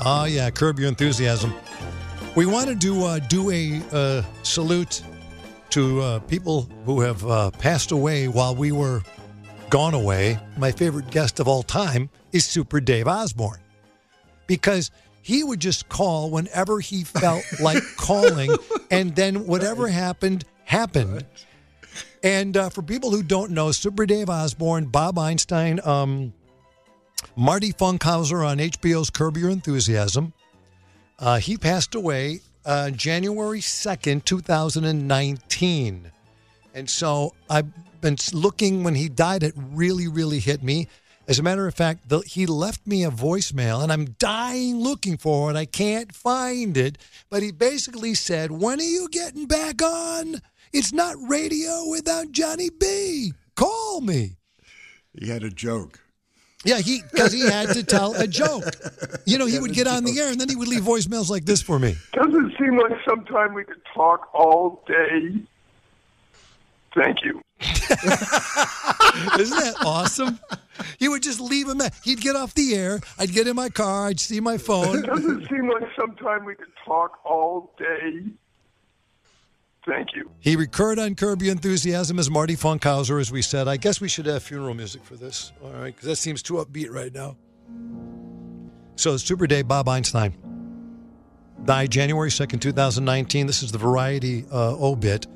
Oh, yeah, curb your enthusiasm. We wanted to uh, do a uh, salute to uh, people who have uh, passed away while we were gone away. My favorite guest of all time is Super Dave Osborne because he would just call whenever he felt like calling, and then whatever happened, happened. And uh, for people who don't know, Super Dave Osborne, Bob Einstein, um, Marty Funkhouser on HBO's Curb Your Enthusiasm. Uh, he passed away uh, January 2nd, 2019. And so I've been looking when he died, it really, really hit me. As a matter of fact, the, he left me a voicemail and I'm dying looking for it. I can't find it. But he basically said, When are you getting back on? It's not radio without Johnny B. Call me. He had a joke. Yeah, he because he had to tell a joke. You know, he would get on the air and then he would leave voicemails like this for me. Doesn't it seem like sometime we could talk all day? Thank you. Isn't that awesome? He would just leave him. He'd get off the air. I'd get in my car. I'd see my phone. Doesn't it seem like sometime we could talk all day? Thank you. He recurred on Curb Your Enthusiasm as Marty Funkhouser, as we said. I guess we should have funeral music for this. All right, because that seems too upbeat right now. So, Super Dave Bob Einstein died January 2nd, 2019. This is the Variety uh, obit.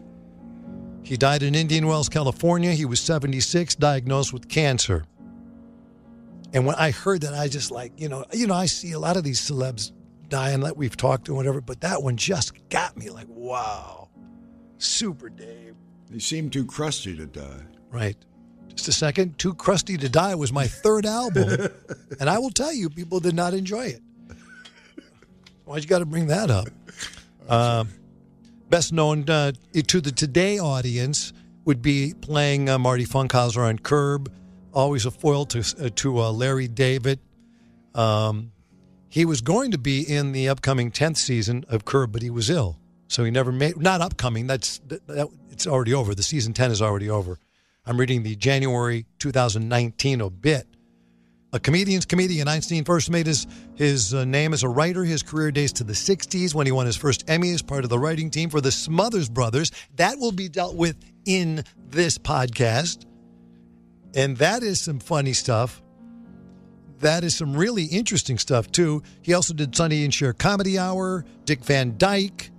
He died in Indian Wells, California. He was 76, diagnosed with cancer. And when I heard that, I just like, you know, you know, I see a lot of these celebs dying that we've talked to, whatever, but that one just got me like, wow, super Dave. He seemed too crusty to die. Right. Just a second. Too Crusty to Die was my third album. and I will tell you, people did not enjoy it. Why'd you got to bring that up? Uh, best known uh, to the Today audience would be playing uh, Marty Funkhouser on Curb, always a foil to, uh, to uh, Larry David. Um, he was going to be in the upcoming 10th season of Curb, but he was ill. So he never made, not upcoming, that's, that, that, it's already over. The season 10 is already over. I'm reading the January 2019 obit. A comedian's comedian, Einstein first made his, his uh, name as a writer, his career dates to the 60s when he won his first Emmy as part of the writing team for the Smothers Brothers. That will be dealt with in this podcast. And that is some funny stuff. That is some really interesting stuff, too. He also did Sonny and Cher Comedy Hour, Dick Van Dyke.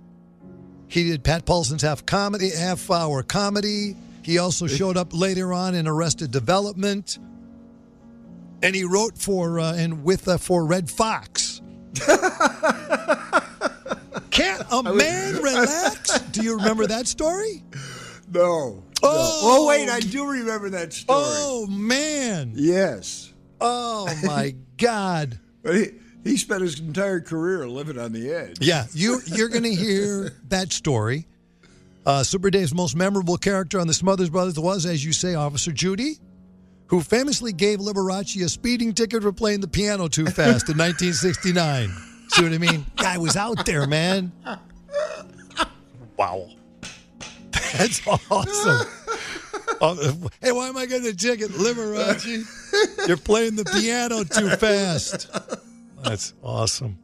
He did Pat Paulsen's half comedy, half hour comedy. He also showed up later on in Arrested Development, and he wrote for uh, and with uh, for Redd Foxx. Can't a man relax? Do you remember that story? No. Oh, Oh, wait, I do remember that story. Oh man! Yes. Oh my God! But he, he spent his entire career living on the edge. Yeah, you you're going to hear that story. Uh, Super Dave's most memorable character on the Smothers Brothers was, as you say, Officer Judy, who famously gave Liberace a speeding ticket for playing the piano too fast in 1969. See what I mean? Guy was out there, man. Wow. That's awesome. Uh, hey, why am I getting a ticket, Liberace? You're playing the piano too fast. That's awesome.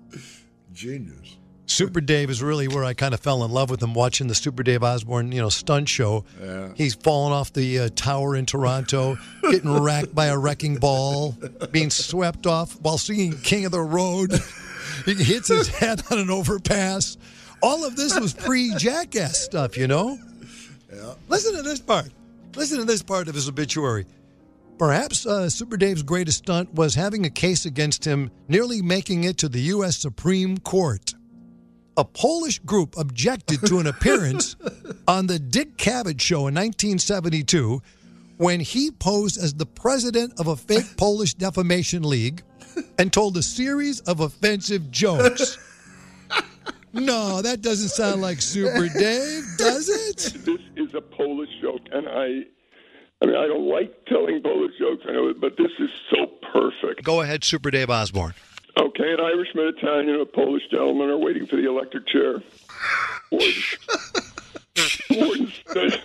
Genius. Super Dave is really where I kind of fell in love with him watching the Super Dave Osborne, you know, stunt show. Yeah. He's falling off the uh, tower in Toronto, getting racked by a wrecking ball, being swept off while singing King of the Road. He hits his head on an overpass. All of this was pre Jackass stuff, you know? Yeah. Listen to this part. Listen to this part of his obituary. Perhaps uh, Super Dave's greatest stunt was having a case against him nearly making it to the U.S. Supreme Court. A Polish group objected to an appearance on the Dick Cavett show in 1972 when he posed as the president of a fake Polish defamation league and told a series of offensive jokes. No, that doesn't sound like Super Dave, does it? This is a Polish joke, and I, I mean, I don't like telling Polish jokes, I know, but this is so perfect. Go ahead, Super Dave Osborne. Okay, an Irishman, Italian, and a Polish gentleman are waiting for the electric chair. Warden, says,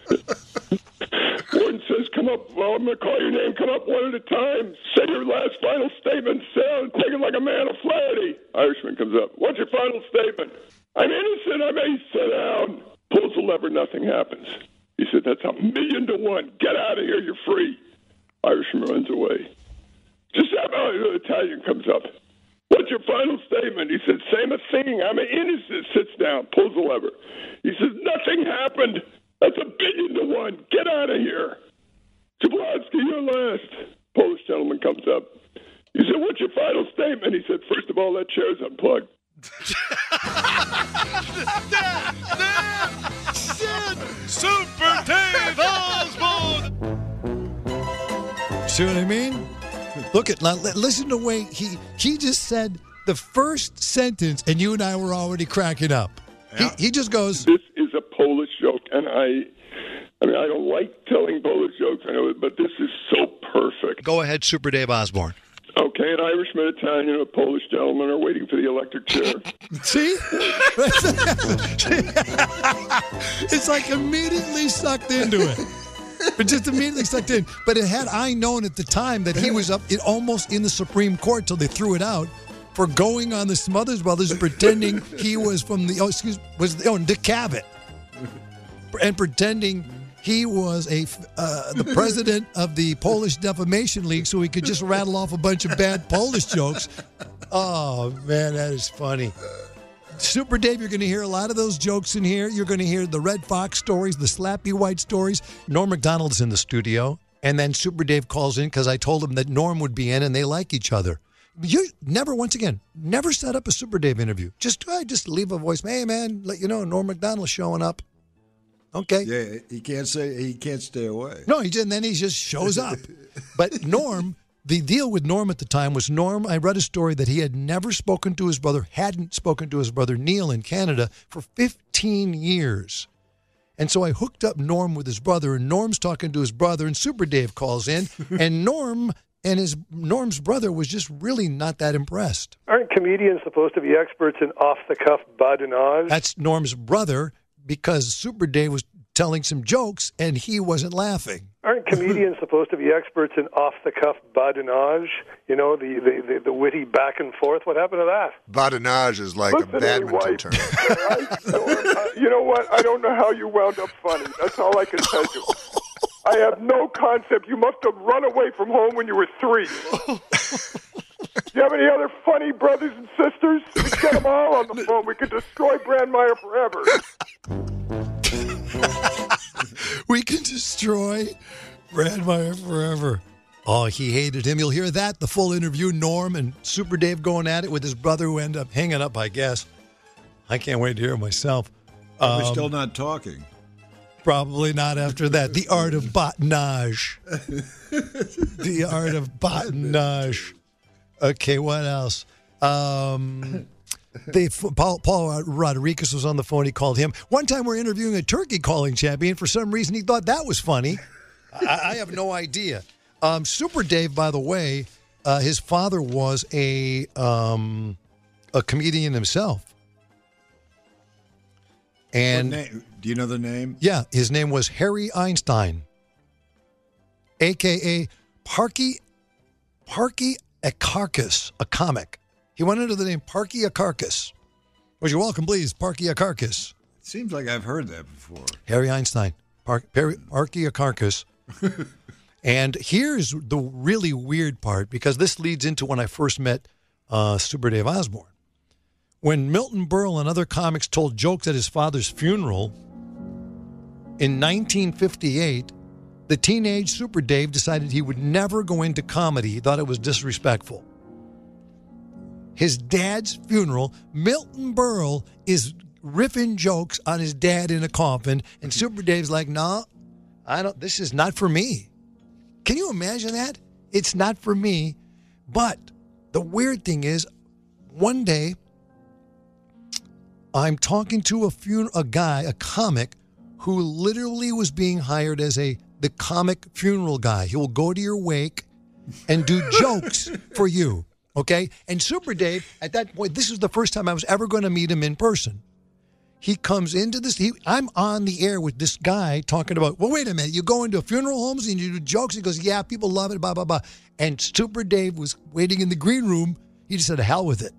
Warden says, "Come up. Well, I'm going to call your name. Come up one at a time. Say your last final statement. Sound. Take it like a man of Flaherty. Irishman comes up. What's your final statement? I'm innocent. I may sit down. Pulls the lever. Nothing happens. He said, That's a million to one. Get out of here. You're free. Irishman runs away. Just have the Italian comes up. What's your final statement? He said, Same thing. I'm an innocent. Sits down, pulls the lever. He says, Nothing happened. That's a billion to one. Get out of here. Jablonski, you're last. Polish gentleman comes up. He said, What's your final statement? He said, First of all, that chair's unplugged. Super Dave Osborne. See what I mean? Look at now. Listen to the way he he just said the first sentence, and you and I were already cracking up. He, he just goes, This is a Polish joke, and I. I mean, I don't like telling Polish jokes, I know, but this is so perfect. "Go ahead, Super Dave Osborne." Okay, an Irishman, Italian, and a Polish gentleman are waiting for the electric chair. See? it's like immediately sucked into it. But just immediately sucked in. But it had I known at the time that he was up it almost in the Supreme Court till they threw it out for going on the Smothers Brothers pretending he was from the oh excuse was the, oh Dick Cavett and pretending he was a uh, the president of the Polish Defamation League, so he could just rattle off a bunch of bad Polish jokes. Oh man, that is funny. Super Dave, you're going to hear a lot of those jokes in here. You're going to hear the Redd Foxx stories, the Slappy White stories. Norm Macdonald's in the studio, and then Super Dave calls in because I told him that Norm would be in, and they like each other. You never, once again, never set up a Super Dave interview. Just, uh, just leave a voice. Hey man, let you know Norm Macdonald's showing up. Okay. Yeah, he can't say he can't stay away. No, he just, and then he just shows up. But Norm, the deal with Norm at the time was Norm. I read a story that he had never spoken to his brother, hadn't spoken to his brother Neil in Canada for 15 years. And so I hooked up Norm with his brother, and Norm's talking to his brother, and Super Dave calls in, and Norm and his Norm's brother was just really not that impressed. Aren't comedians supposed to be experts in off the cuff badinage? That's Norm's brother because Super Dave was telling some jokes and he wasn't laughing. Aren't comedians supposed to be experts in off the cuff badinage? You know, the, the, the, the witty back and forth. What happened to that? Badinage is like Listen, a badminton anyway. term. I, you know what? I don't know how you wound up funny. That's all I can tell you. I have no concept. You must have run away from home when you were three. Do you have any other funny brothers and sisters? We get them all on the phone. We could destroy Brandmeier forever. we can destroy Brandmeier forever. Oh, he hated him. You'll hear that, the full interview. Norm and Super Dave going at it with his brother who ended up hanging up, I guess. I can't wait to hear it myself. We're Um, still not talking. Probably not after that. The art of badinage. the art of badinage. Okay, what else? Um, they, Paul, Paul Rodriguez was on the phone. He called him. One time we're interviewing a turkey calling champion. For some reason, he thought that was funny. I, I have no idea. Um, Super Dave, by the way, uh, his father was a um, a comedian himself. And Do you know the name? yeah, his name was Harry Einstein, aka Parky Parky Akarkas, a comic. He went under the name Parkyakarkus. Would you welcome, please, Parkyakarkus? It seems like I've heard that before. Harry Einstein, Park, Perry, Parkyakarkus. and here's the really weird part because this leads into when I first met uh, Super Dave Osborne. When Milton Berle and other comics told jokes at his father's funeral in 1958, the teenage Super Dave decided he would never go into comedy. He thought it was disrespectful. His dad's funeral, Milton Berle is riffing jokes on his dad in a coffin, and Super Dave's like, "No, I don't. This is not for me." Can you imagine that? It's not for me. But the weird thing is, one day I'm talking to a a guy, a comic, who literally was being hired as a the comic funeral guy. He will go to your wake and do jokes for you. Okay? And Super Dave, at that point, this was the first time I was ever going to meet him in person. he comes into this. He, I'm on the air with this guy talking about. Well, wait a minute. You go into funeral homes and you do jokes. He goes, "Yeah, people love it." Blah blah blah. And Super Dave was waiting in the green room. He just said, "Hell with it,"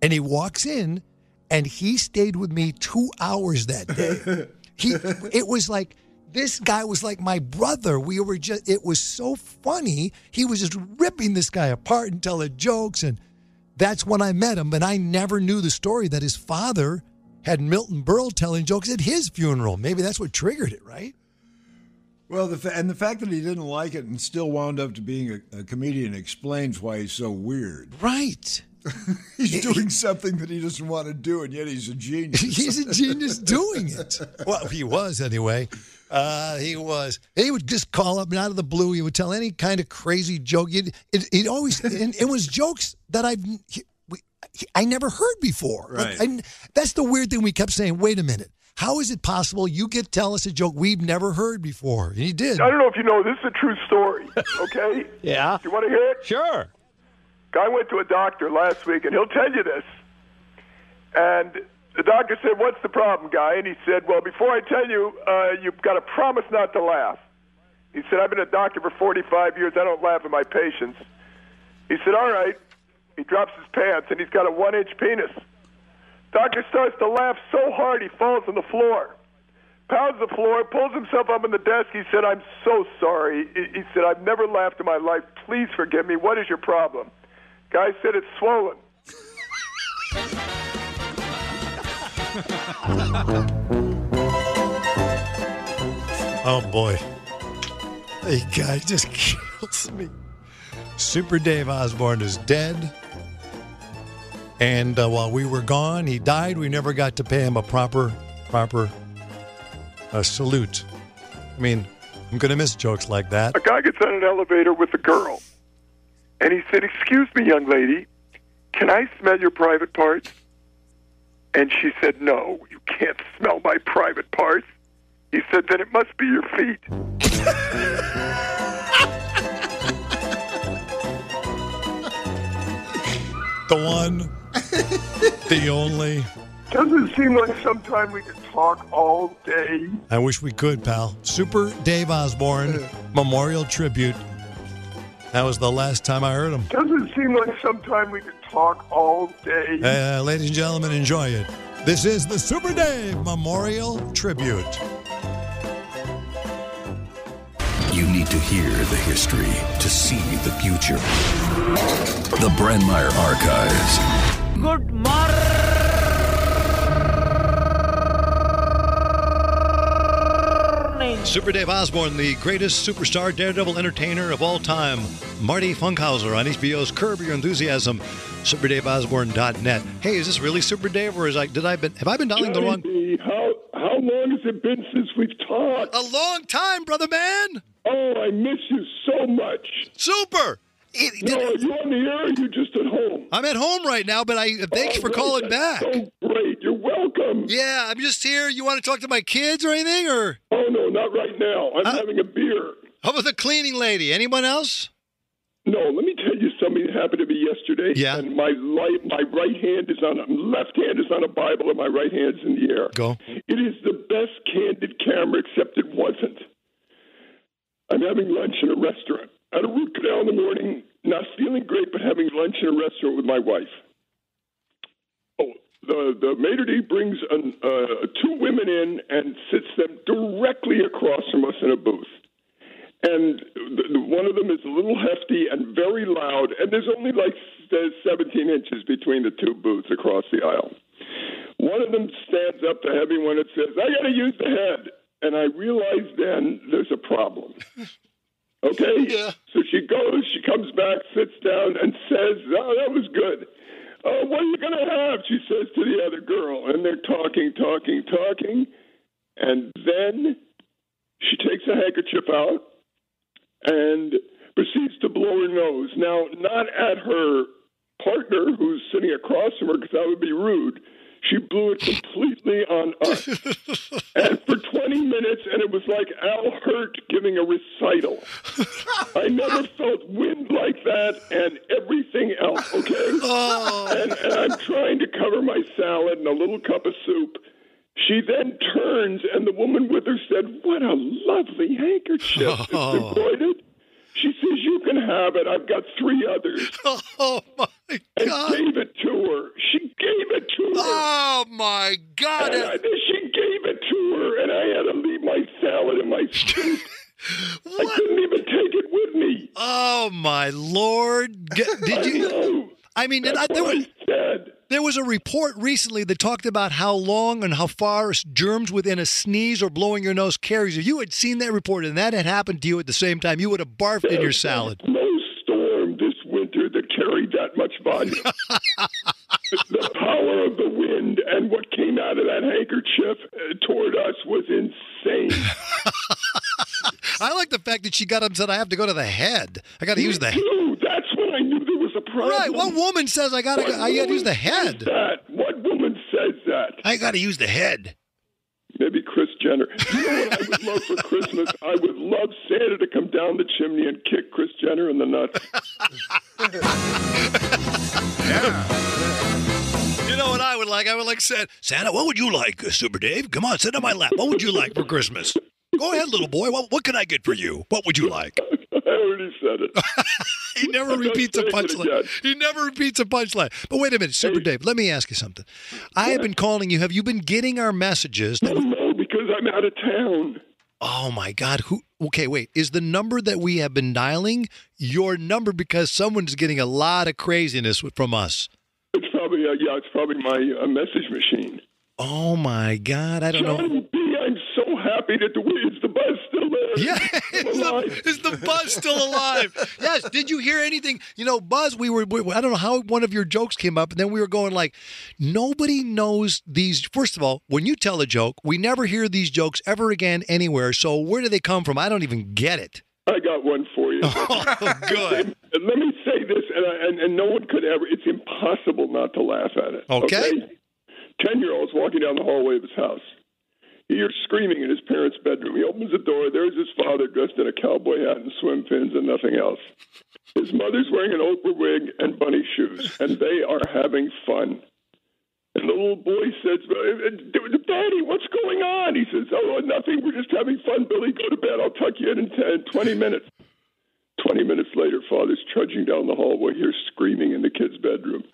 and he walks in, and he stayed with me two hours that day. he, it was like this guy was like my brother. We were just. It was so funny. He was just ripping this guy apart and telling jokes and. That's when I met him, but I never knew the story that his father had Milton Berle telling jokes at his funeral. Maybe that's what triggered it, right? Well, the fa- and the fact that he didn't like it and still wound up to being a, a comedian explains why he's so weird. Right. He's doing something that he doesn't want to do, and yet he's a genius. He's a genius doing it. Well, he was anyway. Uh, he was. He would just call up and out of the blue. He would tell any kind of crazy joke. He'd, it, he'd always, and it was jokes that I've, he, we, he, I never heard before. Like, Right. I- that's the weird thing. We kept saying, "Wait a minute, how is it possible you could tell us a joke we've never heard before?" And he did. I don't know if you know, this is a true story, okay? Yeah. You want to hear it? Sure. Guy went to a doctor last week, and he'll tell you this. And the doctor said, "What's the problem, guy?" And he said, "Well, before I tell you, uh, you've got to promise not to laugh." He said, "I've been a doctor for 45 years. I don't laugh at my patients." He said, "All right." He drops his pants, and he's got a one-inch penis. Doctor starts to laugh so hard he falls on the floor. Pounds the floor, pulls himself up on the desk. He said, I'm so sorry. He said, I've never laughed in my life. Please forgive me. What is your problem? Guy said, It's swollen. Oh boy, hey guy just kills me. Super Dave Osborne is dead, and uh, while we were gone, he died. We never got to pay him a proper, proper uh, salute. I mean, I'm gonna miss jokes like that. A guy gets on an elevator with a girl, and he said, Excuse me, young lady, can I smell your private parts? And she said, No, you can't smell my private parts. He said, Then it must be your feet. The one, the only. Doesn't seem like sometime we could talk all day? I wish we could, pal. Super Dave Osborne Memorial Tribute. That was the last time I heard him. Doesn't seem like sometime we could talk all day? Uh, ladies and gentlemen, enjoy it. This is the Super Dave Memorial Tribute. You need to hear the history to see the future. The Brandmeier Archives. Good morning. Super Dave Osborne, the greatest superstar daredevil entertainer of all time. Marty Funkhouser on HBO's Curb Your Enthusiasm. SuperDaveOsborne.net. Hey, is this really Super Dave, or is I did I been have I been dialing the wrong? How how long has it been since we've talked? A long time, brother man. Oh, I miss you so much. Super. It- No, are you on the air? Or are you just at home? I'm at home right now, but I thanks Oh, for calling back. So great. You're. Yeah, I'm just here. You want to talk to my kids or anything, or Oh no, not right now. I'm having a beer. how about the cleaning lady? Anyone else? No, let me tell you something that happened to me yesterday. Yeah. And my light, my right hand is on a left hand is on a Bible, and my right hand's in the air. Go. It is the best candid camera, except it wasn't. I'm having lunch in a restaurant. At a root canal in the morning, not feeling great, but having lunch in a restaurant with my wife. The the maitre d' brings an, uh, two women in and sits them directly across from us in a booth. And the, the, one of them is a little hefty and very loud, and there's only like s- 17 inches between the two booths across the aisle. One of them stands up, the heavy one, and says, I got to use the head. And I realize then there's a problem. Okay? Yeah. So she goes, she comes back, sits down, and says, Oh, that was good. Oh, what are you going to have? She says to the other girl. And they're talking, talking, talking. And then she takes a handkerchief out and proceeds to blow her nose. Now, not at her partner who's sitting across from her, because that would be rude. She blew it completely on us. and for 20 minutes, and it was like Al Hirt giving a recital. I never felt wind like that and everything else, okay? Oh. And, and I'm trying to cover my salad and a little cup of soup. She then turns, and the woman with her said, What a lovely handkerchief. It's Oh. embroidered. She says, You can have it. I've got three others. Oh my God. And gave it to her. She gave it to her. Oh my God! And I, she gave it to her, and I had to leave my salad and my soup. I couldn't even take it with me. Oh my Lord! Did you? I mean, I, there was there was a report recently that talked about how long and how far germs within a sneeze or blowing your nose carries. If you had seen that report and that had happened to you at the same time, you would have barfed in your salad. No storm this winter that carried that much volume. the power of the wind and what came out of that handkerchief uh, toward us was insane. I like the fact that she got up and said, "I have to go to the head. I got to use the." head. That's I knew there was a problem. Right. What woman says I got to? What I got to use the head. That what woman says that? I got to use the head. Maybe Kris Jenner. You know what I would love for Christmas? I would love Santa to come down the chimney and kick Kris Jenner in the nuts. yeah. You know what I would like? I would like Santa. Santa, what would you like, uh, Super Dave? Come on, sit on my lap. What would you like for Christmas? Go ahead, little boy. What, what can I get for you? What would you like? Already said it. He never repeats a punchline. He never repeats a punchline. But wait a minute, Super Dave. Let me ask you something. I have been calling you. Have you been getting our messages? Oh, no, because I'm out of town. Oh my God! Who? Okay, wait. Is the number that we have been dialing your number because someone's getting a lot of craziness from us? It's probably, uh, yeah, it's probably my uh, message machine. Oh my God! I don't know. John B., I'm so happy that the is the buzz still there. Yeah, is the, alive. is the Buzz still alive? yes. Did you hear anything? You know, Buzz. We were. We, I don't know how one of your jokes came up, and then we were going like, nobody knows these. First of all, when you tell a joke, we never hear these jokes ever again anywhere. So where do they come from? I don't even get it. I got one for you. Oh, good. Let me say this, and, I, and and no one could ever. It's impossible not to laugh at it. Okay. Ten-year-old's walking down the hallway of his house. He hears screaming in his parents' bedroom. He opens the door. There's his father dressed in a cowboy hat and swim fins and nothing else. His mother's wearing an Oprah wig and bunny shoes, and they are having fun. And the little boy says, eh, eh, Daddy, what's going on? He says, Oh, nothing. We're just having fun. Billy, go to bed. I'll tuck you in in 10, 20 minutes. 20 minutes later, father's trudging down the hallway, He hears screaming in the kid's bedroom.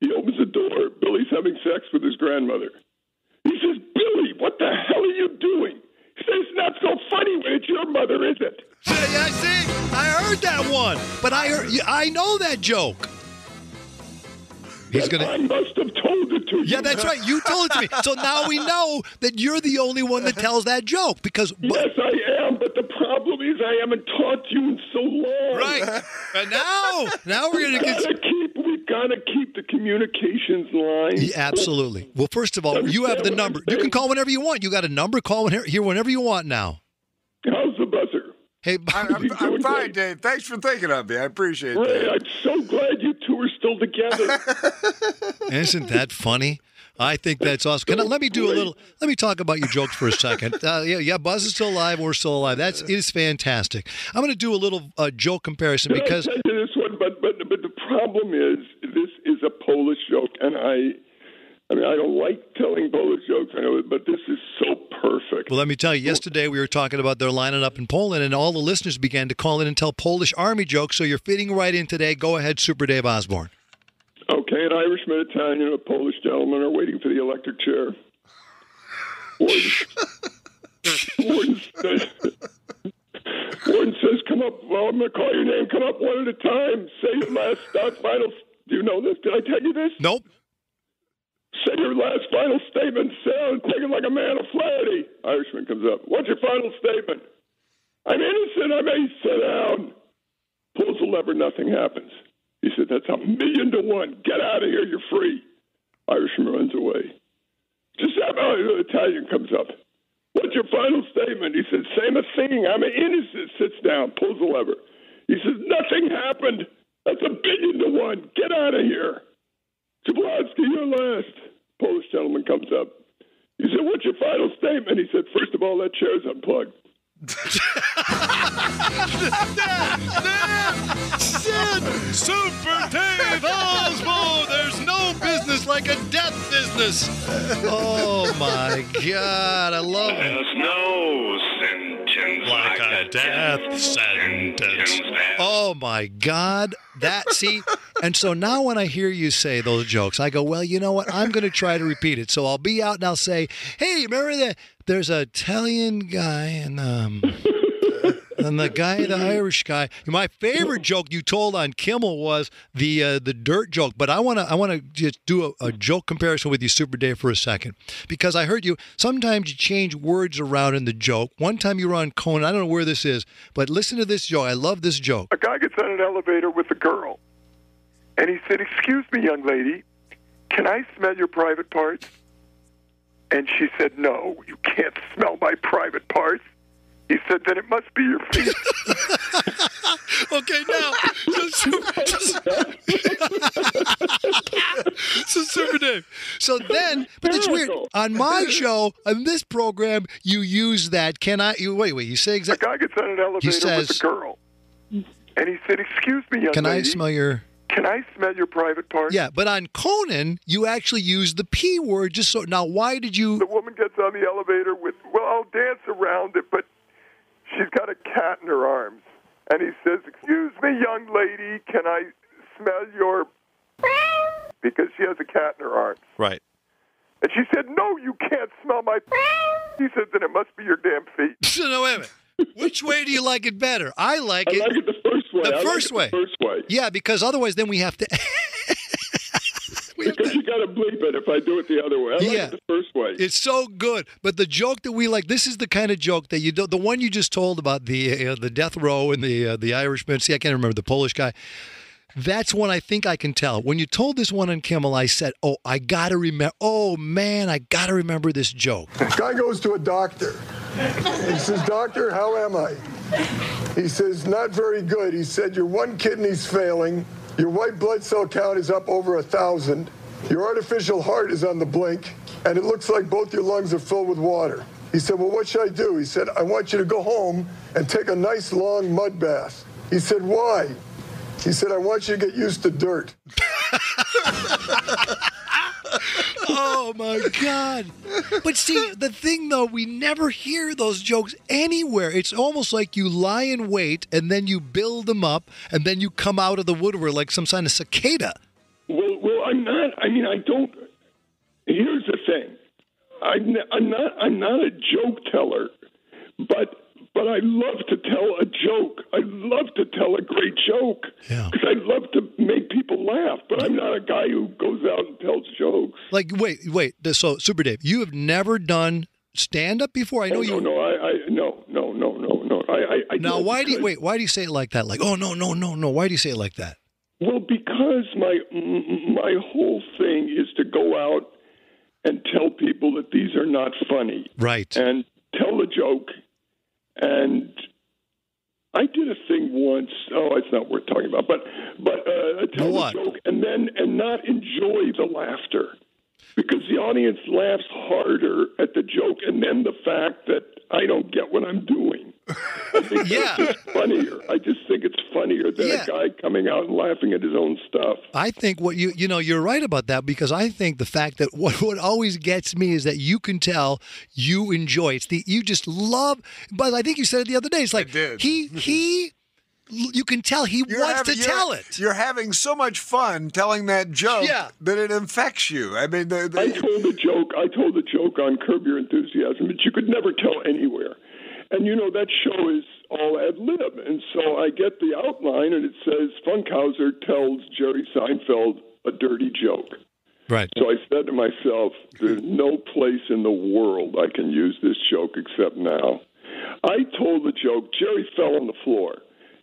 He opens the door. Billy's having sex with his grandmother. He says, Billy, what the hell are you doing? He says, It's not so funny when it's your mother, is it? Yeah, see, I heard that one, but I heard, I know that joke. He's gonna. I must have told it to you. Yeah, that's right. You told it to me. So now we know that you're the only one that tells that joke because. Yes, I am, but the problem is I haven't taught you in so long. Right. And now, now we're gonna get. keep, got to keep the communications line. Yeah, absolutely. Well, first of all, you have the number. You can call whenever you want. You got a number. Call when- here whenever you want now. How's the buzzer? Hey, I, I'm, I'm fine, great. Dave. Thanks for thinking of me. I appreciate Ray, that. I'm so glad you two are still together. isn't that funny? I think that's awesome. Can I, let me do a little. Let me talk about your jokes for a second. Uh, yeah, yeah. Buzz is still alive. We're still alive. That's it is fantastic. I'm going to do a little uh, joke comparison Can because I tell you this one, but but but the problem is this is a Polish joke, and I, I mean, I don't like telling Polish jokes. I know, but this is so perfect. Well, let me tell you, yesterday we were talking about they're lining up in Poland, and all the listeners began to call in and tell Polish army jokes. So you're fitting right in today. Go ahead, Super Dave Osborne. Okay, an Irishman, Italian, and a Polish gentleman are waiting for the electric chair. Warden, Warden, Warden says, "Come up. Well, I'm going to call your name. Come up one at a time. Say your last uh, final. Do you know this? Did I tell you this? Nope. Say your last final statement. Sound taken like a man of Flaherty. Irishman comes up. What's your final statement? I'm innocent. I may sit down. Pulls the lever. Nothing happens. He said, "That's a million to one. Get out of here. You're free." Irishman runs away. Just have oh, Italian comes up. What's your final statement? He said, Same a thing. I'm an innocent. Sits down, pulls the lever. He says, Nothing happened. That's a billion to one. Get out of here. Jablonski, you're last. Polish gentleman comes up. He said, What's your final statement? He said, First of all, that chair's unplugged. Super Dave Oswald. There's business like a death business. Oh my God, I love it. There's no sentence Like a death sentence. Oh my God. That, see? And so now when I hear you say those jokes, I go, well, you know what? I'm going to try to repeat it. So I'll be out and I'll say, hey, remember that there's an Italian guy and, um, and the guy, the Irish guy. My favorite joke you told on Kimmel was the uh, the dirt joke. But I want to I want to just do a, a joke comparison with you, Super Dave, for a second, because I heard you. Sometimes you change words around in the joke. One time you were on Conan. I don't know where this is, but listen to this joke. I love this joke. A guy gets on an elevator with a girl, and he said, "Excuse me, young lady, can I smell your private parts?" And she said, "No, you can't smell my private parts." He said, "Then it must be your feet." Okay, now, so, so Super Dave. So then, but it's weird. On my show, on this program, you use that. Can I? You wait, wait. You say exactly. a guy gets on an elevator says- with a girl, and he said, "Excuse me, young Can I smell your? can I smell your private parts?" Yeah, but on Conan, you actually use the p word. Just so now, why did you? The woman gets on the elevator with, well, I'll dance around it, but she's got a cat in her arms. And he says, Excuse me, young lady, can I smell your. Because she has a cat in her arms. Right. And she said, No, you can't smell my. He said, Then it must be your damn feet. No, wait a minute. Which way do you like it better? I like I it. like it the first way. The I like first it way. The first way. Yeah, because otherwise, then we have to. we have Because you got to bleep it if I do it the other way. I like Yeah. it the first way. It's so good, but the joke that we like. This is the kind of joke that you do. The one you just told about the uh, the death row and the uh, the Irishman. See, I can't remember the Polish guy. That's one I think I can tell. When you told this one on Kimmel, I said, "Oh, I gotta remember. Oh man, I gotta remember this joke." Guy goes to a doctor. He says, Doctor, how am I? He says, Not very good. He said, Your one kidney's failing. Your white blood cell count is up over a thousand. Your artificial heart is on the blink. And it looks like both your lungs are filled with water. He said, Well, what should I do? He said, I want you to go home and take a nice long mud bath. He said, Why? He said, I want you to get used to dirt. oh my god! But see, the thing though, we never hear those jokes anywhere. It's almost like you lie in wait and then you build them up and then you come out of the woodwork like some kind of cicada. I mean, I don't. Here's the thing. I'm, I'm not. I'm not a joke teller, but but I love to tell a joke. I love to tell a great joke Yeah. because I love to make people laugh. But I'm not a guy who goes out and tells jokes. Like, wait, wait. So, Super Dave, you have never done stand up before? I know oh, you. No, no, I, I, no, no, no, no, no. I, I, I Now, why do you wait? Why do you say it like that? Like, oh no, no, no, no. Why do you say it like that? Well, because my my whole thing is to go out and tell people that these are not funny. Right. and tell a joke. And I did a thing once. Oh, it's not worth talking about. But but uh, tell What? a joke and then and not enjoy the laughter because the audience laughs harder at the joke and then the fact that I don't get what I'm doing. I think Yeah. that's just funnier. I just think it's funnier than Yeah. a guy coming out and laughing at his own stuff. I think what you you know you're right about that because I think the fact that what what always gets me is that you can tell you enjoy it. it's the you just love. But I think you said it the other day. It's like did. he he. You can tell he You're wants having- to tell it. You're having so much fun telling that joke Yeah. that it infects you. I mean, the, the, I told a joke. I told a joke on Curb Your Enthusiasm that you could never tell anywhere. And you know that show is all ad lib, and so I get the outline, and it says Funkhouser tells Jerry Seinfeld a dirty joke. Right. So I said to myself, "There's no place in the world I can use this joke except now." I told the joke. Jerry fell on the floor,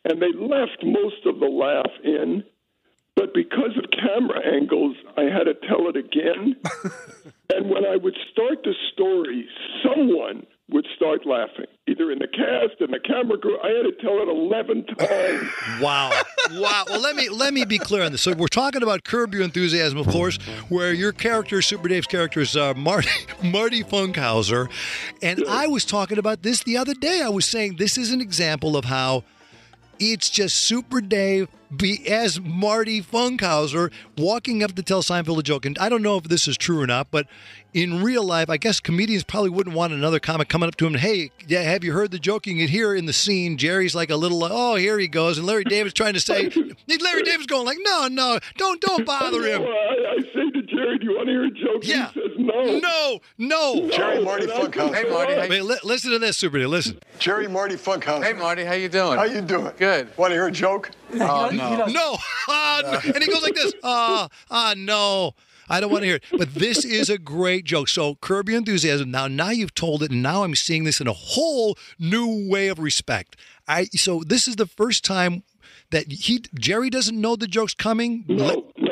and they left most of the laugh in. But because of camera angles, I had to tell it again. and when I would start the story, someone would start laughing, either in the cast, in the camera crew. I had to tell it 11 times. Wow. Wow. Well, let me let me be clear on this. So we're talking about Curb Your Enthusiasm, of course, where your character, Super Dave's character, is uh, Marty Marty Funkhouser, and I was talking about this the other day. I was saying this is an example of how It's just Super Dave be as Marty Funkhouser walking up to tell Seinfeld a joke. And I don't know if this is true or not, but in real life, I guess comedians probably wouldn't want another comic coming up to him. Hey, yeah, have you heard the joke? You can hear in the scene, Jerry's like a little, oh, here he goes, and Larry David's trying to say, Larry David's going like, no, no, don't, don't bother him. "Do you want to hear a joke?" Yeah. He says no. No, no. Jerry Marty Funkhouser. Hey, Marty. Hey. Wait, li- listen to this, Super Dave. Listen. Jerry Marty Funkhouser. Hey, Marty. How you doing? How you doing? Good. Want to hear a joke? Oh, no. No. Ah, no. And he goes like this. Ah, ah, no. I don't want to hear it. But this is a great joke. So curb your enthusiasm. Now, now you've told it, and now I'm seeing this in a whole new way of respect. I so this is the first time that he Jerry doesn't know the joke's coming. No, no.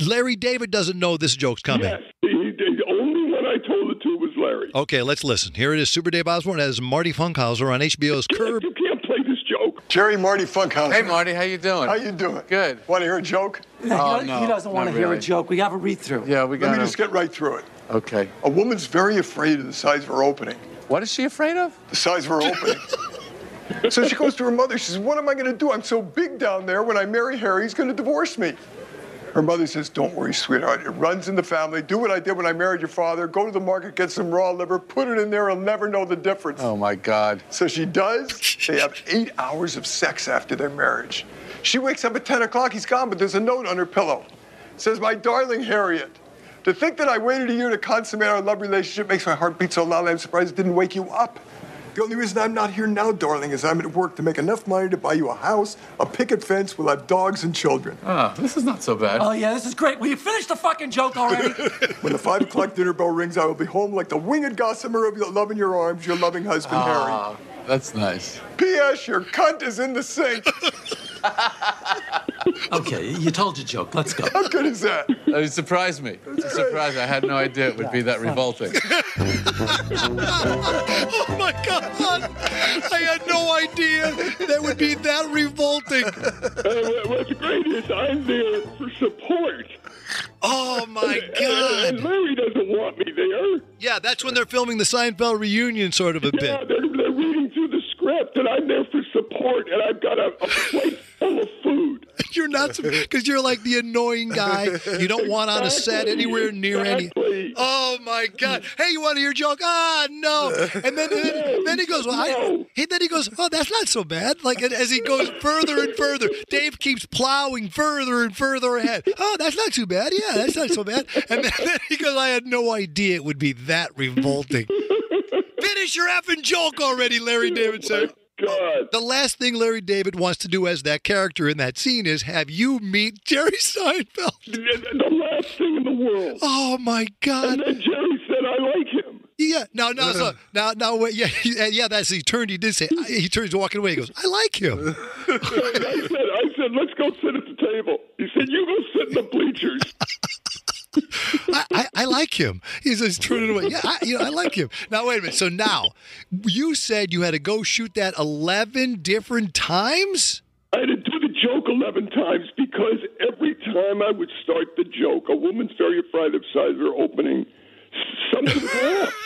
Larry David doesn't know this joke's coming. Yes. He, the only one I told it to was Larry. Okay, let's listen. Here it is. Super Dave Osborne as Marty Funkhouser on HBO's Curb. You can't play this joke. Jerry Marty Funkhouser. Hey, Marty. How you doing? How you doing? Good. Want to hear a joke? Oh, no. he doesn't want to not hear a joke. We have a read through. Yeah, we got Let me just get right through it. Okay. A woman's very afraid of the size of her opening. What is she afraid of? The size of her opening. so she goes to her mother. She says, What am I going to do? I'm so big down there. When I marry Harry, he's going to divorce me. Her mother says, Don't worry, sweetheart. It runs in the family. Do what I did when I married your father. Go to the market, get some raw liver, put it in there. He'll never know the difference. Oh my God. So she does. They have eight hours of sex after their marriage. She wakes up at 10 o'clock. He's gone, but there's a note on her pillow. It says, My darling Harriet, to think that I waited a year to consummate our love relationship makes my heart beat so loud I'm surprised it didn't wake you up. The only reason I'm not here now, darling, is I'm at work to make enough money to buy you a house, a picket fence, we'll have dogs and children. Oh, this is not so bad. Oh yeah, this is great. Will you finish the fucking joke already? When the five o'clock dinner bell rings, I will be home like the winged gossamer of your love in your arms, your loving husband, Ah, that's nice. P.S. Your cunt is in the sink. okay, you told your joke. Let's go. How good is that? It surprised me. It surprised me. I had no idea it would be that revolting. Oh my God! I had no idea that would be that revolting. Uh, what's great is I'm there for support. Oh my God! And God! Larry doesn't want me there. Yeah, that's when they're filming the Seinfeld reunion, sort of a Yeah, bit. they're, they're reading through the script, and I'm there for support, and I've got a, a plate full of food. You're not because you're like the annoying guy you don't want on a set anywhere near any. Oh my God! Hey, you want to hear a joke? Ah, no. And then then, then he goes, well, I, he, then he goes, oh, that's not so bad. Like as he goes further and further, Dave keeps plowing further and further ahead. Oh, that's not too bad. Yeah, that's not so bad. And then, then he goes, I had no idea it would be that revolting. Finish your effing joke already, Larry David said. God. The last thing Larry David wants to do as that character in that scene is have you meet Jerry Seinfeld. The, the last thing in the world. Oh my God! And then Jerry said, I like him. Yeah, no, no, so now, now, wait, yeah, uh, yeah. That's he turned. He did say he turns walking away. He goes, "I like him." I said, I said, let's go sit at the table. He said, you go sit in the bleachers. I, I, I like him. He's just turning away. Yeah, I, you know, I like him. Now wait a minute. So now, you said you had to go shoot that eleven different times. I had to do the joke 11 times because every time I would start the joke, a woman's very afraid of her opening. something.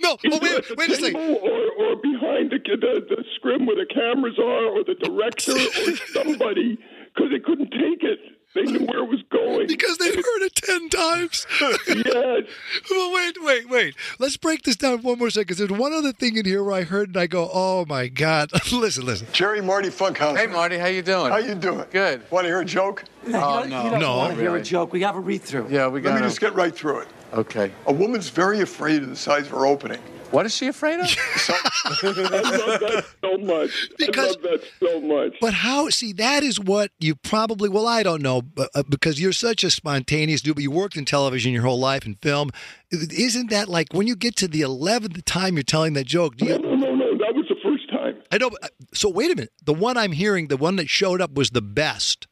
No, oh, Either wait, wait a second. Or, or behind the, the, the scrim where the cameras are, or the director, or somebody, because they couldn't take it. They knew where it was going. Because they've heard it ten times. yes. well, wait, wait, wait. Let's break this down one more second. 'cause There's one other thing in here where I heard and I go, "Oh my God!" listen, listen. Jerry Marty Funkhouser. Hey, Marty. How you doing? How you doing? Good. Want to hear a joke? Oh, he no. doesn't No, want to hear really. a joke. We have a read through. Yeah, we got Let me just get right through it. Okay. A woman's very afraid of the size of her opening. What is she afraid of? I love that so much. Because- I love that so much. But how? See, that is what you probably. Well, I don't know, but, uh, because you're such a spontaneous dude. But you worked in television your whole life and film. Isn't that like when you get to the eleventh time you're telling that joke? Do No, you? no, no, no. That was the first time. I know. but- uh, So wait a minute. The one I'm hearing, the one that showed up, was the best.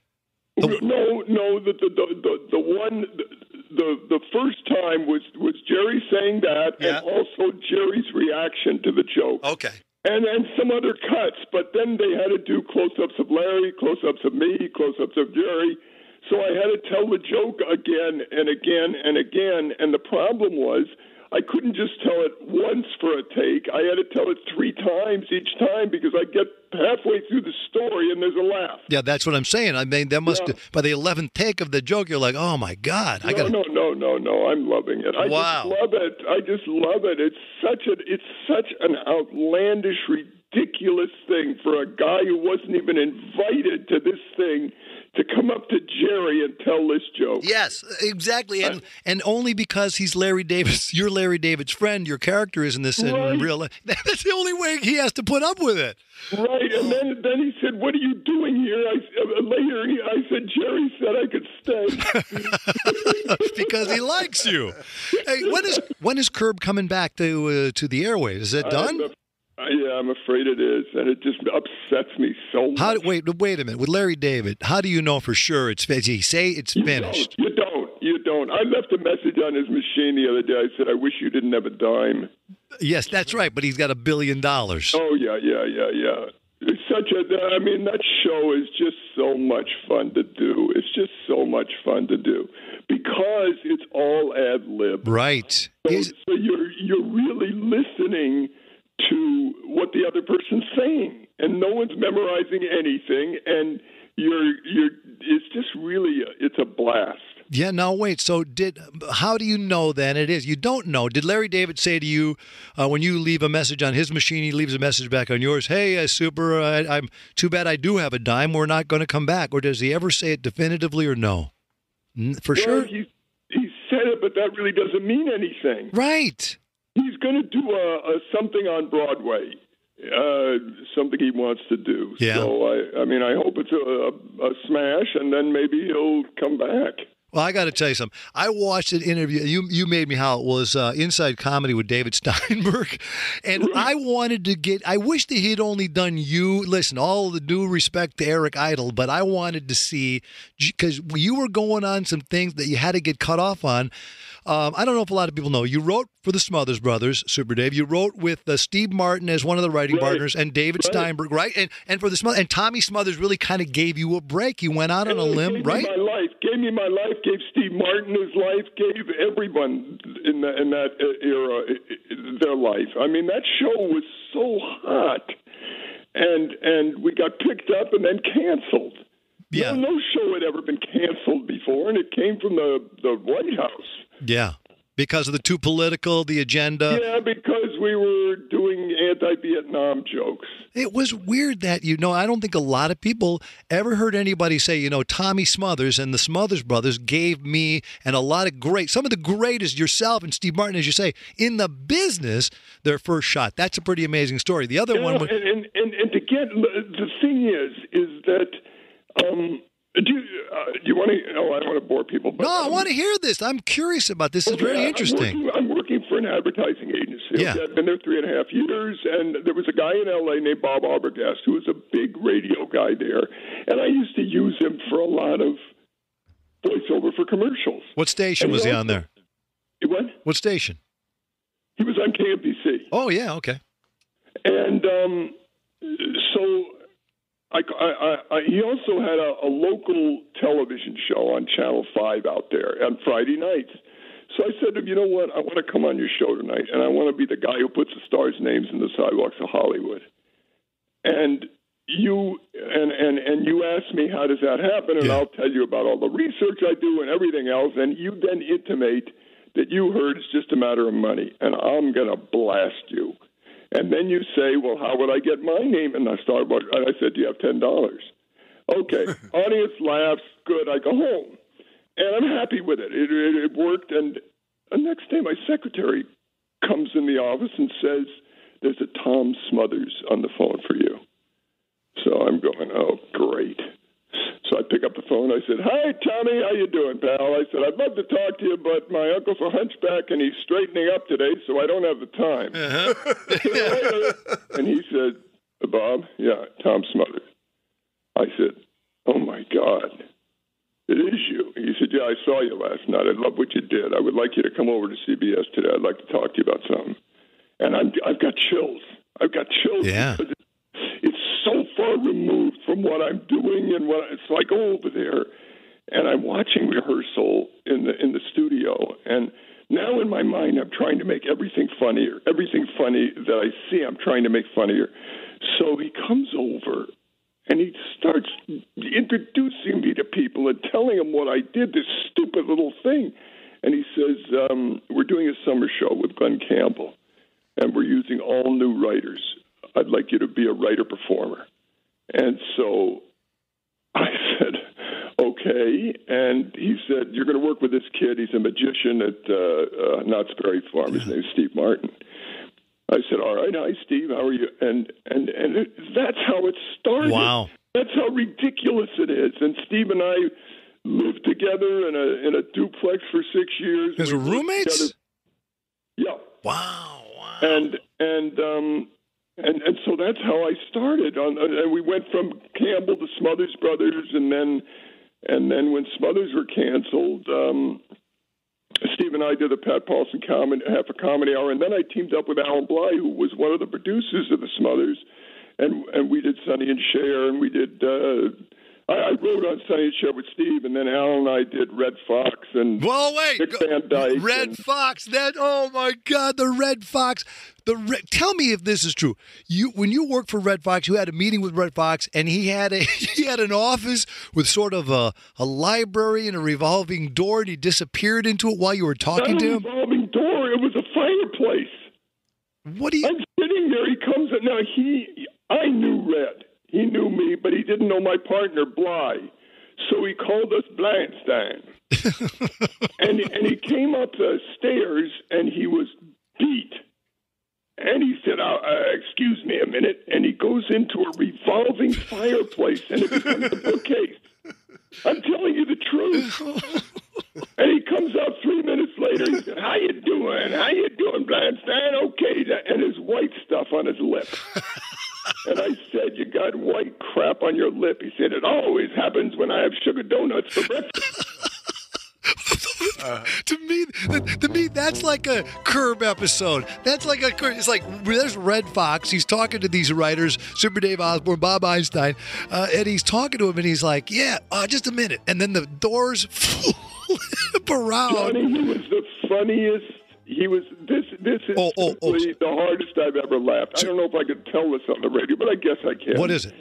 No, no. The the the the, the one. The, the first time was was Jerry saying that, Yeah. and also Jerry's reaction to the joke. Okay. and and some other cuts. But then they had to do close-ups of Larry, close-ups of me, close-ups of Jerry. So I had to tell the joke again and again and again. And the problem was, I couldn't just tell it once for a take. I had to tell it three times each time because I get halfway through the story and there's a laugh. Yeah, that's what I'm saying. I mean, that must by the eleventh take of the joke, you're like, oh my god, I no, got no, no, no, no. I'm loving it. I Wow. just love it. I just love it. It's such a it's such an outlandish, ridiculous thing for a guy who wasn't even invited to this thing to come up to Jerry and tell this joke. Yes, exactly, and and only because he's Larry David's, you're Larry David's friend. Your character is in this in real life. That's the only way he has to put up with it. Right, and then then he said, "What are you doing here?" I uh, later he, I said, "Jerry said I could stay." because he likes you. Hey, when is when is Curb coming back to uh, to the airways? Is it done? Yeah, I'm afraid it is, and it just upsets me so much. How? Wait, wait a minute. With Larry David, how do you know for sure it's? finished? he say it's finished? You don't. You don't. I left a message on his machine the other day. I said, "I wish you didn't have a dime." Yes, that's right. But he's got a billion dollars. Oh yeah, yeah, yeah, yeah. It's such a. I mean, that show is just so much fun to do. It's just so much fun to do because it's all ad lib. Right. So, so you're you're really listening to what the other person's saying, and no one's memorizing anything, and you're you're. It's just really a, it's a blast. Yeah. Now wait. So did? How do you know then it is? You don't know. Did Larry David say to you uh, when you leave a message on his machine, he leaves a message back on yours? Hey, uh, super. Uh, I'm too bad. I do have a dime. We're not going to come back. Or does he ever say it definitively or no? For Well, sure. He, he said it, but that really doesn't mean anything. Right. He's going to do a, a something on Broadway, uh, something he wants to do. Yeah. So I, I mean, I hope it's a, a, a smash, and then maybe he'll come back. Well, I got to tell you something. I watched an interview. You you made me how it was uh, Inside Comedy with David Steinberg, and I wanted to get. I wish that he'd only done you. Listen, all the due respect to Eric Idle, but I wanted to see because you were going on some things that you had to get cut off on. Um, I don't know if a lot of people know. You wrote for the Smothers Brothers, Super Dave. You wrote with uh, Steve Martin as one of the writing Right. partners, and David Right. Steinberg, right? And and for the Smothers, and Tommy Smothers really kind of gave you a break. You went out on a limb, gave right? Me my life gave me my life. Gave Steve Martin his life. Gave everyone in the, in that uh, era their life. I mean, that show was so hot, and and we got picked up and then canceled. Yeah. No, no show had ever been canceled before, and it came from the the White House. Yeah, because of the too political, the agenda. yeah, because we were doing anti-Vietnam jokes. It was weird that you know. I don't think a lot of people ever heard anybody say, you know, Tommy Smothers and the Smothers brothers gave me and a lot of great, some of the greatest, yourself and Steve Martin, as you say, in the business, their first shot. That's a pretty amazing story. The other You one, know, was, and, and, and, and to get the thing is, is that um, do you, uh, do you want to? Oh, I don't want to bore people. But, no, I want to hear this. I'm curious about this. It's Okay, very I'm interesting. working- I'm working for an advertising agency. Yeah. Okay, I've been there three and a half years, and there was a guy in L.A. named Bob Arbogast who was a big radio guy there, and I used to use him for a lot of voiceover for commercials. What station And was he on there? What? What station? He was on KMPC. Oh yeah, okay. And um, so I, I, I, he also had a, a local television show on Channel 5 out there on Friday nights. So I said to him, you know what? I want to come on your show tonight, and I want to be the guy who puts the stars' names in the sidewalks of Hollywood. And you and and and you asked me how does that happen, and I'll tell you about all the research I do and everything else. And you then intimate that you heard it's just a matter of money, and I'm gonna blast you. And then you say, well, how would I get my name in the Starbucks? And I said, do you have ten dollars? Okay, audience laughs. Good. I go home, and I'm happy with it. It, it, it worked. And the next day, my secretary comes in the office and says, "There's a Tom Smothers on the phone for you." So I'm going, "Oh, great." So I pick up the phone. I said, "Hi, Tommy. How you doing, pal?" I said, "I'd love to talk to you, but my uncle's a hunchback and he's straightening up today, so I don't have the time." Uh-huh. and he said, "Bob, yeah, Tom Smothers." I said, "Oh my God, it is you." He said, "Yeah, I saw you last night. I love what you did. I would like you to come over to CBS today. I'd like to talk to you about something." And I'm, I've got chills. I've got chills. Yeah. because far removed from what I'm doing and what. So I go over there, and I'm watching rehearsal in the in the studio, and Now in my mind, I'm trying to make everything funnier. Everything funny that I see, I'm trying to make funnier. So he comes over and he starts introducing me to people and telling them what I did, this stupid little thing. And he says, um, We're doing a summer show with Glen Campbell, and we're using all new writers. I'd like you to be a writer performer. And so I said, okay. And he said, you're going to work with this kid. He's a magician at uh, uh, Knott's Berry Farm. His name's Steve Martin. I said, all right, hi, Steve. How are you? And and and it, that's how it started. Wow. That's how ridiculous it is. And Steve and I lived together in a in a duplex for six years. As roommates? Yeah. Wow. Wow. And and um and and so that's how I started. On and we went from Campbell to Smothers Brothers, and then and then when Smothers were canceled, um, Steve and I did the Pat Paulsen comedy, half a comedy hour, and then I teamed up with Allan Blye, who was one of the producers of the Smothers, and and we did Sonny and Cher, and we did. Uh, I, I wrote on and Cher with Steve, and then Alan and I did Redd Foxx and Well, wait. Dick Van Dyke. Red and- Fox. That oh my God, the Redd Foxx. The Red, tell me if this is true. You when you worked for Redd Foxx, you had a meeting with Redd Foxx, and he had a he had an office with sort of a, a library and a revolving door, and he disappeared into it while you were talking Not to a him. revolving door. It was a fireplace. What do you? I'm sitting there. He comes in. Now he, I knew Red. He knew me, but he didn't know my partner Blye. So he called us Blanstein. and and he came up the stairs and he was beat. And he said, uh, uh, "Excuse me a minute." And he goes into a revolving fireplace and it becomes a bookcase. I'm telling you the truth. And he comes out three minutes later. He said, "How you doing? How you doing, Blanstein? Okay." And his white stuff on his lip. And I said, "You got white crap on your lip." He said, "It always happens when I have sugar donuts for breakfast." to me, to me, that's like a curb episode. That's like a curb. It's like there's Redd Foxx. He's talking to these writers, Super Dave Osborne, Bob Einstein, uh, and he's talking to him, and he's like, "Yeah, uh, just a minute," and then the doors flip around. Johnny, he was the funniest. He was this. This is Oh, oh, oh. the hardest I've ever laughed. I don't know if I could tell this on the radio, but I guess I can. What is it?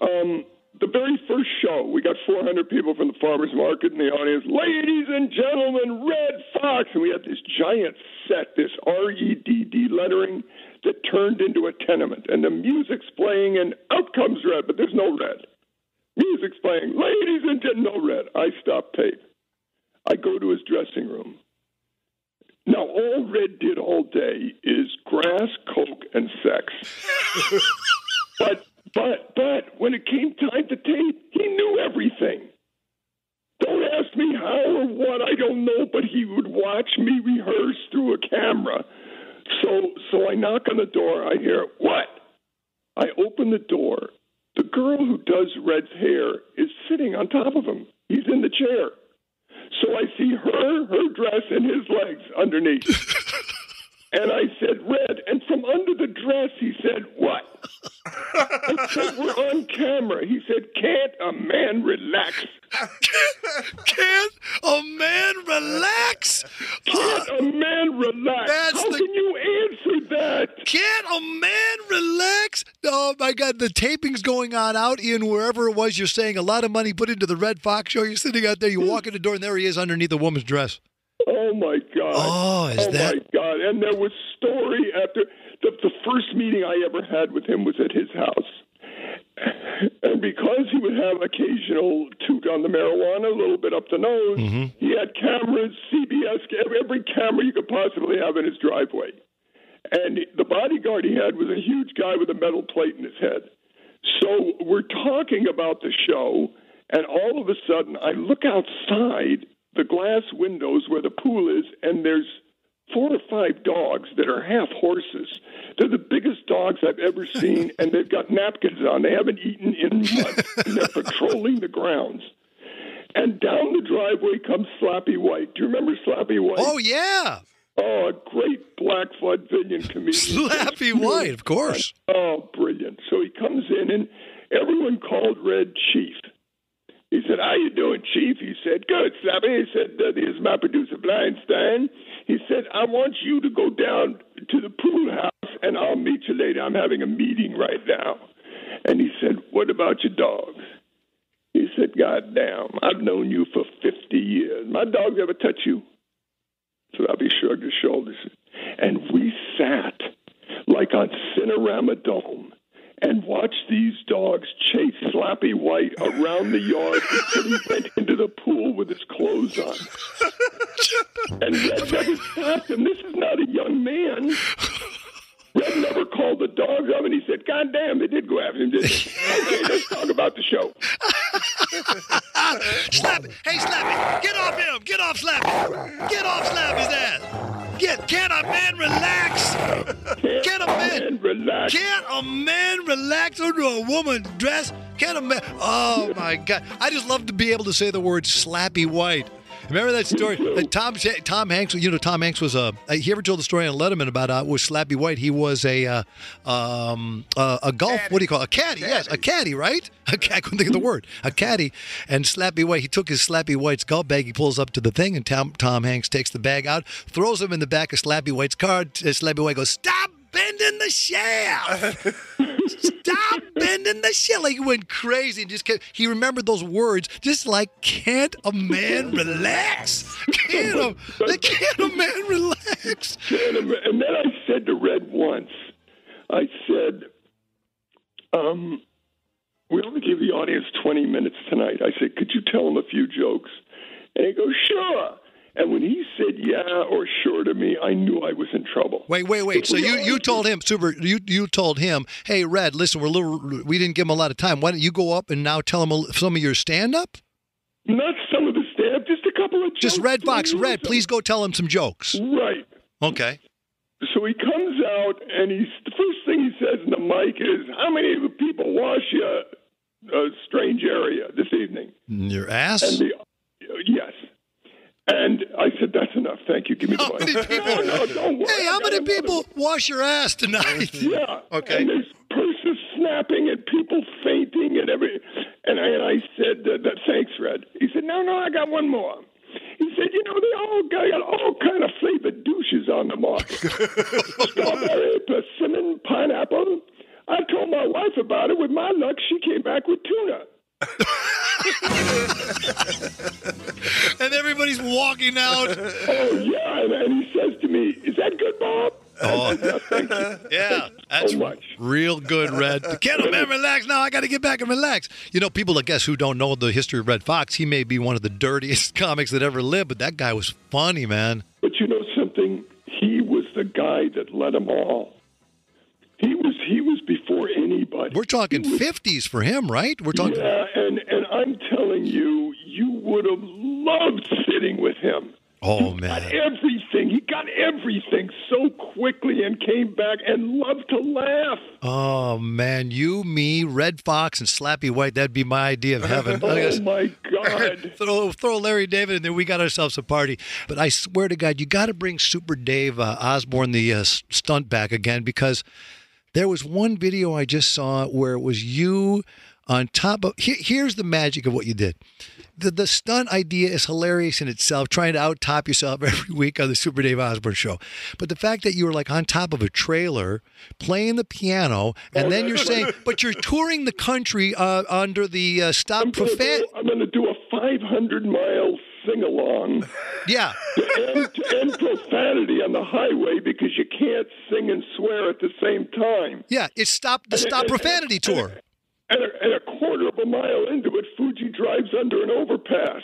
Um, the very first show, we got 400 people from the farmers market in the audience. Ladies and gentlemen, Redd Foxx, and we had this giant set, this R E D D lettering that turned into a tenement, and the music's playing, and out comes Red, but there's no Red. Music's playing, ladies and gentlemen, no Red. I stop tape. I go to his dressing room. Now, all Red did all day is grass, coke, and sex. but, but, but when it came time to tape, he knew everything. Don't ask me how or what, I don't know, but he would watch me rehearse through a camera. So, so I knock on the door. I hear, what? I open the door. The girl who does Red's hair is sitting on top of him. He's in the chair. So I see her, her dress, and his legs underneath. and I said, Red. And from under the dress, he said, What? I said, We're on camera. He said, Can't a man relax? Can't a man relax? Can't a man relax? That's How the- can you answer that? Can't a man relax? Oh my God, the taping's going on out in wherever it was. You're saying a lot of money put into the Redd Foxx show. You're sitting out there, you walk in the door, and there he is underneath a woman's dress. Oh my God! Oh, is oh that- my God! And there was story after the, the first meeting I ever had with him was at his house, and because he would have occasional toot on the marijuana, a little bit up the nose, mm-hmm. he had cameras, CBS, every camera you could possibly have in his driveway, and the bodyguard he had was a huge guy with a metal plate in his head. So we're talking about the show, and all of a sudden I look outside the glass windows where the pool is, and there's four or five dogs that are half horses. They're the biggest dogs I've ever seen, and they've got napkins on. They haven't eaten in months, and they're patrolling the grounds. And down the driveway comes Slappy White. Do you remember Slappy White? Oh, yeah. Oh, a great black vaudevillian comedian. Slappy White, of course. Oh, brilliant. So he comes in, and everyone called Red Chief. He said, "How you doing, Chief?" He said, "Good, Slappy." He said, uh, "This is my producer, Blindstein." He said, "I want you to go down to the pool house, and I'll meet you later. I'm having a meeting right now." And he said, "What about your dogs?" He said, "God damn, I've known you for 50 years. My dogs ever touch you?" So Slappy shrugged his shoulders, and we sat like on Cinerama Dome and watched these dogs chase Slappy White around the yard until he went into the pool with his clothes on. And Red never stopped him. This is not a young man. Red never called the dogs up, and he said, "God damn, they did go after him." Didn't they? okay, let's talk about the show. Slappy. Hey, Slappy. Get off him. Get off Slappy. Get off Slappy's ass. Get, can a man relax? Can a man relax? Can a man relax under a woman's dress? Can a man? Oh my God! I just love to be able to say the word "slappy white." Remember that story? Uh, Tom Tom Hanks. You know, Tom Hanks was a. Uh, he ever told the story on Letterman about uh, was Slappy White? He was a uh, um, uh, a golf. What do you call it? a caddy? Yes, a caddy, right? A, I couldn't think of the word. A caddy. And Slappy White. He took his Slappy White's golf bag. He pulls up to the thing, and Tom Tom Hanks takes the bag out, throws him in the back of Slappy White's car. Uh, Slappy White goes, "Stop bending the shaft." Stop bending the shit. Like he went crazy and just kept, he remembered those words, just like, can't a man relax? Can't a, can't a man relax? And, then I said to Red once, I said, um, we only give the audience 20 minutes tonight. I said, could you tell them a few jokes? And he goes, sure. And when he said yeah or sure to me, I knew I was in trouble. Wait, wait, wait. So you, you told him, Super, you, you told him, hey, Red, listen, we're a little, we didn't give him a lot of time. Why don't you go up and now tell him some of your stand up? Not some of the stand up, just a couple of jokes. Just Redd Foxx, Red, please go tell him some jokes. Right. Okay. So he comes out, and he's the first thing he says in the mic is, "How many of the people wash your uh, strange area this evening?" Your ass. And the, yes. And I said, "That's enough. Thank you. Give me the how. Many people, no, no, don't worry. Hey, how many people wash your ass tonight? Yeah. Okay. And there's purses snapping and people fainting and every. And I, and I said, uh, that, "Thanks, Red." He said, "No, no, I got one more." He said, "You know, they all got, got all kind of flavored douches on the market: strawberry, persimmon, pineapple." I told my wife about it. With my luck, she came back with tuna. and everybody's walking out. Oh yeah, and, he says to me, "Is that good, Bob?" Oh, yeah, that's you. Yeah, that's real good, Red. Can a man relax? Now I got to get back and relax. You know, people, I guess, who don't know the history of Redd Foxx, he may be one of the dirtiest comics that ever lived, but that guy was funny, man. But you know something? He was the guy that led them all. He was he was before anybody. We're talking 50s for him, right? We're talking. Yeah, and and I'm telling you, you would have loved sitting with him. Oh Got man. everything. He got everything so quickly and came back and loved to laugh. Oh man, you, me, Redd Foxx, and Slappy White. That'd be my idea of heaven. Oh my God! throw throw Larry David in there. We got ourselves a party. But I swear to God, you got to bring Super Dave uh, Osborne, the uh, stunt, back again because there was one video I just saw where it was you on top of. Here, here's the magic of what you did. The, the stunt idea is hilarious in itself, trying to out top yourself every week on the Super Dave Osborne show. But the fact that you were like on top of a trailer playing the piano, and then you're saying, but you're touring the country uh, under the uh, stop profan. I'm going to do a 500 mile sing along. Yeah. To end, to end profanity on the highway because you can't sing and swear at the same time. Yeah, it's stop the stop profanity tour. And a, and a quarter of a mile into it, Fuji drives under an overpass.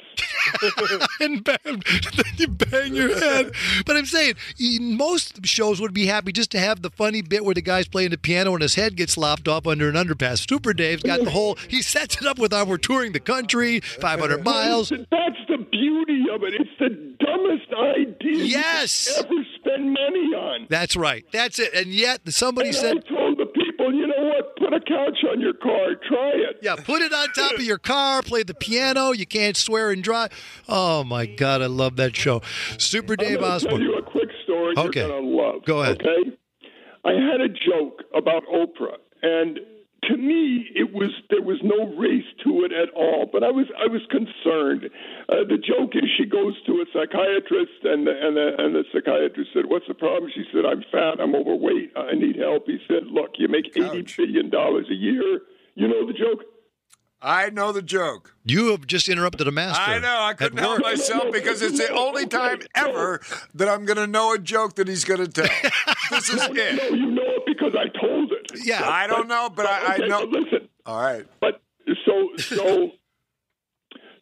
and bam, then you bang your head. But I'm saying most shows would be happy just to have the funny bit where the guy's playing the piano and his head gets lopped off under an underpass. Super Dave's got the whole. He sets it up with our we're touring the country, 500 miles. That's the beauty of it. It's the dumbest idea Yes. you ever spend money on. That's right. That's it. And yet somebody and said. I told the people, you know what? Put a couch on your car. Try it. Yeah, put it on top of your car, play the piano. You can't swear and drive. Oh my God, I love that show. Super Dave Osborne. tell you a quick story Okay. you're to love. Go ahead. Okay? I had a joke about Oprah, and to me, it was there was no race to it at all. But I was I was concerned. Uh, the joke is she goes to a psychiatrist, and the, and the and the psychiatrist said, "What's the problem?" She said, "I'm fat. I'm overweight. I need help." He said, "Look, you make eighty billion dollars a year. You know the joke." I know the joke. You have just interrupted a master. I know. I couldn't help myself because it's the only time ever that I'm going to know a joke that he's going to tell. This is No, it. no, you know it because I told it. Yeah. I don't know, but I, I Okay, know. but listen, All right. But so so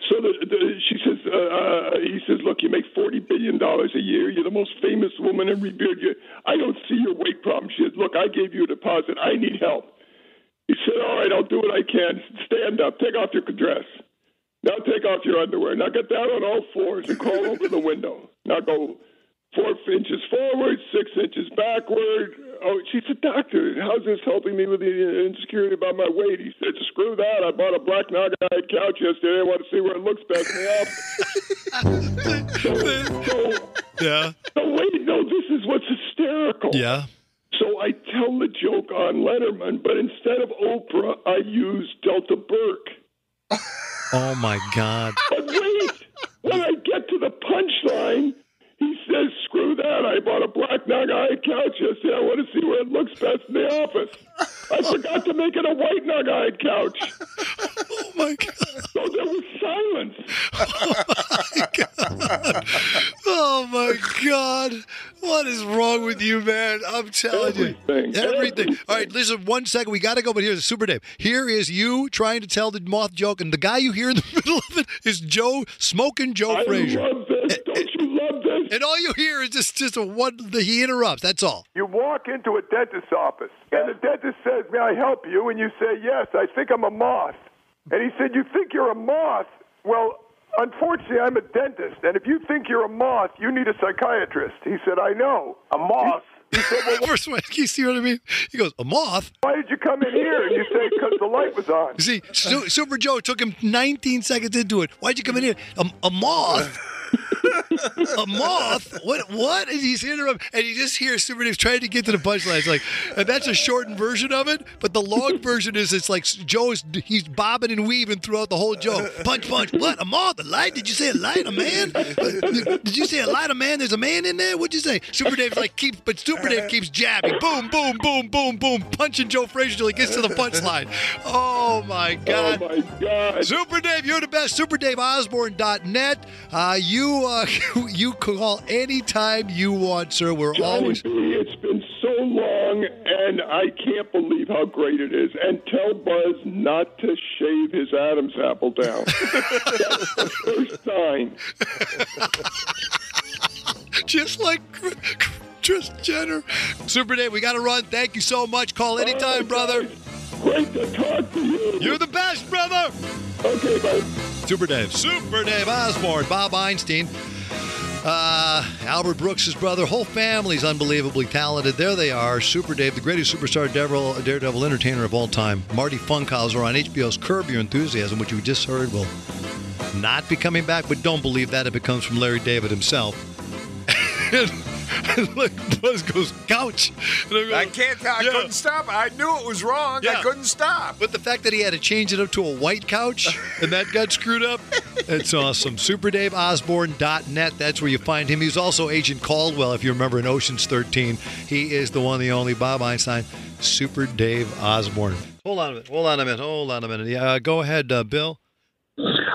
so the, the she says uh, uh, he says, look, you make forty billion dollars a year. You're the most famous woman in revered. You, I don't see your weight problem. She says, look, I gave you a deposit. I need help. He said, all right, I'll do what I can. Stand up. Take off your dress. Now take off your underwear. Now get down on all fours and crawl over the window. Now go four inches forward, six inches backward. Oh, she said, Doctor, how's this helping me with the insecurity about my weight? He said, Screw that. I bought a black knockout couch yesterday. I want to see where it looks best in the so, so, Yeah. so wait, no, this is what's hysterical. Yeah. So I tell the joke on Letterman, but instead of Oprah, I use Delta Burke. Oh my God. But wait, when I get to the punchline, he says, "Screw that! I bought a black knockout couch yesterday. I want to see where it looks best in the office. I forgot to make it a white knockout couch." Oh my God. So there was silence. Oh my God. Oh, my God. What is wrong with you, man? I'm telling you. Everything. Everything. All right, listen, one second. We got to go, but here's Super Dave. Here is you trying to tell the moth joke, and the guy you hear in the middle of it is Joe, smoking Joe I Frazier. This. Don't you love this? And all you hear is just, just a one, the, he interrupts. That's all. You walk into a dentist's office, and the dentist says, May I help you? And you say, Yes, I think I'm a moth. And he said, You think you're a moth? Well, unfortunately, I'm a dentist, and if you think you're a moth, you need a psychiatrist. He said, I know. A moth? He said, Well, First one, you see what I mean? He goes, a moth? why did you come in here? And you say, Because the light was on. You see, Su- Super Joe took him 19 seconds into it. Why'd you come in here? A, a moth? a moth? What? What? And he's interrupting, and you just hear Super Dave trying to get to the punchline. It's like, and that's a shortened version of it. But the long version is it's like Joe's he's bobbing and weaving throughout the whole joke. Punch, punch. What? A moth? A light? Did you say a light? A man? Did you say a light? A man? There's a man in there. What'd you say? Super Dave's like keeps, but Super Dave keeps jabbing. Boom, boom, boom, boom, boom, punching Joe Frazier till he gets to the punchline. Oh my God. Oh my God! Super Dave, you're the best. SuperDaveOsborne.net. Uh, you uh, you call anytime you want, sir. We're Johnny always. B, it's been so long, and I can't believe how great it is. And tell Buzz not to shave his Adam's apple down. That's the first sign. Just like Kris Jenner. Super Dave, we got to run. Thank you so much. Call anytime, brother. Great to talk to you. You're the best, brother. Okay, bud. Super Dave. Super Dave Osborne. Bob Einstein. Uh, Albert Brooks' brother, whole family's unbelievably talented. There they are. Super Dave, the greatest superstar devil, daredevil entertainer of all time. Marty Funkhouser on HBO's Curb Your Enthusiasm, which you just heard will not be coming back, but don't believe that if it comes from Larry David himself. and, and look, Buzz goes, couch. And I'm I can't. I Yeah. couldn't stop. I knew it was wrong. Yeah. I couldn't stop. But the fact that he had to change it up to a white couch and that got screwed up, it's awesome. SuperDaveOsborne.net. That's where you find him. He's also Agent Caldwell, if you remember in Ocean's 13. He is the one, the only Bob Einstein. Super Dave Osborne. Hold on a minute. Hold on a minute. Hold on a minute. Yeah, uh, go ahead, uh, Bill.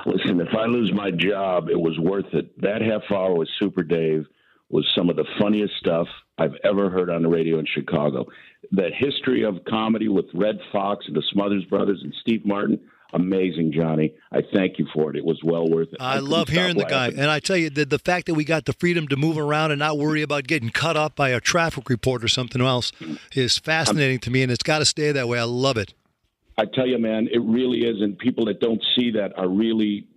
Listen, if I lose my job, it was worth it. That half hour with Super Dave was some of the funniest stuff I've ever heard on the radio in Chicago. The history of comedy with Redd Foxx and the Smothers Brothers and Steve Martin, amazing, Johnny. I thank you for it. It was well worth it. I couldn't love hearing the guy. And I tell you, the, the fact that we got the freedom to move around and not worry about getting cut up by a traffic report or something else is fascinating to me, and it's got to stay that way. I love it. I tell you, man, it really is. And people that don't see that are really,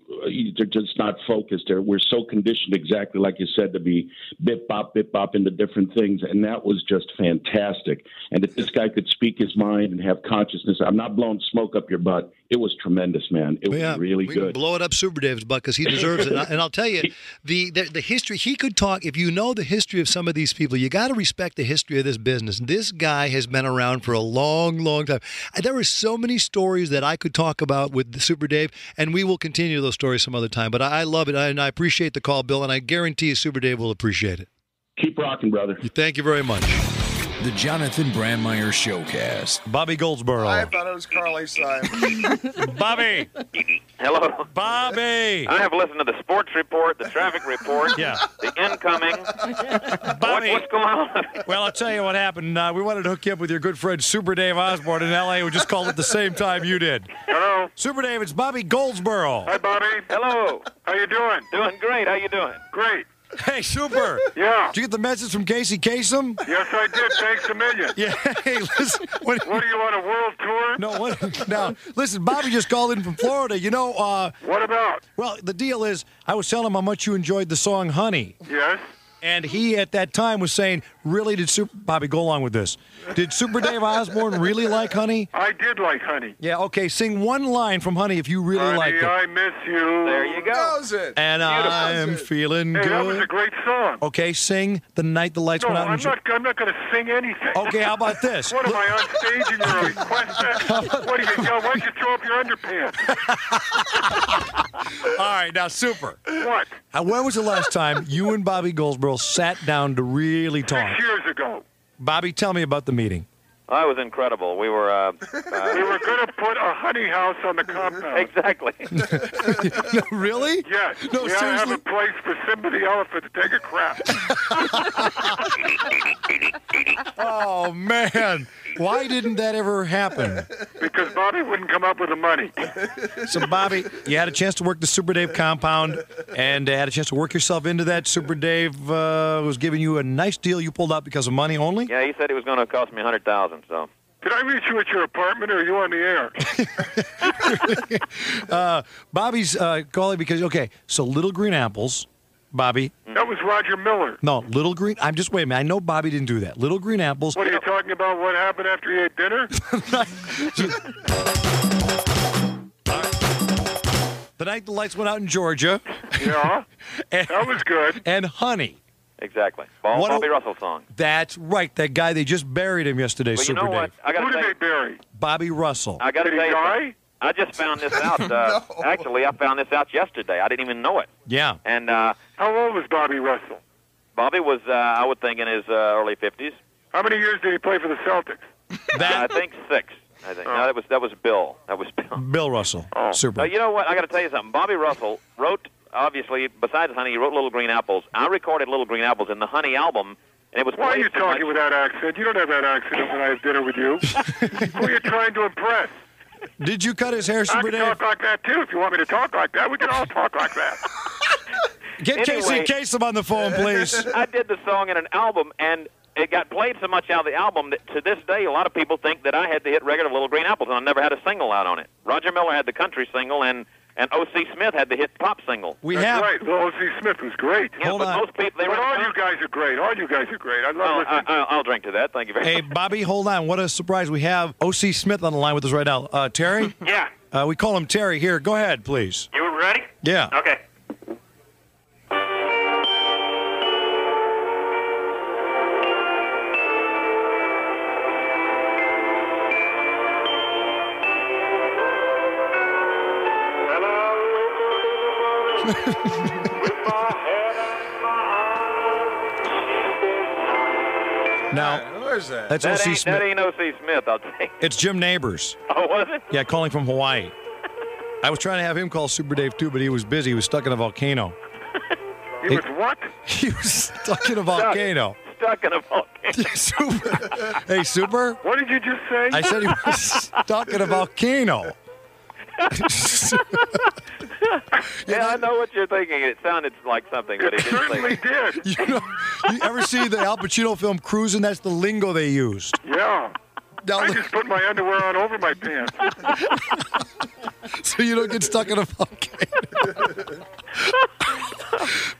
they're just not focused. They're, we're so conditioned, exactly like you said, to be bip bop, bip bop into different things. And that was just fantastic. And if this guy could speak his mind and have consciousness, I'm not blowing smoke up your butt. It was tremendous, man. It was Yeah, really we good. blow it up Super Dave's butt because he deserves it. And I'll tell you, the, the the history he could talk. If you know the history of some of these people, you got to respect the history of this business. This guy has been around for a long, long time. There are so many stories that I could talk about with the Super Dave, and we will continue those stories some other time. But I, I love it, and I appreciate the call, Bill, and I guarantee you, Super Dave will appreciate it. Keep rocking, brother. Thank you very much. The Jonathon Brandmeier Showcast. Bobby Goldsboro. I thought it was Carly Simon. Bobby. Hello. Bobby. I have listened to the sports report, the traffic report, Yeah. the incoming. Bobby. what's going on? Well, I'll tell you what happened. Uh, we wanted to hook you up with your good friend Super Dave Osborne in L.A. who just called at the same time you did. Hello. Super Dave, it's Bobby Goldsboro. Hi, Bobby. Hello. How you doing? Doing great. How you doing? Great. Hey, Super. Yeah. Did you get the message from Casey Kasem? Yes, I did. Thanks a million. Yeah. Hey, listen. What, What do you want, a world tour? no, what, now, listen, Bobby just called in from Florida. You know, uh, What about? well, the deal is, I was telling him how much you enjoyed the song Honey. Yes. And he, at that time, was saying, really, did Super... Bobby, go along with this. Did Super Dave Osborne really like Honey? I did like Honey. Yeah, okay, sing one line from Honey if you really like it. I miss you. There you go. Knows it. And I'm feeling Hey, that was a good. great song. Okay, sing The Night the Lights No, Went Out. I'm in Jo- not. I'm not going to sing anything. Okay, how about this? What am I on stage and you're a request? What do you? Why don't you throw up your underpants? All right, now, Super. What? Uh, when was the last time you and Bobby Goldsboro sat down to really talk? Six years ago. Bobby, tell me about the meeting. That was incredible. We were. Uh, we were going to put a honey house on the compound. Exactly. no, really? Yes. No, we had to have seriously? a place for Simba the elephant to take a crap. Oh, man. Why didn't that ever happen? because Bobby wouldn't come up with the money. So, Bobby, you had a chance to work the Super Dave compound and uh, had a chance to work yourself into that. Super Dave uh, was giving you a nice deal you pulled out because of money only? Yeah, he said it was going to cost me a hundred thousand. So. Did I reach you at your apartment, or are you on the air? Uh, Bobby's uh, calling because, okay, so Little Green Apples, Bobby. That was Roger Miller. No, Little Green. I'm just wait a minute. I know Bobby didn't do that. Little Green Apples. What are you talking about? What happened after he ate dinner? The night the lights went out in Georgia. Yeah, and, that was good. And Honey. Exactly. Ball, What a- Bobby Russell song. That's right. That guy they just buried him yesterday. But you Super know what? Dave. I gotta Who did they bury? Bobby Russell. I got to tell you, something. I just found this out. Uh, Actually, I found this out yesterday. I didn't even know it. Yeah. And uh, how old was Bobby Russell? Bobby was, uh, I would think, in his uh, early fifties. How many years did he play for the Celtics? That... I think six. I think no, that was that was Bill. That was Bill. Bill Russell. Oh. Super. Uh, you know what? I got to tell you something. Bobby Russell wrote, obviously, besides Honey, he wrote Little Green Apples. I recorded Little Green Apples in the Honey album, and it was. Why are you played so much- talking with that accent? You don't have that accent when I have dinner with you. Who are you trying to impress? Did you cut his hair, Super I Super can Dave? talk like that too. If you want me to talk like that, we can all talk like that. Get Casey Anyway- Kasem on the phone, please. I did the song in an album, and it got played so much out of the album that to this day, a lot of people think that I had the hit record of Little Green Apples, and I never had a single out on it. Roger Miller had the country single, and and O.C. Smith had the hit pop single. We That's have. right. Well, O.C. Smith was great. Yeah, Hold but on. most people they But were. all you guys are great. All you guys are great. I love Oh, listening. I, I, I'll drink to that. Thank you very Hey, much. Hey, Bobby, hold on. What a surprise. We have O.C. Smith on the line with us right now. Uh, Terry? Yeah. Uh, we call him Terry here. Go ahead, please. You ready? Yeah. Okay. Now, Where's that? that's That O.C. ain't, Smith. that ain't O.C. Smith, I'll tell you. It's Jim Nabors. Oh, was it? Yeah, calling from Hawaii. I was trying to have him call Super Dave too, but he was busy. He was stuck in a volcano. He was what? He was stuck in a volcano. Stuck in a volcano. Super. Hey, Super. What did you just say? I said he was stuck in a volcano. yeah, I know what you're thinking. It sounded like something, but it it didn't say certainly it. did. You know, you ever see the Al Pacino film Cruising? That's the lingo they used. Yeah. Now, I just put my underwear on over my pants. so you don't get stuck in a volcano.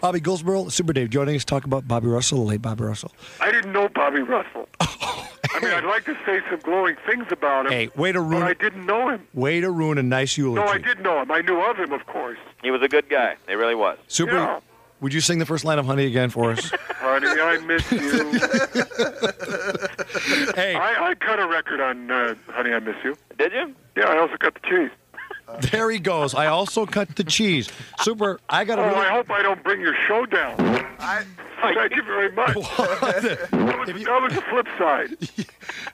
Bobby Goldsboro, Super Dave joining us to talk about Bobby Russell, the late Bobby Russell. I didn't know Bobby Russell. Oh, I mean, I'd like to say some glowing things about him. Hey, way to but ruin I didn't know him. Way to ruin a nice eulogy. No, I did know him. I knew of him, of course. He was a good guy. He really was. Super. Yeah. Would you sing the first line of Honey again for us? Honey, I miss you. hey, I, I cut a record on uh, Honey, I Miss You. Did you? Yeah, I also cut the cheese. there he goes. I also cut the cheese. Super. I got Oh, a I really. hope I don't bring your show down. I, thank you very much. that, was, that was the flip side.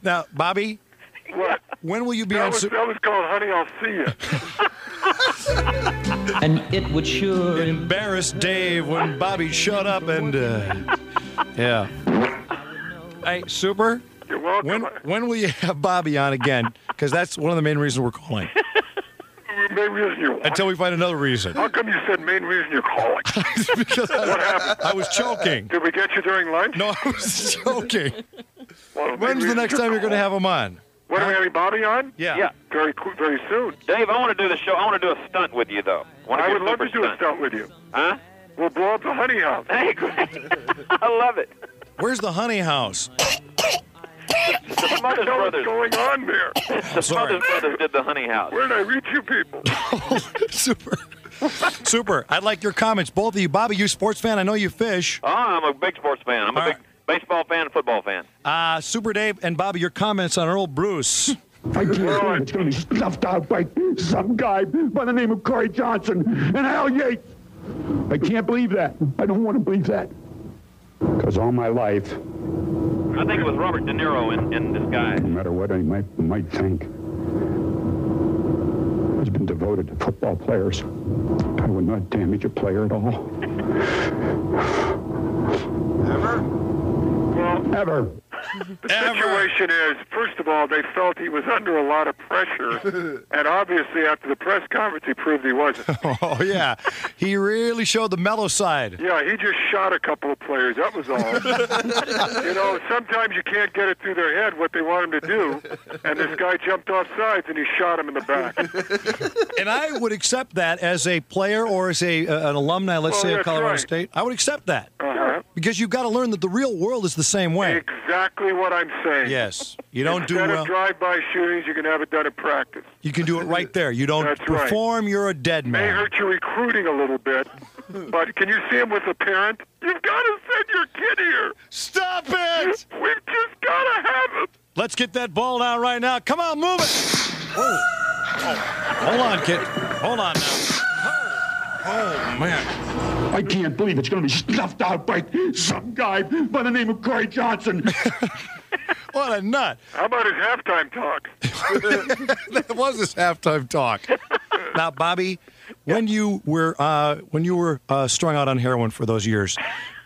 Now, Bobby, What? when will you be That on? was, Su- that was called Honey, I'll See You. And it would sure embarrass Dave when Bobby shut up and. Uh, yeah. Hey, Super. You're welcome. When when will you have Bobby on again? Because that's one of the main reasons we're calling. Main reason you Until we find another reason. How come you said main reason you're calling? because I, what happened? I was choking. Did we get you during lunch? No, I was joking. Well, When's the next you're time you're going to have him on? When are we having Bobby on? Yeah. Yeah. Very, very soon. Dave, I want to do the show. I want to do a stunt with you, though. One of I would love to super do a stunt with you. Huh? We'll blow up the honey house. Hey, great. I love it. Where's the honey house? The Smothers What Brothers. is going on there? The Sorry. Smothers Brothers did the Honey House. Where did I reach you people? Super. Super. I'd like your comments, both of you. Bobby, you sports fan? I know you fish. Oh, I'm a big sports fan. I'm a All big baseball fan, football fan. Uh, Super Dave and Bobby, your comments on Earle Bruce. I can't believe it's going to be snuffed out by some guy by the name of Corey Johnson and Al Yates. I can't believe that. I don't want to believe that. Because all my life, I think it was Robert De Niro in, in disguise. no matter what I might, might think, I've been devoted to football players. I would not damage a player at all. Well, Ever. The situation is, first of all, they felt he was under a lot of pressure, and obviously after the press conference, he proved he wasn't. Oh, yeah. He really showed the mellow side. Yeah, he just shot a couple of players. That was all. you know, sometimes you can't get it through their head what they want him to do, and this guy jumped off sides and he shot him in the back. And I would accept that as a player or as a uh, an alumni, let's Well, say, of Colorado right. State. I would accept that. Uh-huh. Because you've got to learn that the real world is the same way. Exactly what I'm saying. Yes. You don't do Instead well. of drive-by shootings, you can have it done in practice. You can do it right there. You don't That's right. you're a dead man. May hurt your recruiting a little bit, but can you see him with a parent? You've got to send your kid here. Stop it! We've just got to have him. Let's get that ball down right now. Come on, move it. Oh. oh. Hold on, kid. Hold on now. Oh, man. I can't believe it's going to be snuffed out by some guy by the name of Corey Johnson. What a nut. How about his halftime talk? that was his halftime talk. now, Bobby, when you were uh, when you were uh, strung out on heroin for those years,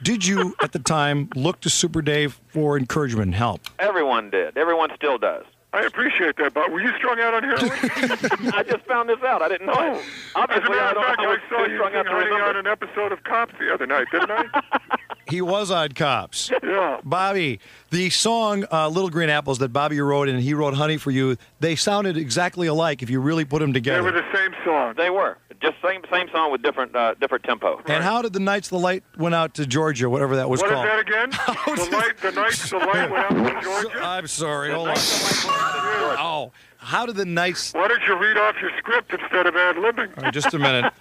did you at the time look to Super Dave for encouragement and help? Everyone did. Everyone still does. I appreciate that, but were you strung out on heroin? I just found this out. I didn't know Oh. it. As a matter I, of fact, I I saw you strung out on an episode of Cops the other night, didn't I? He was on Cops. Yeah. Bobby, the song uh, "Little Green Apples" that Bobby wrote and he wrote "Honey for You," they sounded exactly alike if you really put them together. They were the same song. They were just same same song with different uh, different tempo. and how did the nights the light went out to Georgia, whatever that was What is called? that again? the light, the night, the light went out to Georgia. I'm sorry. Hold on. Oh, how did the nights? Why don't you read off your script instead of ad libbing? All right, just a minute.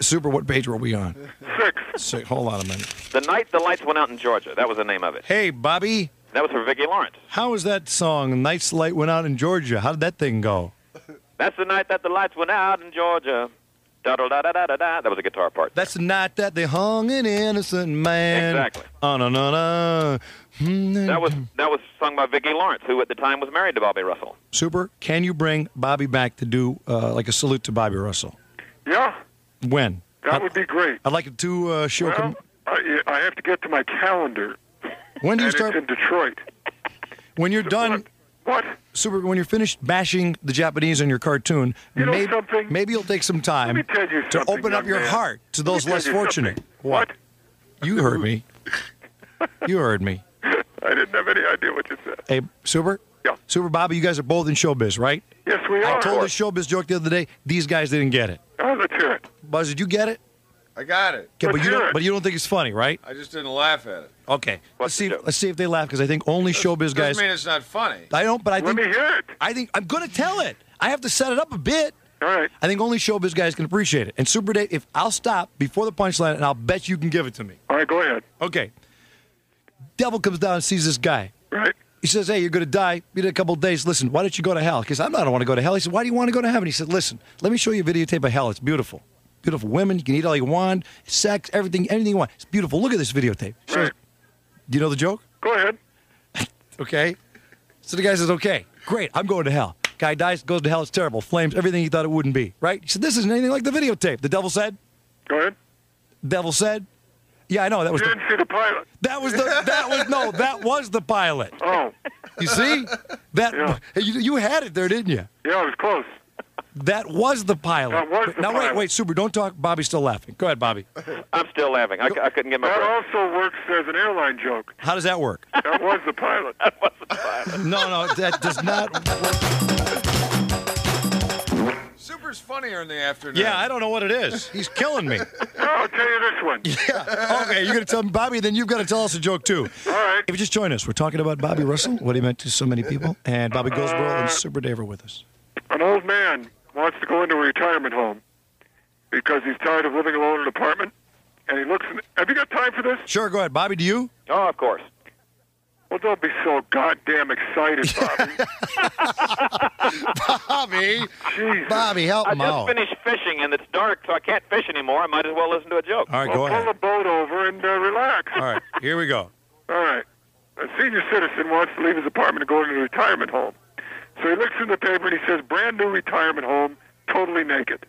Super, what page were we on? Six. Six. Hold on a minute. The night the lights went out in Georgia. That was the name of it. Hey, Bobby, That was for Vicki Lawrence. how was that song? Night's light went out in Georgia. How did that thing go? That's the night that the lights went out in Georgia. Da da da da da da da. That was a guitar part. That's the night that they hung an innocent man. Exactly. Oh no no no. That was that was sung by Vicki Lawrence, who at the time was married to Bobby Russell. Super. Can you bring Bobby back to do uh, like a salute to Bobby Russell? Yeah, When? that would be great. I'd like to uh, show. Well, com- I, I have to get to my calendar. when do you start? In Detroit. When you're done, What? Super. When you're finished bashing the Japanese on your cartoon, You know maybe, something? maybe you'll take some time Let me tell you to open up your man. heart to those less fortunate. something. What? You heard me. You heard me. I didn't have any idea what you said. Hey, Super. Yeah. Super Bobby, you guys are both in showbiz, right? Yes, we are. I told this showbiz joke the other day. These guys didn't get it. Oh, let's hear it. Buzz, did you get it? I got it. Okay, but you don't. But you don't think it's funny, right? I just didn't laugh at it. Okay. let's see. Let's see if they laugh because I think only showbiz Doesn't guys. mean it's not funny. I don't, but I Let think. me hear it. I think I'm going to tell it. I have to set it up a bit. All right. I think only showbiz guys can appreciate it. And Super Dave, if I'll stop before the punchline, and I'll bet you can give it to me. All right, go ahead. Okay. Devil comes down and sees this guy. Right. He says, "Hey, you're going to die. Be in a couple of days. Listen, why don't you go to hell? Because I'm not. Don't want to go to hell." He said, "Why do you want to go to heaven?" He said, "Listen, let me show you a videotape of hell. It's beautiful. Beautiful women. You can eat all you want. Sex, everything, anything you want. It's beautiful. Look at this videotape." Shows- Do you know the joke? Go ahead. Okay. So the guy says, "Okay, great. I'm going to hell." Guy dies, goes to hell. It's terrible. Flames, everything he thought it wouldn't be. Right? He said, "This isn't anything like the videotape." The devil said. Go ahead. Devil said. Yeah, I know that was. You The, didn't see the pilot. that was the. That was no. That was the pilot. Oh. You see? That you, you had it there, didn't you? Yeah, it was close. That was the pilot. That was the now wait, pilot. wait, Super, don't talk. Bobby's still laughing. Go ahead, Bobby. I'm still laughing. I, I couldn't get my That breath. also works as an airline joke. How does that work? That was the pilot. That was the pilot. no, no, that does not. Super's funnier in the afternoon. Yeah, I don't know what it is. He's killing me. I'll tell you this one. Yeah. Okay, you're gonna tell me, Bobby. Then you've got to tell us a joke too. All right. If you just join us, we're talking about Bobby Russell, what he meant to so many people, and Bobby Goldsboro Uh, and Super Dave are with us. An old man wants to go into a retirement home because he's tired of living alone in an apartment. And he looks. In, have you got time for this? Sure, go ahead, Bobby. Do you? Oh, of course. Well, don't be so goddamn excited, Bobby. Bobby. Jesus. Bobby, help me out. I him just out. finished fishing and it's dark, so I can't fish anymore. I might as well listen to a joke. All right, well, go pull ahead. the boat over and uh, relax. All right, here we go. All right. A senior citizen wants to leave his apartment and go into a retirement home. So he looks in the paper and he says, brand new retirement home, totally naked.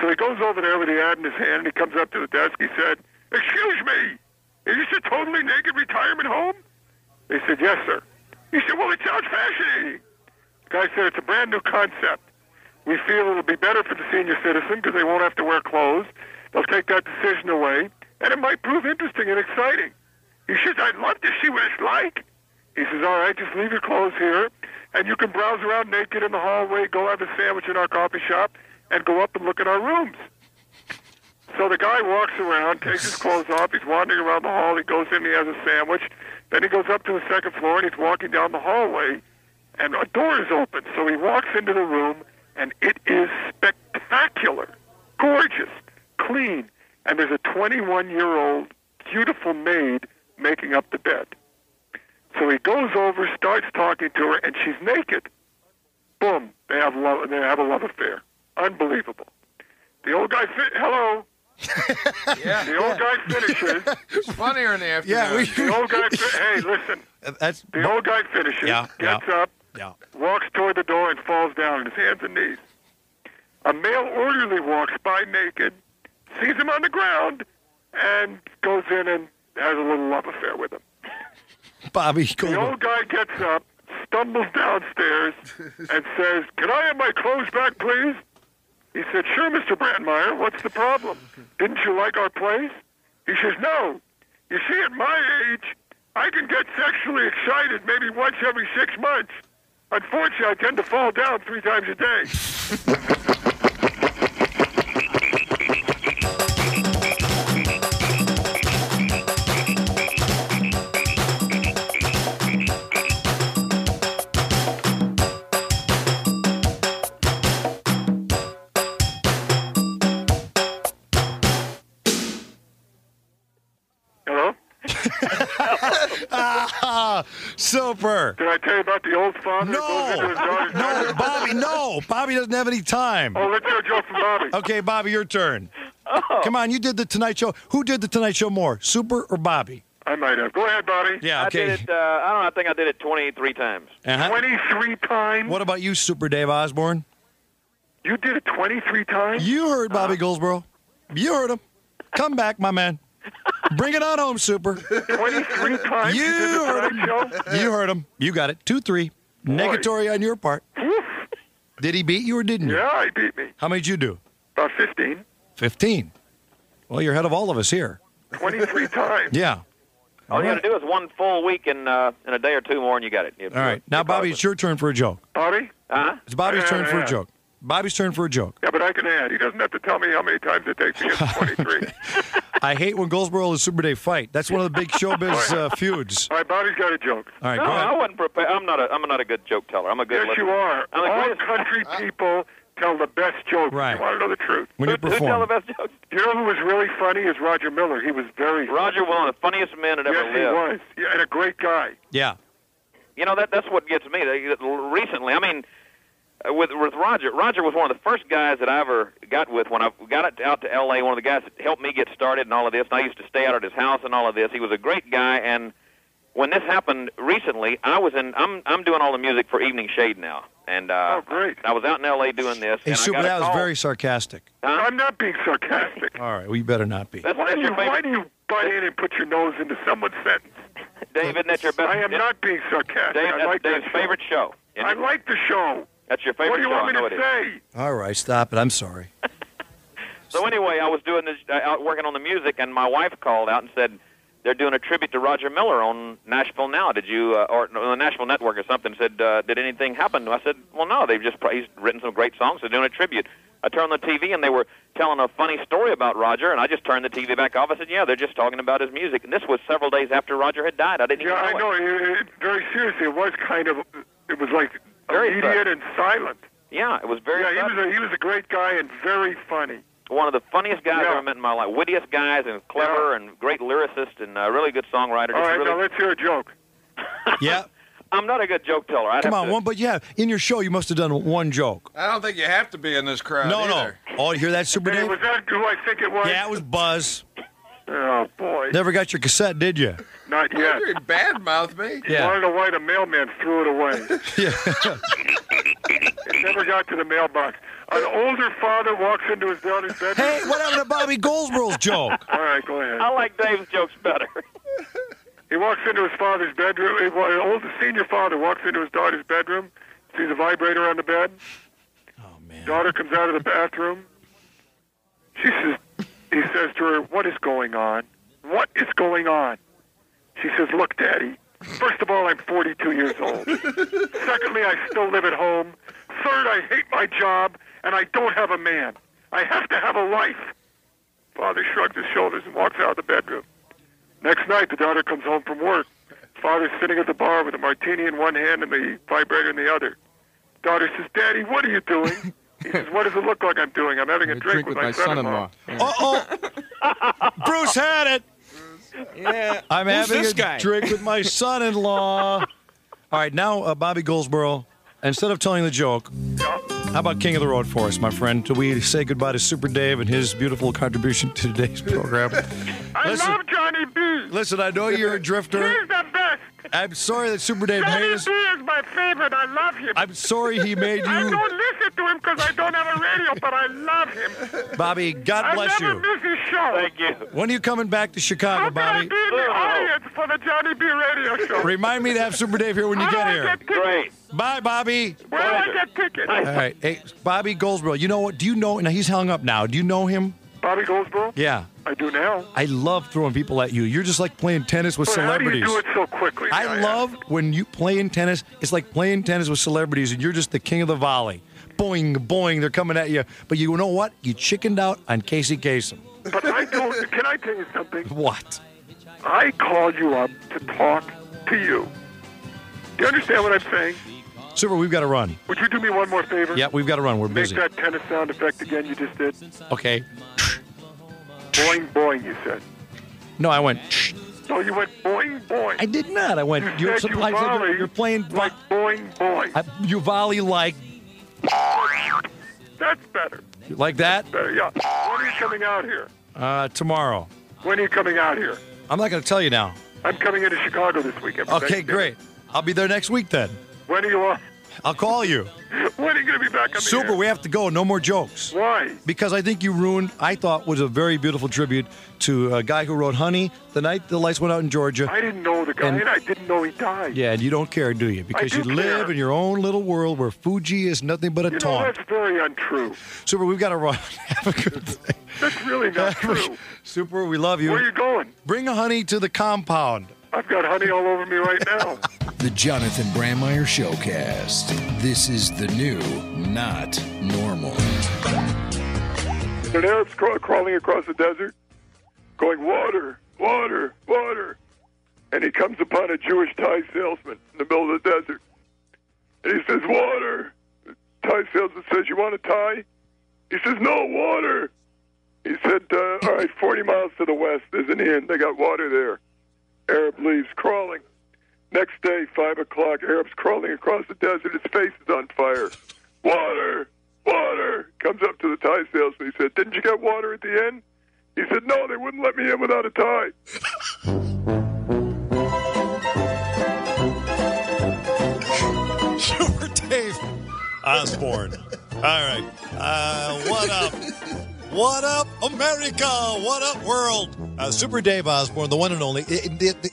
So he goes over there with the ad in his hand and he comes up to the desk. He said, Excuse me, is this a totally naked retirement home? They said, Yes, sir. He said, Well, it sounds fascinating. The guy said, It's a brand new concept. We feel it'll be better for the senior citizen because they won't have to wear clothes. They'll take that decision away, and it might prove interesting and exciting. He says, I'd love to see what it's like. He says, all right, just leave your clothes here, and you can browse around naked in the hallway, go have a sandwich in our coffee shop, and go up and look at our rooms. So the guy walks around, takes his clothes off, he's wandering around the hall, he goes in, he has a sandwich, then he goes up to the second floor, and he's walking down the hallway, and a door is open. So he walks into the room, and it is spectacular, gorgeous, clean, and there's a 21-year-old beautiful maid making up the bed. So he goes over, starts talking to her, and she's naked. Boom! They have love. They have a love affair. Unbelievable. The old guy. Hello. Yeah. The old guy finishes. It's funnier in the afternoon. Yeah, we- The old guy. Fi- hey, listen. That's The old guy finishes. Yeah, Gets yeah. up. Yeah. Walks toward the door and falls down on his hands and knees. A male orderly walks by naked, sees him on the ground, and goes in and has a little love affair with him. Bobby The Goldsboro. old guy gets up, stumbles downstairs, and says, Can I have my clothes back, please? He said, Sure, Mr. Brandmeier. What's the problem? Didn't you like our place? He says, No. You see, at my age, I can get sexually excited maybe once every six months. Unfortunately, I tend to fall down three times a day. super. Did I tell you about the old father who goes into his daughter's No. Bobby, no. Bobby doesn't have any time. Oh, let's hear a joke from Bobby. Okay, Bobby, your turn. Oh. Come on, you did the Tonight Show. Who did the Tonight Show more, Super or Bobby? I might have. Go ahead, Bobby. Yeah, I okay. did it. Uh, I don't know. I think I did it 23 times. Uh-huh. 23 times? What about you, Super Dave Osborne? You did it 23 times? You heard Bobby Goldsboro. You heard him. Come back, my man. Bring it on home, Super. 23 times You you heard him. Show? You heard him. You got it. Two, three. Negatory on your part. Did he beat you or didn't you? Yeah, he beat me. How many did you do? About 15. 15. Well, you're ahead of all of us here. 23 times. Yeah. All you got to do is one full week in uh, in a day or two more, and you got it. You- All right. Now, Bobby, it's your turn for a joke. Bobby? Uh-huh. It's Bobby's Yeah, turn for yeah. a joke. Bobby's turn for a joke. Yeah, but I can add. He doesn't have to tell me how many times it takes to get to 23. I hate when Goldsboro and Super Dave fight. That's one of the big showbiz uh, feuds. All right, Bobby's got a joke. All right, no, go ahead. I wasn't prepared. I'm not a. I'm not a good joke teller. I'm a good. Yes, you are. I'm the All greatest- country people tell the best jokes. Right. You want to know the truth? When you Who tell the best jokes? You know who was really funny is Roger Miller. He was very Roger was one of the funniest men that ever lived. Yes, he was. Yeah, and a great guy. Yeah. You know that that's what gets me. Recently, I mean, with with Roger, Roger was one of the first guys that I ever got with when I got it out to L.A. One of the guys that helped me get started and all of this. And I used to stay out at his house and all of this. He was a great guy. And when this happened recently, I was in. I'm I'm doing all the music for Evening Shade now. And uh, Oh, great. I was out in L.A. doing this. Hey, and Super, I got that was very sarcastic. I'm not being sarcastic. All right, well, you better not be. That's, Why that's do you why do you butt in and put your nose into someone's sentence? Dave. Isn't that your best? I am not being sarcastic. Dave, I that's like Dave's that show. favorite show. I like the show. That's your favorite What do you show. want me to it is. say? All right, stop it. I'm sorry. So anyway, I was doing this, uh, out working on the music, and my wife called out and said they're doing a tribute to Roger Miller on Nashville Now. Did you, uh, or no, the Nashville Network or something? Said, uh, did anything happen? I said, well, no. They've just he's written some great songs. They're doing a tribute. I turned on the TV, and they were telling a funny story about Roger, and I just turned the TV back off. I said, yeah, they're just talking about his music. And this was several days after Roger had died. I didn't Yeah, I even know, know. it. It, it, very seriously, it was kind of. It was like Very immediate and silent. Yeah, it was very. yeah, he was a, he was a great guy and very funny. one of the funniest guys Yeah. I ever met in my life. Wittiest guys and clever and great lyricist and a really good songwriter. All Just right, really, now let's hear a joke. Yeah. I'm not a good joke teller. I'd Come on, to, one. But yeah, in your show, you must have done one joke. I don't think you have to be in this crowd. No, no. Oh, you hear that, Super Hey, Dave? was that who I think it was? Yeah, it was Buzz. Oh boy, Never got your cassette, did you? not yet. You badmouth me. Yeah. Want to know why the mailman threw it away? Yeah. it never got to the mailbox. An older father walks into his daughter's bedroom. hey, what happened to Bobby Goldsboro's joke? All right, go ahead. I like Dave's jokes better. He walks into his father's bedroom. He, well, an old senior father walks into his daughter's bedroom, sees a vibrator on the bed. Oh man. Daughter comes out of the bathroom. She says, he says to her, "What is going on? What is going on?" She says, "Look, Daddy. First of all, I'm 42 years old. Secondly, I still live at home. Third, I hate my job, and I don't have a man. I have to have a life." Father shrugs his shoulders and walks out of the bedroom. Next night, the daughter comes home from work. Father's sitting at the bar with a martini in one hand and the vibrator in the other. Daughter says, Daddy, what are you doing? He says, What does it look like I'm doing? I'm having a drink, with, my, son-in-law. Uh oh. Bruce had it. Yeah. I'm Who's having this a guy? drink with my son-in-law. All right, now uh, Bobby Goldsboro. Instead of telling the joke, how about King of the Road for us, my friend? Do we say goodbye to Super Dave and his beautiful contribution to today's program? I Listen. love Johnny B. Listen, I know you're a drifter. He's the best. I'm sorry that Super Dave Johnny made B is my favorite. I love him. I'm sorry he made you. I you. don't listen to him because I don't have a radio, but I love him. Bobby, God I bless never you. miss his show. Thank you. When are you coming back to Chicago, How can I Bobby? be in the oh. audience for the Johnny B radio show? Remind me to have Super Dave here when you How get I here. get tickets? Great. Bye, Bobby. Where do I get tickets? All right, hey, Bobby Goldsboro. You know what? Do you know? Now he's hung up. Now, do you know him? Bobby Goldsboro? Yeah. I do now. I love throwing people at you. You're just like playing tennis with But how do you do it so quickly? I ask? love when you play in tennis. It's like playing tennis with celebrities, and you're just the king of the volley. Boing, boing, they're coming at you. But you know what? You chickened out on Casey Kasem. But I don't. Can I tell you something? What? I called you up to talk to you. Do you understand what I'm saying? Super, we've got to run. Would you do me one more favor? Yeah, we've got to run. We're busy. Make that tennis sound effect again you just did. Okay. Boing, boing, you said. No, I went. No, you went boing, boing. I did not. I went. You You're, said you I said you're, volley you're playing. like boing, boing. I, you volley like That's better. like that Better, yeah. When are you coming out here? uh, tomorrow. When are you coming out here? I'm not going to tell you now. I'm coming into Chicago this weekend. Okay, great. I'll be there next week then. When are you on? I'll call you. When are you going to be back on Super, air? we have to go. No more jokes. Why? Because I think you ruined, I thought was a very beautiful tribute to a guy who wrote Honey the night the lights went out in Georgia. I didn't know the guy, And- and, I didn't know he died. Yeah, and you don't care, do you? Because do you live in your own little world where Fuji is nothing but a You know, taunt. that's very untrue. Super, we've got to run. Have a good day. That's really not true. Super, we love you. Where are you going? Bring honey to the compound. I've got honey all over me right now. The Jonathon Brandmeier Showcast. This is the new not normal. An Arab's craw- crawling across the desert, going, water, water, water. And he comes upon a Jewish tie salesman in the middle of the desert. And he says, water. The tie salesman says, you want a tie? He says, no, water. He said, uh, all right, 40 miles to the west, there's an inn. They got water there. Arab leaves, crawling. Next day, 5 o'clock, Arab's crawling across the desert. His face is on fire. Water! Water! Comes up to the tie salesman. He said, didn't you get water at the end? He said, no, they wouldn't let me in without a tie. Osborne. All right. Uh, what up? What up, America? What up, world? Uh, Super Dave Osborne, the one and only. It- it- it-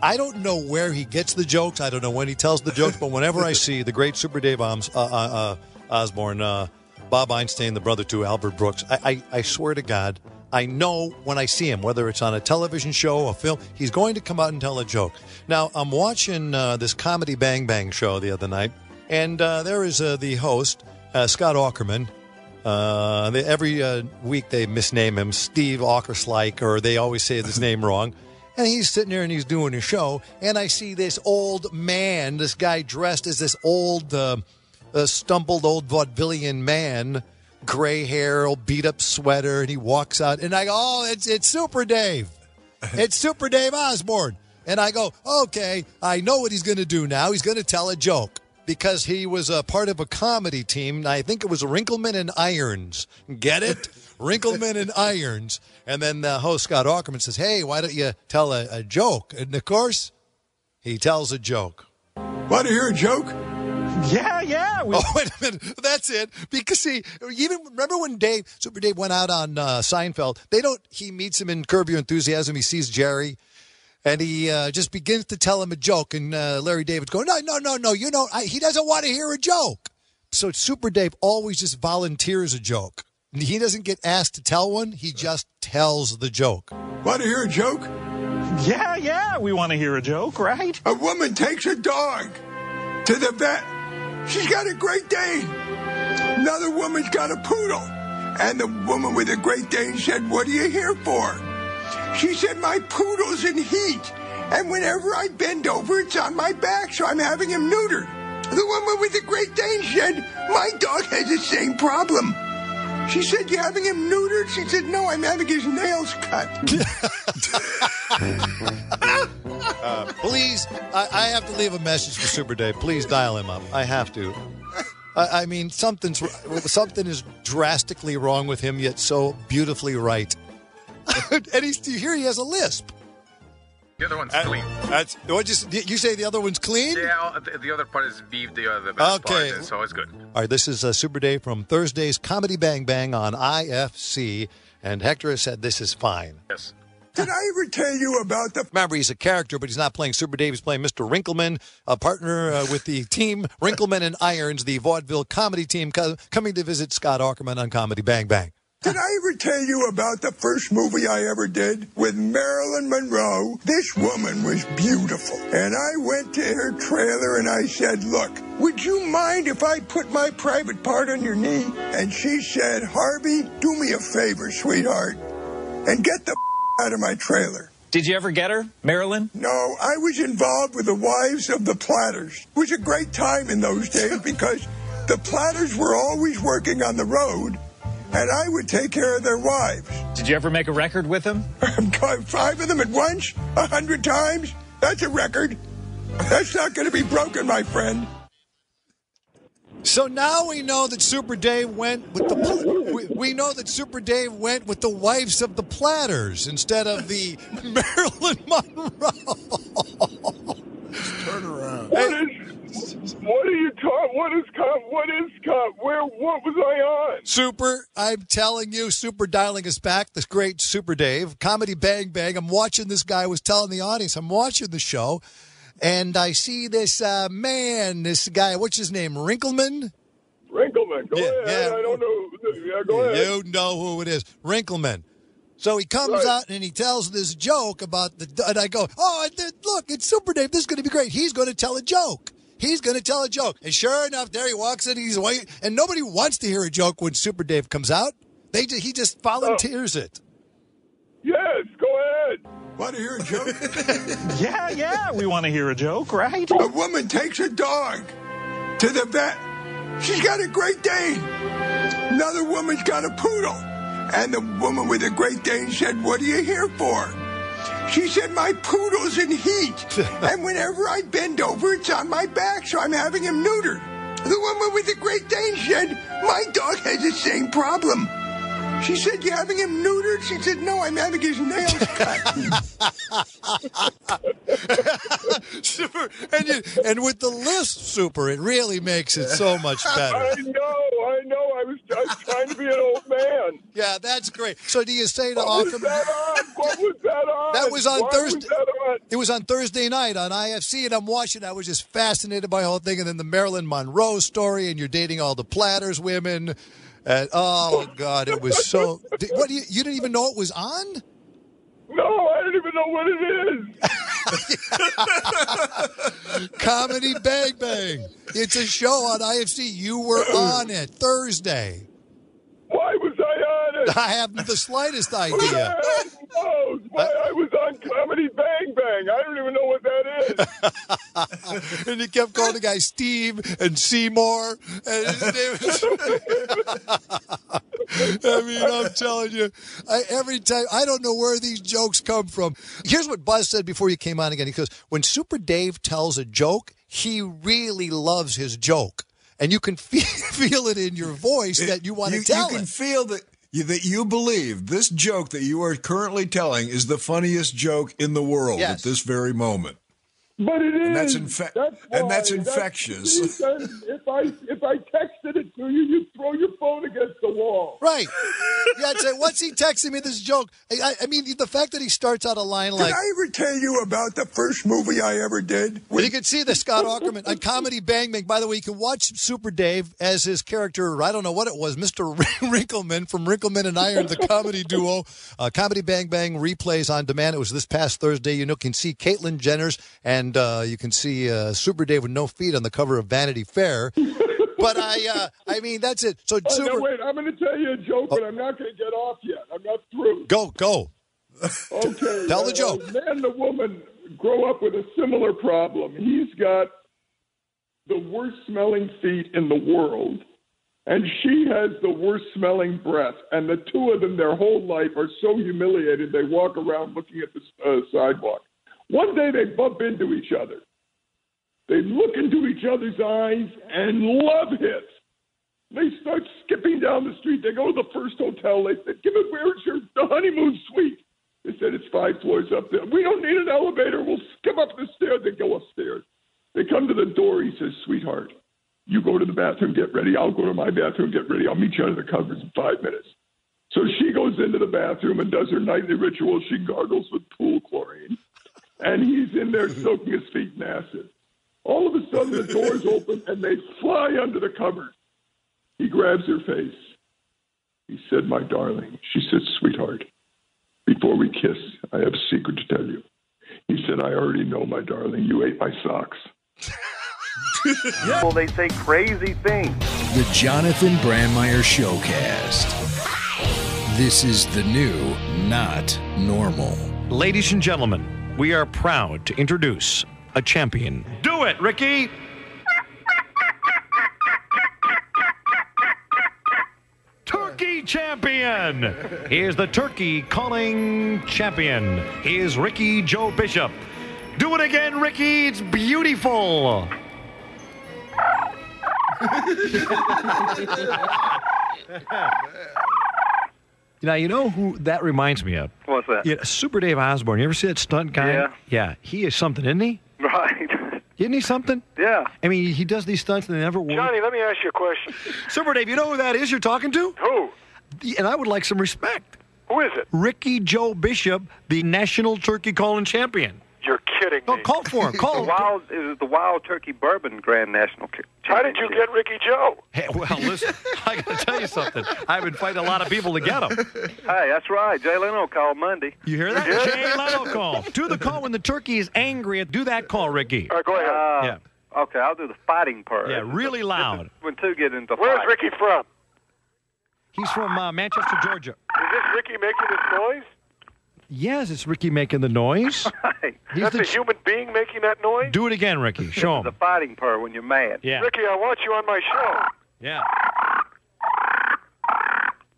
I don't know where he gets the jokes. I don't know when he tells the jokes, but whenever I see the great Super Dave Oms, uh, uh, uh, Osborne, uh, Bob Einstein, the brother to Albert Brooks, I, I, I swear to God, I know when I see him, whether it's on a television show, a film, he's going to come out and tell a joke. Now, I'm watching uh, this comedy Bang Bang show the other night, and uh, there is uh, the host, uh, Scott Aukerman. Uh, they, every uh, week they misname him Steve Aukerslike, or they always say his name wrong. And he's sitting there and he's doing a show, and I see this old man, this guy dressed as this old, uh, uh, stumbled old vaudevillian man, gray hair, old beat up sweater, and he walks out, and I go, "Oh, it's it's Super Dave, it's Super Dave Osborne," and I go, "Okay, I know what he's going to do now. He's going to tell a joke." Because he was a part of a comedy team. I think it was Wrinkleman and Irons. Get it? Wrinkleman and Irons. And then the host, Scott Aukerman, says, Hey, why don't you tell a, a joke? And of course, he tells a joke. Want to hear a joke? Yeah, yeah. oh, wait a minute. That's it. Because see, even remember when Dave, Super Dave, went out on uh, Seinfeld. They don't. He meets him in Curb Your Enthusiasm. He sees Jerry, and he uh, just begins to tell him a joke. And uh, Larry David's going, "No, no, no, no. You know, I, he doesn't want to hear a joke." So Super Dave always just volunteers a joke. He doesn't get asked to tell one. He just tells the joke. Want to hear a joke? Yeah, yeah, we want to hear a joke, right? A woman takes a dog to the vet. She's got a Great Dane. Another woman's got a poodle. And the woman with the Great Dane said, What are you here for? She said, My poodle's in heat. And whenever I bend over, it's on my back, so I'm having him neutered. The woman with the Great Dane said, My dog has the same problem. She said, "You're having him neutered? She said, No, I'm having his nails cut. Uh, please, I, I have to leave a message for Super Dave. Please dial him up. I have to. I, I mean, something's something is drastically wrong with him, yet so beautifully right. and he's here. He has a lisp. The other one's Uh, clean. That's what you, you say. The other one's clean. Yeah, the, the other part is beef. The other best Okay. part, so it's good. All right, this is uh, Super Dave from Thursday's Comedy Bang Bang on IFC, and Hector has said this is fine. Yes. Did I ever tell you about the Remember, he's a character, but he's not playing Super Dave. He's playing Mr. Wrinkleman, a partner uh, with the team Wrinkleman and Irons, the vaudeville comedy team, co- coming to visit Scott Aukerman on Comedy Bang Bang. Did I ever tell you about the first movie I ever did with Marilyn Monroe? This woman was beautiful. And I went to her trailer and I said, Look, would you mind if I put my private part on your knee? And she said, Harvey, do me a favor, sweetheart, and get the out of my trailer. Did you ever get her, Marilyn? No, I was involved with the wives of the Platters. It was a great time in those days because the Platters were always working on the road, and I would take care of their wives. Did you ever make a record with him? Five of them at once? A hundred times? That's a record. That's not going to be broken, my friend. So now we know that Super Dave went with the. pl- We, we know that Super Dave went with the wives of the Platters instead of the Marilyn Monroe. Turn around. What is? What are you talking? What is cop? What is cop? Where? What was I on? Super, I'm telling you, Super dialing us back. This great Super Dave, comedy Bang Bang. I'm watching this guy. Was telling the audience, I'm watching the show, and I see this uh, man, this guy. What's his name? Wrinkleman. Wrinkleman. Go Yeah, ahead. yeah. I don't know. Yeah, go ahead. You know who it is, Wrinkleman. So he comes Right. out and he tells this joke about the, and I go, oh, look, it's Super Dave. This is going to be great. He's going to tell a joke. He's going to tell a joke. And sure enough, there he walks in. He's waiting, and nobody wants to hear a joke when Super Dave comes out. They he just volunteers it. Yes, go ahead. Want to hear a joke? Yeah, yeah, we want to hear a joke, right? A woman takes a dog to the vet. She's got a Great Dane. Another woman's got a poodle. And the woman with the Great Dane said, What are you here for? She said, My poodle's in heat. and whenever I bend over, it's on my back, so I'm having him neutered. The woman with the Great Dane said, My dog has the same problem. She said, You're having him neutered? She said, No, I'm having his nails cut. super, and you, and with the lisp, super, it really makes it so much better. I know, I know. I was, trying to be an old man. Yeah, that's great. So do you say to What was that on? What was that on? That was on Why Thursday. Was that on? It was on Thursday night on IFC, and I'm watching. I was just fascinated by the whole thing, and then the Marilyn Monroe story, and you're dating all the Platters women. And oh God, it was so. Did- What you? You didn't even know it was on? No, I don't even know what it is. Comedy Bang Bang. It's a show on IFC. You were on it Thursday. Why was I on it? I haven't the slightest idea. knows oh, why I was on Comedy Bang Bang? I don't even know what that is. and he kept calling the guy Steve and Seymour. And his name was- I mean, I'm telling you, I, every time I don't know where these jokes come from. Here's what Buzz said before you came on again. He goes, "When Super Dave tells a joke, he really loves his joke, and you can feel, feel it in your voice that you want to tell you can it." feel that you, that you believe this joke that you are currently telling is the funniest joke in the world Yes. at this very moment. But it is. And that's infe- That's and that's infectious. if I if I texted it to you, you throw your phone against the wall. Right. Yeah, I'd say, what's he texting me this joke? I, I, mean, the fact that he starts out a line like. Did I ever tell you about the first movie I ever did? And you can see the Scott Aukerman on Comedy Bang Bang. By the way, you can watch Super Dave as his character. I don't know what it was, Mr. Wrinkleman from Wrinkleman and Iron, the comedy duo. Uh, comedy Bang Bang replays on demand. It was this past Thursday. You know, can see Caitlyn Jenner's and uh, you can see uh, Super Dave with no feet on the cover of Vanity Fair. But I, uh, I mean, that's it. So Oh, Super, no, wait, I'm going to tell you a joke, but I'm not going to get off yet. I'm not through. go, go. Okay. Tell the uh, joke. A man and a woman grow up with a similar problem. He's got the worst smelling feet in the world, and she has the worst smelling breath. And the two of them, their whole life, are so humiliated they walk around looking at the uh, sidewalk. One day they bump into each other. They look into each other's eyes, and love hits. They start skipping down the street. They go to the first hotel. They said, "Give it where's your the honeymoon suite?" They said it's five floors up there. We don't need an elevator. We'll skip up the stairs. They go upstairs. They come to the door. He says, "Sweetheart, you go to the bathroom, get ready. I'll go to my bathroom, get ready. I'll meet you under the covers in five minutes." So she goes into the bathroom and does her nightly ritual. She gargles with pool chlorine, and he's in there soaking his feet in acid. All of a sudden, the doors open and they fly under the covers. He grabs her face. He said, My darling. She said, Sweetheart, before we kiss, I have a secret to tell you. He said, I already know, my darling. You ate my socks. Well, they say crazy things. The Jonathon Brandmeier Showcast. This is the new not normal. Ladies and gentlemen, we are proud to introduce a champion. Do it, Ricky! Turkey champion! Here's the turkey calling champion. Here's Ricky Joe Bishop. Do it again, Ricky. It's beautiful. Now, you know who that reminds me of? What's that? Yeah, Super Dave Osborne. You ever see that stunt guy? Yeah. Yeah, he is something, isn't he? Right. Isn't he something? Yeah. I mean, he does these stunts and they never work. Johnny, let me ask you a question. Super Dave, you know who that is you're talking to? Who? And I would like some respect. Who is it? Ricky Joe Bishop, the national turkey calling champion. You're kidding No, me. call for him. Call The him. wild is the Wild Turkey Bourbon Grand National. Ca- How did you get Ricky Joe? Hey, well, listen, I got to tell you something. I've been fighting a lot of people to get him. Hey, that's right. Jay Leno called Monday. You hear that? Jay Leno call. Do the call when the turkey is angry. Do that call, Ricky. All right, go ahead. Uh, Yeah. Okay, I'll do the fighting part. Yeah, really loud. When two get into Where's fight. Ricky from? He's from uh, Manchester, Georgia. Is this Ricky making this noise? Yes, it's Ricky making the noise. He's That's the a human being making that noise? Do it again, Ricky. Show him. The fighting part when you're mad. Yeah. Ricky, I want you on my show. Yeah.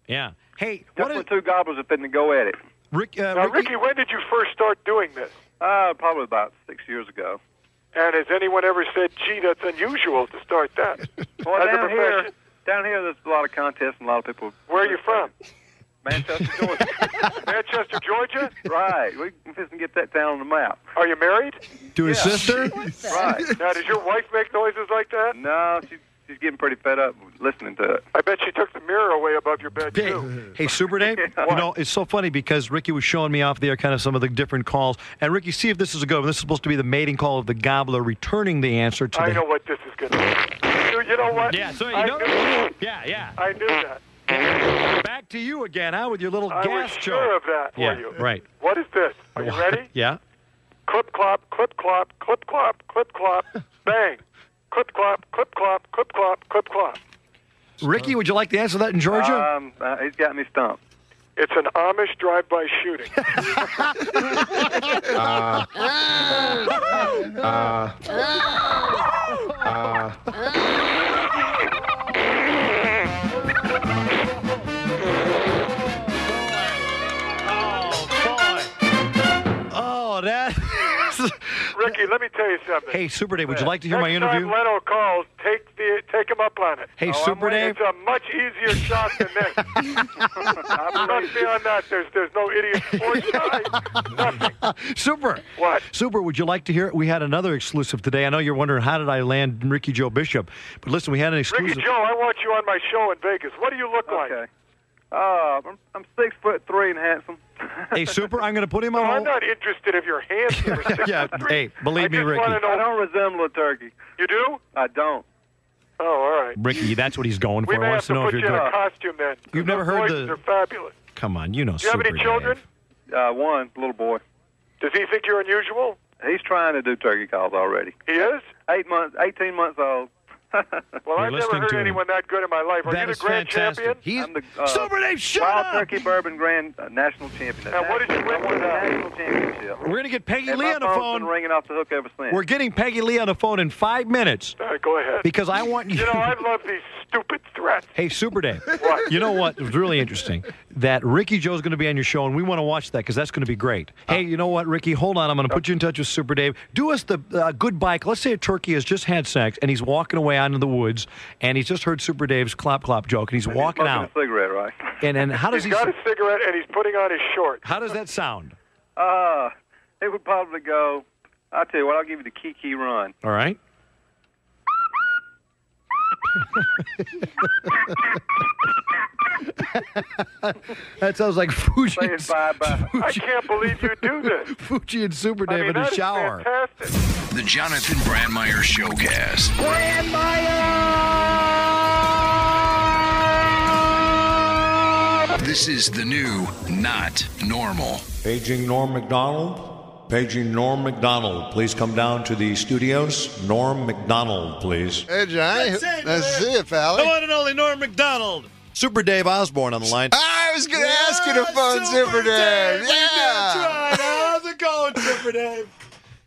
Yeah. Hey, Just when two gobblers are fitting to go at it. Rick, uh, Now, Ricky, when did you first start doing this? Uh, probably about six years ago. And has anyone ever said, gee, that's unusual to start that? Well, As a down here, profession? down here, there's a lot of contests and a lot of people. Where are you from? Manchester, Georgia. Manchester, Georgia? right. We can get that down on the map. Are you married? To his sister? Right. Now, does your wife make noises like that? No, she's she's getting pretty fed up listening to it. I bet she took the mirror away above your bed, too. Hey, Super Dave, you know, it's so funny because Ricky was showing me off the air kind of some of the different calls. And Ricky, see if this is a good one. This is supposed to be the mating call of the gobbler returning the answer to I the. know what this is going to be. You, you know what? Yeah, so you I know- knew, Yeah, yeah. I knew that. Back to you again, huh, with your little I gas was choke. sure of that for yeah, you. right. What is this? Are you ready? Yeah. Clip clop, clip clop, clip clop, clip clop, bang. Clip clop, clip clop, clip clop, clip clop. Ricky, would you like to answer that in Georgia? Um, uh, he's got me stumped. It's an Amish drive-by shooting. Uh, uh, uh, oh, Ricky, let me tell you something. hey, Super Dave, would you like to hear my Next interview? time Leno calls, take the take him up on it. Hey, Oh, Super I'm- Dave. It's a much easier shot than this. I'm not on that. There's there's no idiot sports guy. Super. What? Super, would you like to hear it? We had another exclusive today. I know you're wondering how did I land Ricky Joe Bishop, but listen, we had an exclusive. Ricky Joe, I want you on my show in Vegas. What do you look like? Okay. Uh, I'm, I'm six foot three and handsome. hey, Super, I'm going to put him on. No, on I'm not interested if you're handsome or six yeah, foot three. hey, believe I me, just Ricky. wanna know- I don't resemble a turkey. You do? I don't. Oh, all right. Ricky, that's what he's going We for. may He have to to know if put you're you in good. a costume then. You've never Those heard voices the- are fabulous. Come on, you know Do you have Super any Dave. children? Uh, one little boy. Does he think you're unusual? He's trying to do turkey calls already. He is? Eight months, eighteen months old. Well, You're I've never listening heard to him. anyone that good in my life. Are That you the grand fantastic. champion? He's I'm the uh, Super Dave. Shut Wild up. Turkey Bourbon Grand uh, National Champion. And what did you win I won for the that? national championship. We're going to get Peggy And Lee my on the phone's phone. been ringing off the hook ever since. We're getting Peggy Lee on the phone in five minutes All right, go ahead. because I want you. You know, I love these stupid threats. Hey, Super Dave. What? You know what? It was really interesting that Ricky Joe's going to be on your show, and we want to watch that because that's going to be great. Hey, you know what, Ricky? Hold on. I'm going to put you in touch with Super Dave. Do us the uh, good bike. Let's say a turkey has just had sex and he's walking away out into the woods, and he's just heard Super Dave's clop clop joke, and he's He's walking smoking out. a cigarette, right? And and how does He's He's got a cigarette and he's putting on his shorts. How does that sound? Uh, it would probably go. I'll tell you what. I'll give you the Kiki run. All right. that sounds like Fuji. Say it bye bye. I can't believe you do this. Fuji and Super I Dave mean, in the shower. fantastic. The Jonathon Brandmeier Showcast. This is the new Not Normal. Aging Norm Macdonald. Paging Norm Macdonald. Please come down to the studios. Norm Macdonald, please. Hey, Johnny. That's it, nice to see you, The one and only Norm Macdonald. Super Dave Osborne on the line. I was going to ask you to phone Super Dave. We Yeah. tried. How's it going, Super Dave?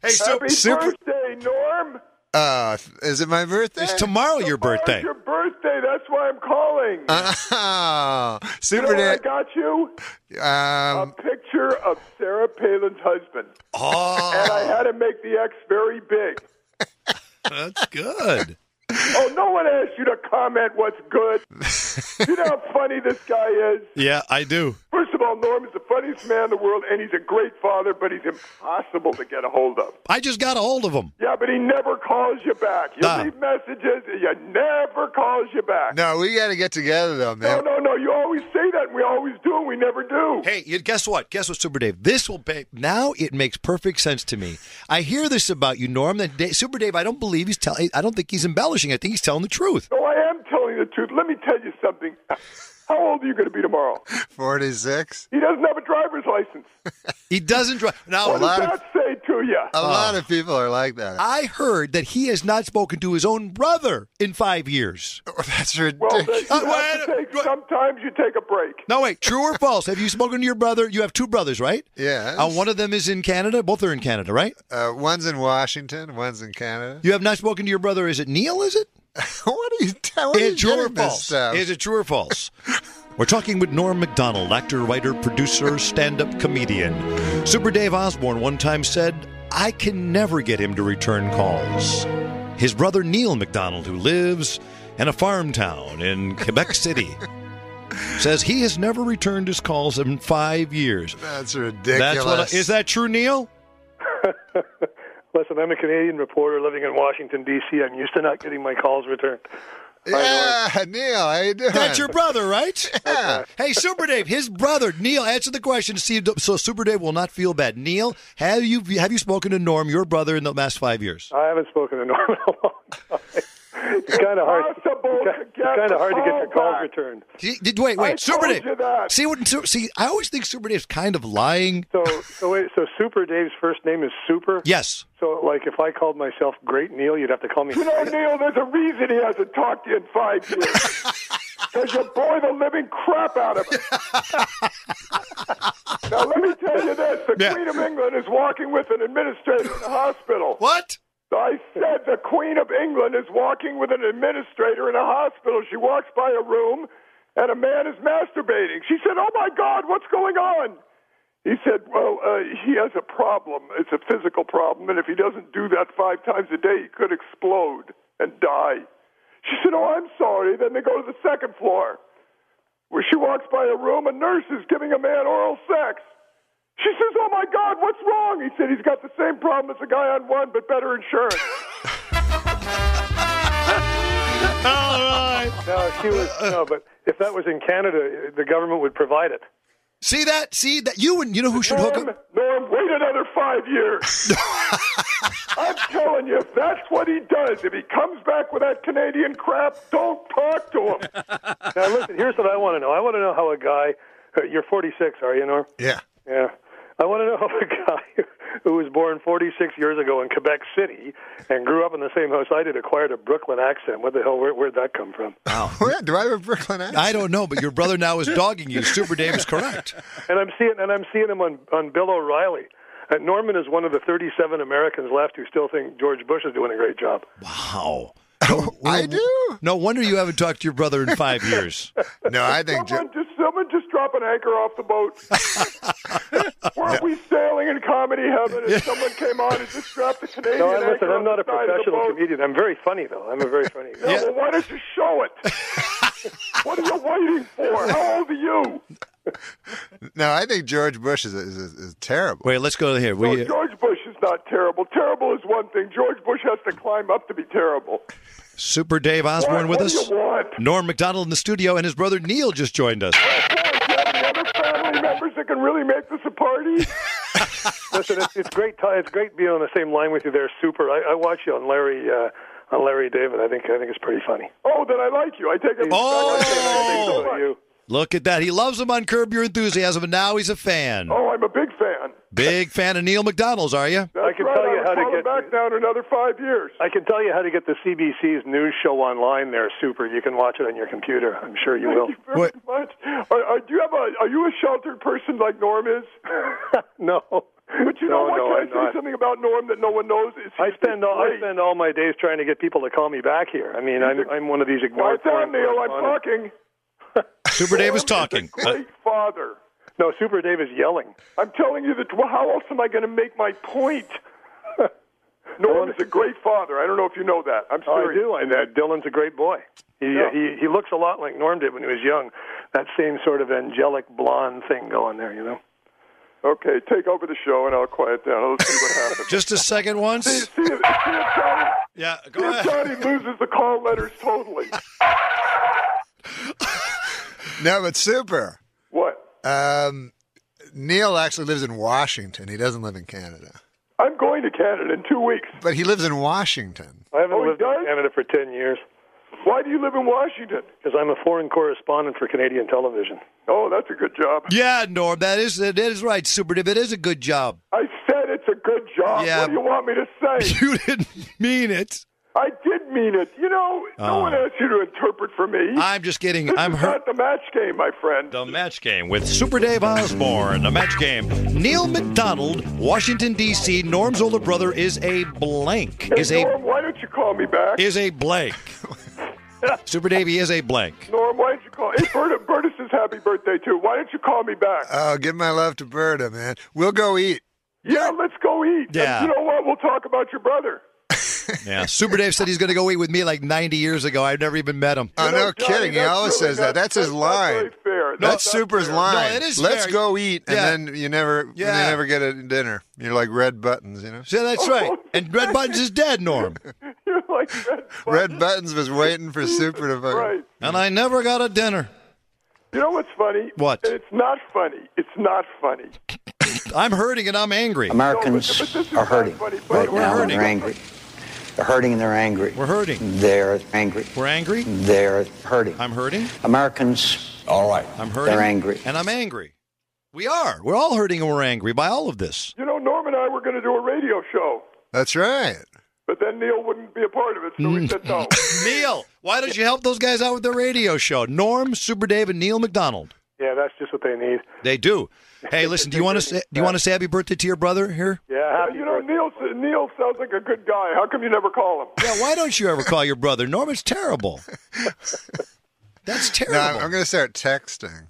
Hey, Happy Super- birthday, Norm. Uh, is it my birthday? It's tomorrow your birthday. Your birthday. That's why I'm calling. Oh, you know Super what I got you? a Um, picture of Sarah Palin's husband. Oh, And I had to make the X very big. that's good. Oh, no one asked you to comment what's good. you know how funny this guy is? Yeah, I do. First of all, Norm is the funniest man in the world, and he's a great father, but he's impossible to get a hold of. I just got a hold of him. Yeah, but he never calls you back. You Nah. leave messages, and he never calls you back. no, we got to get together, though, man. No, no, no. You always say that, and we always do, and we never do. Hey, you, guess what? Guess what, Super Dave? This will pay. Now it makes perfect sense to me. I hear this about you, Norm. That Da- Super Dave, I don't believe he's telling. I don't think he's embellishing. I think he's telling the truth. No, I am telling the truth. Let me tell you something. How old are you going to be tomorrow? 46. He doesn't have a driver's license. He doesn't drive. Now, What does that say to you? A lot of people are like that. I heard that he has not spoken to his own brother in five years. That's Well, ridiculous. then you have to take, sometimes you take a break. No, wait. True or false? Have you spoken to your brother? You have two brothers, right? Yeah. Uh, one of them is in Canada. Both are in Canada, right? Uh, one's in Washington, one's in Canada. You have not spoken to your brother. Is it Neil? Is it? what are you telling? Is it true or false? Is it true or false? We're talking with Norm Macdonald, actor, writer, producer, stand up comedian. Super Dave Osborne one time said, I can never get him to return calls. His brother Neil Macdonald, who lives in a farm town in Quebec City, says he has never returned his calls in five years. That's ridiculous. That's what. I- is that true, Neil? Listen, I'm a Canadian reporter living in Washington, D.C. I'm used to not getting my calls returned. Yeah, Neil, how you doing? That's your brother, right? Yeah. Hey, Super Dave, his brother Neil. Answer the question to see if, so Super Dave will not feel bad. Neil, have you have you spoken to Norm, your brother, in the last five years? I haven't spoken to Norm in a long time. It's kind of hard. It's kind of hard to get your calls returned. He- did- wait, wait, I Super Dave. See what? Su- See, I always think Super Dave's kind of lying. So, so wait. So, Super Dave's first name is Super. Yes. So, like, if I called myself Great Neil, you'd have to call me. You know, Neil, there's a reason he hasn't talked to you in five years. Because you bore the living crap out of him. now, let me tell you this. The Queen of England is walking with an administrator in the hospital. What? I said the Queen of England is walking with an administrator in a hospital. She walks by a room, and a man is masturbating. She said, Oh, my God, what's going on? He said, Well, uh, he has a problem. It's a physical problem, and if he doesn't do that five times a day, he could explode and die. She said, Oh, I'm sorry. Then they go to the second floor, where she walks by a room, a nurse is giving a man oral sex. She says, Oh, my God, what's wrong? He said, He's got the same problem as the guy on one, but better insurance. All right. No, she was no, but if that was in Canada, the government would provide it. See that? See that? You and you know who should hook Norm, up? Norm, wait another five years. I'm telling you, if that's what he does, if he comes back with that Canadian crap, don't talk to him. Now, listen. Here's what I want to know. I want to know how a guy. Uh, you're 46, are you, Norm? Yeah. Yeah. I want to know how a guy who was born 46 years ago in Quebec City and grew up in the same house I did acquired a Brooklyn accent. What the hell? Where, where'd that come from? Where- Do I have a Brooklyn accent? I don't know, but your brother now is dogging you. Super Dave is correct. And I'm seeing and I'm seeing him on on Bill O'Reilly. Uh, Norman is one of the 37 Americans left who still think George Bush is doing a great job. Wow. I do. No wonder you haven't talked to your brother in five years. No, I think. Someone someone just drop an anchor off the boat. Weren't we sailing in comedy heaven and someone came on and just dropped the Canadian No, I- anchor listen, I'm not a off the side of the professional boat? comedian. I'm very funny though. I'm a very funny guy. Yeah, well, why don't you show it? what are you waiting for? How old are you? No, I think George Bush is is, is, is terrible. Wait, let's go here. No, We, George Bush is not terrible. Terrible is one thing. George Bush has to climb up to be terrible. Super Dave Osborne with What do us. you want? Norm Macdonald in the studio, and his brother Neil just joined us. Do you have any other family that can really make this a party? Listen, it's, it's great. Ti- it's great being on the same line with you. there, super. I, I watch you on Larry uh, on Larry David. I think I think it's pretty funny. Oh, then I like you. I take it. Oh! back. You. Look at that. He loves him on Curb Your Enthusiasm, and now he's a fan. Oh, I'm a big fan. Big fan of Neil Macdonald's, are you? That's I can right. tell you I'm how to get- back down another five years. I can tell you how to get the CBC's news show online. There, super. You can watch it on your computer. I'm sure you will. Thank you very much. Are, are, do you have a? Are you a sheltered person like Norm is? no. But you know No, what? no, Can I say not. something about Norm that no one knows? Is I spend all I spend all my days trying to get people to call me back here. I mean, I'm I'm one of these ignored. Quiet down, Neil. I'm talking. Super Dave is Norm talking. a great father. No, Super Dave is yelling. I'm telling you that. Well, how else am I going to make my point? Norm is a great father. I don't know if you know that. I'm Oh, I serious. do. And uh, Dylan's a great boy. He, Yeah. he he looks a lot like Norm did when he was young. That same sort of angelic blonde thing going there, you know. Okay, take over the show and I'll quiet down. Let's see what happens. Just a second once. see, see, if- see Johnny, Yeah, go if ahead. Johnny loses the call letters totally. No, but super. What? Um, Neil actually lives in Washington. He doesn't live in Canada, I'm going to Canada in two weeks. but he lives in Washington. I haven't Oh, lived in? Canada for ten years. Why do you live in Washington? Because I'm a foreign correspondent for Canadian television. Oh, that's a good job. Yeah, Norm, that is that is right, Super Dave. It is a good job. I said it's a good job. Yeah. What do you want me to say? You didn't mean it. I mean it. You know, no Oh. one asked you to interpret for me. I'm just kidding. This I'm is hurt. not the match game, my friend. The match game with Super Dave Osborne. The match game. Neil Macdonald, Washington D.C. Norm's older brother is a blank. Hey, Is a Norm, why don't you call me back? is a blank. Super Dave, he is a blank. Norm, why don't you call? Hey, Berta, Berta says happy birthday too. Why don't you call me back? Oh, give my love to Berta, man. We'll go eat. yeah, let's go eat. And Yeah. you know what? We'll talk about your brother. Yeah. Super Dave said he's going to go eat with me like 90 years ago. I've never even met him. Oh, no Johnny, kidding. He always really says that. not- That's his that's line. very fair. That's That's Super's fair. line. No, it is Let's fair. go eat, and Yeah. then you never, Yeah. you never get a dinner. You're like Red Buttons, you know. So that's right. And Red Buttons is dead, Norm. You're like red. Red Buttons was waiting for Super to fucking. Right. And I never got a dinner. You know what's funny? What? It's not funny. It's not funny. I'm hurting and I'm angry. Americans No, but- but are hurting funny, right but- We're now. and hurting. They're angry. They're hurting and they're angry. We're hurting. They're angry. We're angry. They're hurting. I'm hurting. Americans, all right. I'm hurting. They're angry. And I'm angry. We are. We're all hurting and we're angry by all of this. You know, Norm and I were going to do a radio show, That's right. but then Neil wouldn't be a part of it, so we said no. Neil, why don't you help those guys out with their radio show? Norm, Super Dave, and Neil Macdonald. Yeah, that's just what they need. They do. Hey, listen, do you want to say do you want to say happy birthday to your brother here? Yeah, happy you know, Neil Neil sounds like a good guy. How come you never call him? Yeah, why don't you ever call your brother? Norm, it's terrible. That's No, terrible. I'm, I'm going to start texting.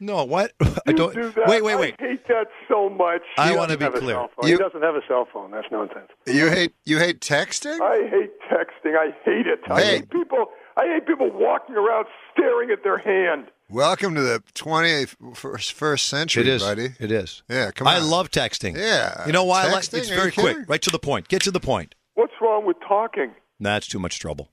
No, what? I don't. do that. Wait, wait, wait. I hate that so much. I want to be clear. You- He doesn't have a cell phone. That's nonsense. You hate you hate texting? I hate texting. I hate it. I hate people. I hate people walking around staring at their hand. Welcome to the 21st first century, It is, buddy. It is. Yeah, come on. I love texting. Yeah. You know why? I like Texting? it's Are you very quick, kidding? right to the point. Get to the point. What's wrong with talking? That's too much trouble.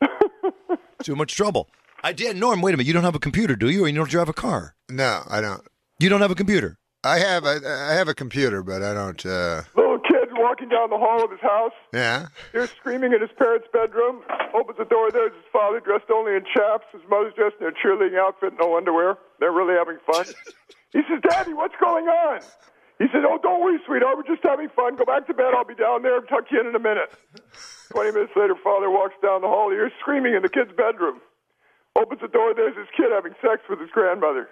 too much trouble. I did. Norm, wait a minute. You don't have a computer, do you? Or you don't drive a car? No, I don't. You don't have a computer. I have a, I have a computer, but I don't. Uh, Little kid walking down the hall of his house. yeah. Here's screaming in his parents' bedroom. Opens the door. There's his father dressed only in chaps. His mother's dressed in a cheerleading outfit, no underwear. They're really having fun. He says, "Daddy, what's going on?" He said, "Oh, don't worry, sweetheart. We're just having fun. Go back to bed. I'll be down there and tuck you in in a minute." Twenty minutes later, father walks down the hall. He hears screaming in the kid's bedroom. Opens the door. There's his kid having sex with his grandmother.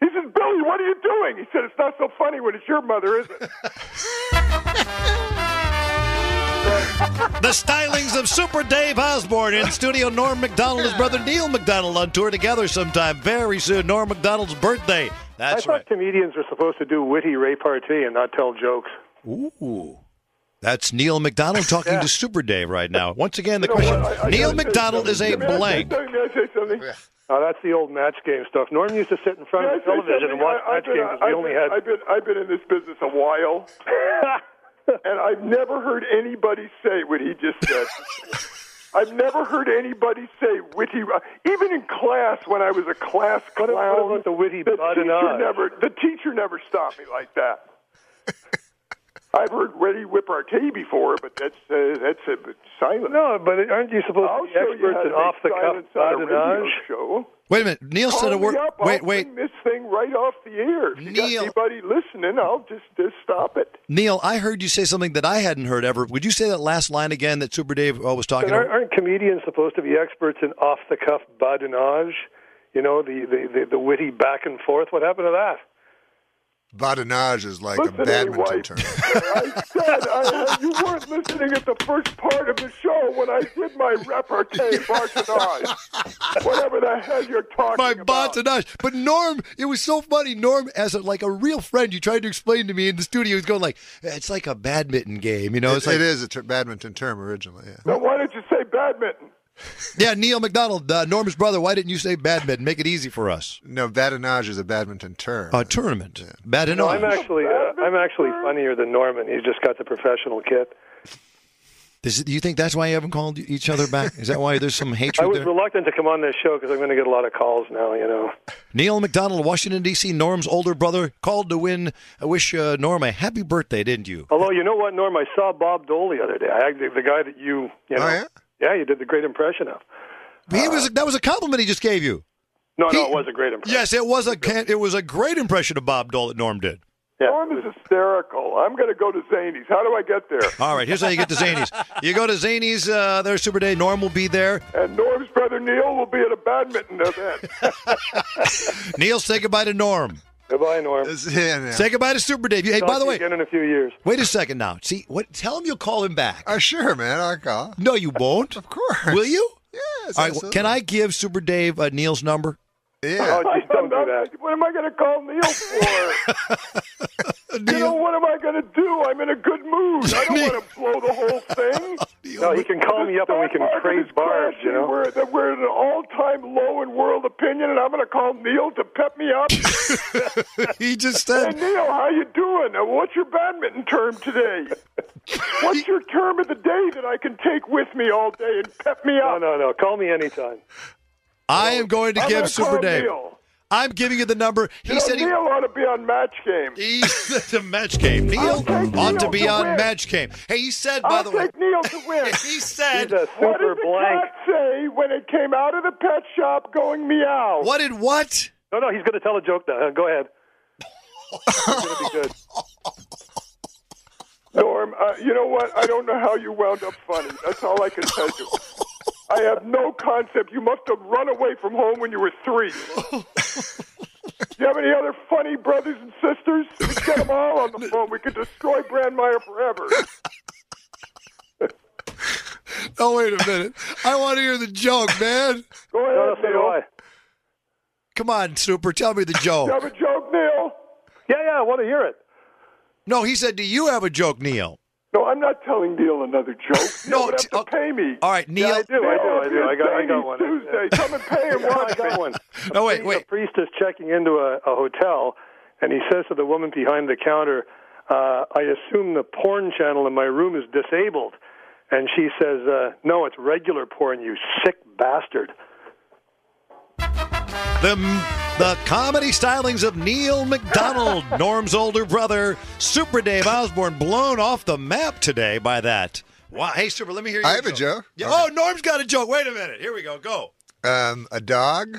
He says, "Billy, what are you doing?" He said, "It's not so funny when it's your mother, is it?" The stylings of Super Dave Osborne in studio. Norm Macdonald, his brother Neil Macdonald on tour together sometime very soon. Norm Macdonald's birthday. That's I thought right. comedians were supposed to do witty repartee and not tell jokes. Ooh. That's Neil Macdonald talking Yeah. to Super Dave right now. Once again, the You know question? I- I Neil Macdonald is a something. May I say blank. Something? May I say something? Oh, that's the old match game stuff. Norm used to sit in front I of the television and watch I- I've match been- games. 'cause We I've only been- had. I've been I've been in this business a while, and I've never heard anybody say what he just said. I've never heard anybody say witty. Uh, even in class, when I was a class What clown, about the witty the teacher never the teacher never stopped me like that. I've heard witty repartee before, but that's uh, that's a silent. No, but aren't you supposed I'll to be show you experts how in to off the cuff silence on a badinage? show. Wait a minute. Neil Call said a word. up. Wait, I'll wait. bring this thing right off the air. If you Neil. got anybody listening, I'll just just stop it. Neil, I heard you say something that I hadn't heard ever. Would you say that last line again that Super Dave uh, was talking And aren't, about? aren't comedians supposed to be experts in off the cuff badinage? You know, the, the, the, the witty back and forth. What happened to that? Badinage is like Listen, a badminton term. I said I, you weren't listening at the first part of the show when I did my repartee, Bartonage. Whatever the hell you're talking My about. My badinage. But Norm, it was so funny. Norm, as a, like a real friend, you tried to explain to me in the studio. He's going like, it's like a badminton game. You know, It- it's like it is a ter- badminton term originally. Yeah. Now, why didn't you say badminton? Yeah. Neil Macdonald, uh, Norm's brother. Why didn't you say badminton? Make it easy for us. No, badinage is a badminton term. A tournament. Badinage. No, I'm actually uh, I'm actually funnier than Norman. He's just got the professional kit. Does it- do you think that's why you haven't called each other back? Is that why there's some hatred? I hatred was there? reluctant to come on this show because I'm going to get a lot of calls now. You know. Neil Macdonald, Washington D.C. Norm's older brother, called to win. I wish uh, Norm a happy birthday, didn't you? Although you know what, Norm, I saw Bob Dole the other day. I, the, the guy that you you know. Oh, yeah? Yeah, you did the great impression of. He was that was a compliment he just gave you. No, He- no, it was a great impression. Yes, it was a it was a great impression of Bob Dole that Norm did. Norm is hysterical. I'm going to go to Zany's. How do I get there? All right, here's how you get to Zany's. You go to Zany's, uh, their Super Day. Norm will be there. And Norm's brother Neil will be at a badminton event. Neil, say goodbye to Norm. Goodbye, Norm. Say goodbye to Super Dave. Hey, Talk by the you way, again in a few years. wait a second now. See, what? Tell him you'll call him back. Oh, sure, man. I'll call. No, you won't. Of course. Will you? Yes. All right. well, can I give Super Dave uh, Neil's number? Yeah. Oh, geez, don't do that. What am I going to call Neil for? you know, what am I going to do? I'm in a good mood. I don't want to blow the whole thing. No, he can call me up and we can Stock market trade is you know? We're, we're at an all-time low in world opinion, and I'm going to call Neil to pep me up. he just Hey, said. Neil, how you doing? What's your badminton term today? What's your term of the day that I can take with me all day and pep me up? no, no. No. Call me anytime. I am going to I'm give Super call Dave. Neil. I'm giving you the number. He You know, said he. Neil ought to be on Match Game. He's the match game. Neil take ought to be to on win. match game. Hey, he said by I'll the way. take Neil to win. He said. He's a What super did the blank. cat say when it came out of the pet shop going meow? What did what? No, no, he's going to tell a joke now. Go ahead. it's going to be good. Norm, uh, you know what? I don't know how you wound up funny. That's all I can tell you. I have no concept. You must have run away from home when you were three. Do you have any other funny brothers and sisters? Let's get them all on the phone. We could destroy Brandmeier forever. Oh wait a minute. I want to hear the joke, man. Go ahead, no, so Neil. Come on, Super. Tell me the You joke. have a joke, Neil? Yeah, yeah, I want to hear it. No, he said, "Do you have a joke, Neil?" No, I'm not telling Neil another joke. No, Neil would have t- to okay. pay me. All right, Neil. Yeah, I do, I do, I do. I got, I got one. Tuesday. Come and pay him. Yeah, I Watch me. got one. No, wait, wait. A priest is checking into a, a hotel, and he says to the woman behind the counter, uh, "I assume the porn channel in my room is disabled." And she says, uh, "No, it's regular porn. You sick bastard." The the comedy stylings of Neil Macdonald, Norm's older brother, Super Dave Osborne, blown off the map today by that. Wow. Hey, Super, let me hear. Your I have a joke. Yeah. Oh, Norm's got a joke. Wait a minute. Here we go. Go. Um, a dog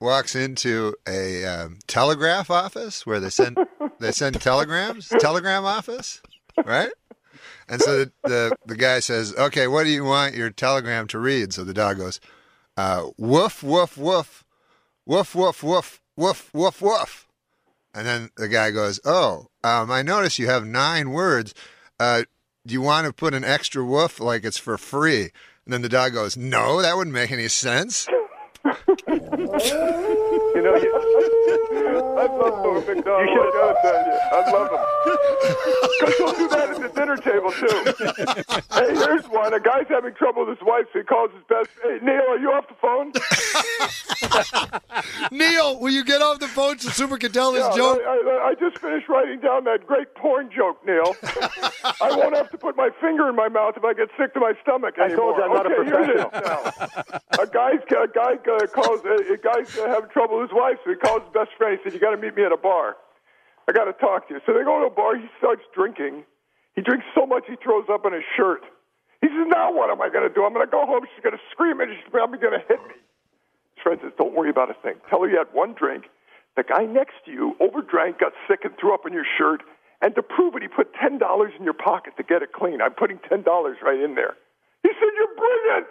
walks into a um, telegraph office where they send they send telegrams. Telegram office, right? And so the, the the guy says, "Okay, what do you want your telegram to read?" So the dog goes, uh, "Woof woof woof, woof woof woof woof woof woof." And then the guy goes, "Oh, um, I notice you have nine words. Uh, do you want to put an extra woof like it's for free?" And then the dog goes, "No, that wouldn't make any sense." You know, you, I love Norm Macdonald. I gotta tell you, I love him. Because he'll do that at the dinner table too. hey, here's one. A guy's having trouble with his wife, so he calls his best. Hey, Neil, are you off the phone? Neil, will you get off the phone so Super can tell his Yeah, joke? I, I, I just finished writing down that great porn joke, Neil. I won't have to put my finger in my mouth if I get sick to my stomach I anymore. told you I'm not a okay, here professional. A guy's a guy uh, calls a, a guy's uh, having trouble with his wife, so he calls his best friend. He said, "You got to meet me at a bar. I got to talk to you." So they go to a bar. He starts drinking. He drinks so much he throws up in his shirt. He says, "Now what am I going to do? I'm going to go home. She's going to scream and she's probably going to hit me." His friend says, "Don't worry about a thing. Tell her you had one drink. The guy next to you overdrank, got sick, and threw up in your shirt. And to prove it, he put ten dollars in your pocket to get it clean. I'm putting ten dollars right in there." He said, "You're brilliant."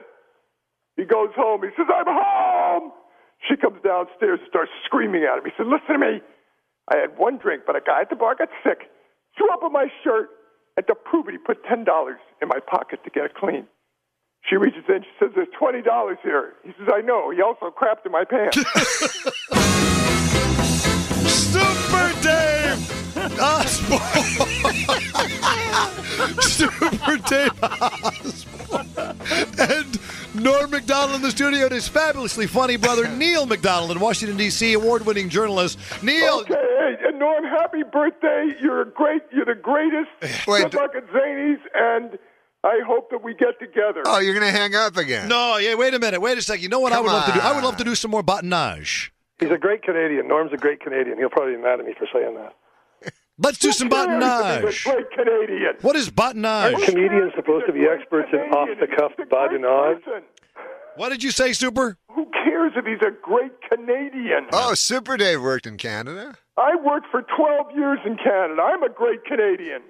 He goes home. He says, I'm home. She comes downstairs and starts screaming at him. He said, Listen to me. I had one drink, but a guy at the bar got sick, threw up on my shirt, and to prove it, he put $10 in my pocket to get it clean. She reaches in. She says, There's $20 here. He says, I know. He also crapped in my pants. Super Dave Osborne. Super Dave Osborne. And Norm Macdonald in the studio and his fabulously funny brother Neil Macdonald in Washington, D.C., award winning journalist. Neil. Okay, hey, and Norm, happy birthday. You're great, you're the greatest. Wait, Good luck at Zany's, and I hope that we get together. Oh, you're gonna hang up again? No, yeah, wait a minute. Wait a second. You know what I Come would love to do? I would love to do some more botanage. he's a great Canadian. Norm's a great Canadian. He'll probably be mad at me for saying that. Let's do some He's a botanage. great Canadian. What is Aren't comedians supposed to be experts in off-the-cuff badinage? What did you say, Super? Who cares if he's a great Canadian? Oh, Super Dave worked in Canada. I worked for 12 years in Canada. I'm a great Canadian.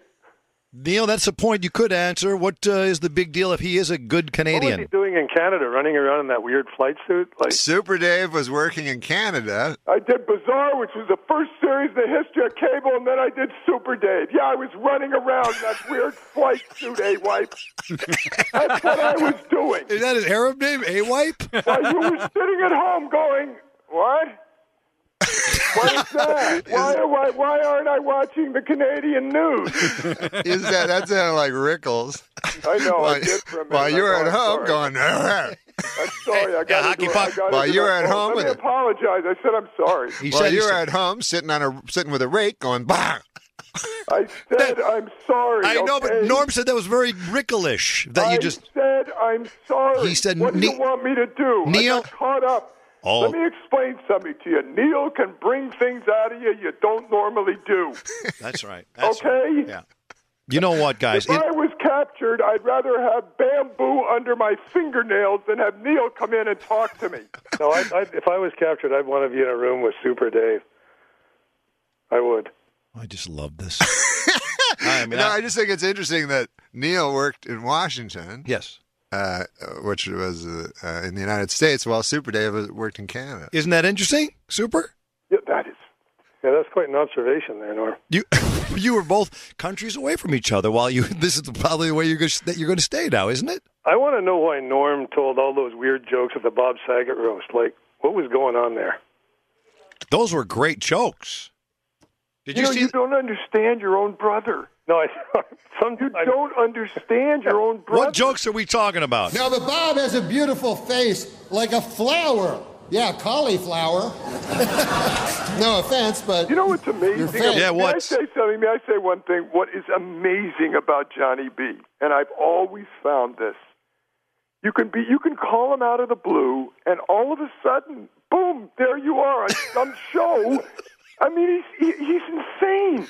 Neil, that's a point you could answer. What uh, is the big deal if he is a good Canadian? What was he doing in Canada, running around in that weird flight suit? Like, Super Dave was working in Canada. I did Bizarre, which was the first series in the history of cable, and then I did Super Dave. Yeah, I was running around in that weird flight suit, a wipe. That's what I was doing. Is that his Arab name, A Wipe? While you were sitting at home going, what? What is that? Why, why, why aren't I watching the Canadian news? Is that that sounded like Rickles? I know, I While, did for a minute. while you were I at know, I'm home sorry. going. I'm sorry, I got hockey to puck. While you were at home Let me it. apologize. I said I'm sorry. He while said you he were said- at home sitting on a sitting with a rake going, bah. I said I'm sorry. I know, but? Norm said that was very Ricklish. That I you just. said I'm sorry. He said, "What do you want me to do?" Neil- I got caught up. Oh. Let me explain something to you. Neil can bring things out of you you don't normally do. That's right. That's okay. Yeah. You know what, guys? If I was captured, I'd rather have bamboo under my fingernails than have Neil come in and talk to me. no, I, I, if I was captured, I'd want to be in a room with Super Dave. I would. I just love this. I mean, no, I- I just think it's interesting that Neil worked in Washington. Yes. Uh, which was uh, uh, in the United States, while Super Dave worked in Canada. Isn't that interesting? Super. Yeah, that is. Yeah, that's quite an observation there, Norm. You you were both countries away from each other while you. This is probably the way you're going that you're going to stay now, isn't it? I want to know why Norm told all those weird jokes at the Bob Saget roast. Like, what was going on there? Those were great jokes. Did you you know, see? you don't understand your own brother. No, I. Some, you don't understand your own brother. What jokes are we talking about? Now, but Bob has a beautiful face like a flower. Yeah, cauliflower. no offense, but You know what's amazing? Your face. Yeah, May I say something? May I say one thing? What is amazing about Johnny B, and I've always found this, you can be, you can call him out of the blue, and all of a sudden, boom, there you are on some show. I mean, he's he, he's insane.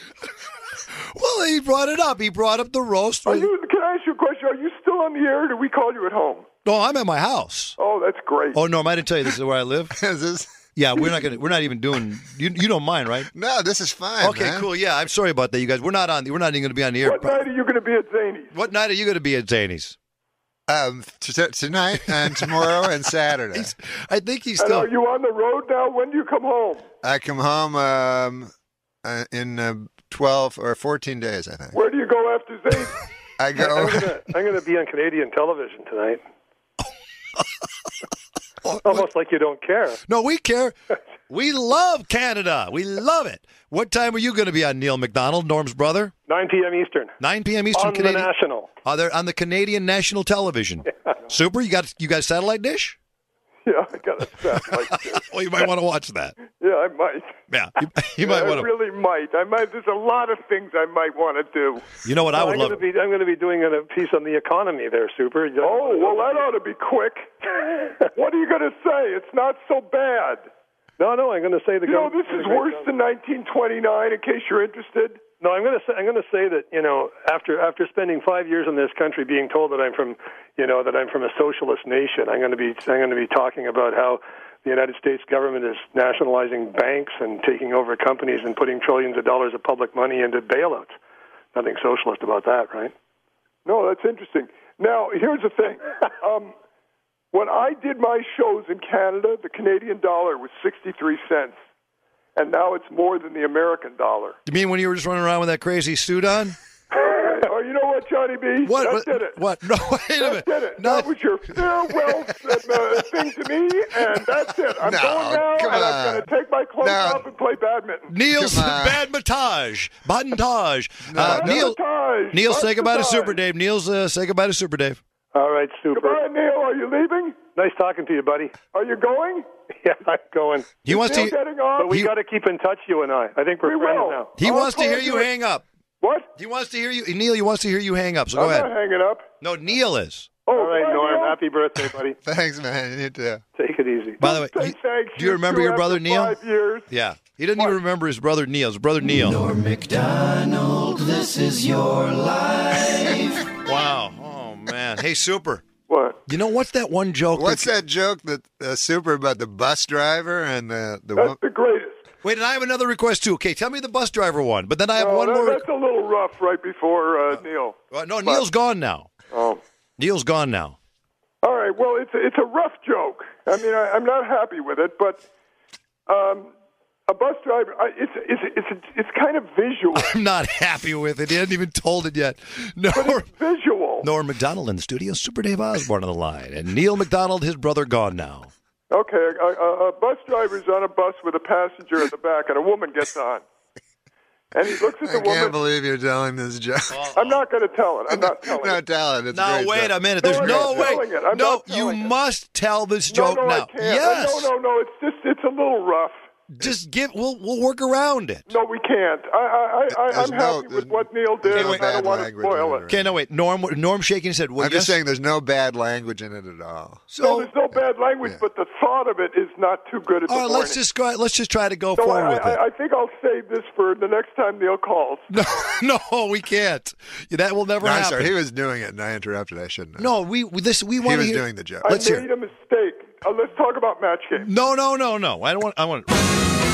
Well, he brought it up. He brought up the roast. Are you? Can I ask you a question? Are you still on the air? Or do we call you at home? No, I'm at my house. Oh, that's great. Oh, Norm, I didn't tell you this is where I live. Is this? Yeah, we're not gonna. We're not even doing. You, you don't mind, right? No, this is fine. Okay, man. cool. Yeah, I'm sorry about that, you guys. We're not on. We're not even going to be on the air. What night are you going to be at Zany's? What night are you going to be at Zany's? Um, t- t- tonight and tomorrow and Saturday. I think he's And still. are you on the road now? When do you come home? I come home um, uh, in uh, twelve or fourteen days, I think. Where do you go after Zany's? I go. I'm gonna be on Canadian television tonight. Almost like you don't care. No, we care. We love Canada. We love it. What time are you going to be on Neil Macdonald, Norm's brother? 9 p.m. Eastern 9 p.m. Eastern on the national. Are they on the Canadian national television? Super. You got you got a satellite dish? Yeah, I got a satellite. dish. Well, you might want to watch that. yeah, I might. Yeah, you, you might I want to. I really might. I might. There's a lot of things I might want to do. You know what I would I'm love? Gonna be, I'm going to be doing a piece on the economy there, Super. Oh, well, that ought to be quick. what are you going to say? It's not so bad. No, no, I'm going to say the You know, this is worse job. than 1929. In case you're interested. No, I'm going to say I'm going to say that you know after after spending five years in this country, being told that I'm from you know that I'm from a socialist nation, I'm going to be I'm going to be talking about how the United States government is nationalizing banks and taking over companies and putting trillions of dollars of public money into bailouts. Nothing socialist about that, right? No, that's interesting. Now, here's the thing. Um, when I did my shows in Canada, the Canadian dollar was 63 cents, and now it's more than the American dollar. You mean when you were just running around with that crazy suit on? oh, you know what, Johnny B? What? That what, did it. What? No, wait a That minute. did it. No. That was your farewell uh, thing to me, and that's it. I'm No, going now, come and I'm going to take my clothes No. off and play badminton. Neil's Come on. badmintage, badmintage. Uh, Neil, Badmintage. Neil, say goodbye to Super Dave. Neil's uh, say goodbye to Super Dave. All right, Super. Goodbye, Neil. Are you leaving? Nice talking to you, buddy. Are you going? Yeah, I'm going. He wants to. getting off? But we He- got to keep in touch, you and I. I think we're We friends will. now. He I'll wants to hear you you. hang up. What? He wants to hear you. Neil, he wants to hear you hang up. So go I'm ahead. not hanging up. No, Neil is. Oh, All right, Norm. Happy birthday, buddy. Thanks, man. You too. Take it easy. By the way, you- thanks. do you remember your brother Neil? Five years. Yeah, he doesn't even remember his brother Neil. His brother Neil. Norm Macdonald, this is your life. Wow. Oh man. Hey, Super. What? You know what's that one joke? What's that joke that uh, super about the bus driver and the the That's wo- the greatest. Wait, and I have another request too. Okay, tell me the bus driver one, but then I have No, one that- more. That's a little rough right before uh, Neil. Uh, no, Neil's gone now. Oh. Neil's gone now. All right. Well, it's a, it's a rough joke. I mean, I, I'm not happy with it, but um, a bus driver. I, it's it's it's it's kind of visual. I'm not happy with it. He hasn't even told it yet. Norm, visual. Norm Macdonald in the studio. Super Dave Osborne on the line, and Neil Macdonald, his brother, gone now. Okay, a, a, a bus driver's on a bus with a passenger at the back, and a woman gets on. And he looks at the I woman. can't believe you're telling this joke. I'm not going to tell it. I'm not telling no, it. tell it. It's Now great wait joke. a minute. There's No, I'm no way. telling it. I'm No, not you it. must tell this No, joke no, now. I can't. Yes. No, no, no. It's just it's a little rough. Just give. We'll we'll work around it. No, we can't. I, I, I, I There's I'm no- happy with what Neil did. no and I don't want to spoil it. Okay, no wait. Norm Norm shaking his head. Well, I'm just saying there's no bad language in it at all. no, there's no bad language, but the thought of it is not too good at the All right, let's just go. Let's just try to go So forward I, with it. I, I think I'll save this for the next time Neil calls. No, no, we can't. That will never No, I'm happen. sorry. He was doing it, and I interrupted. I shouldn't. Have. No, we we- this we want to was hear. doing the joke. Let's I hear. made a mistake. Uh, let's talk about match game. No, no, no, no. I don't want. I want.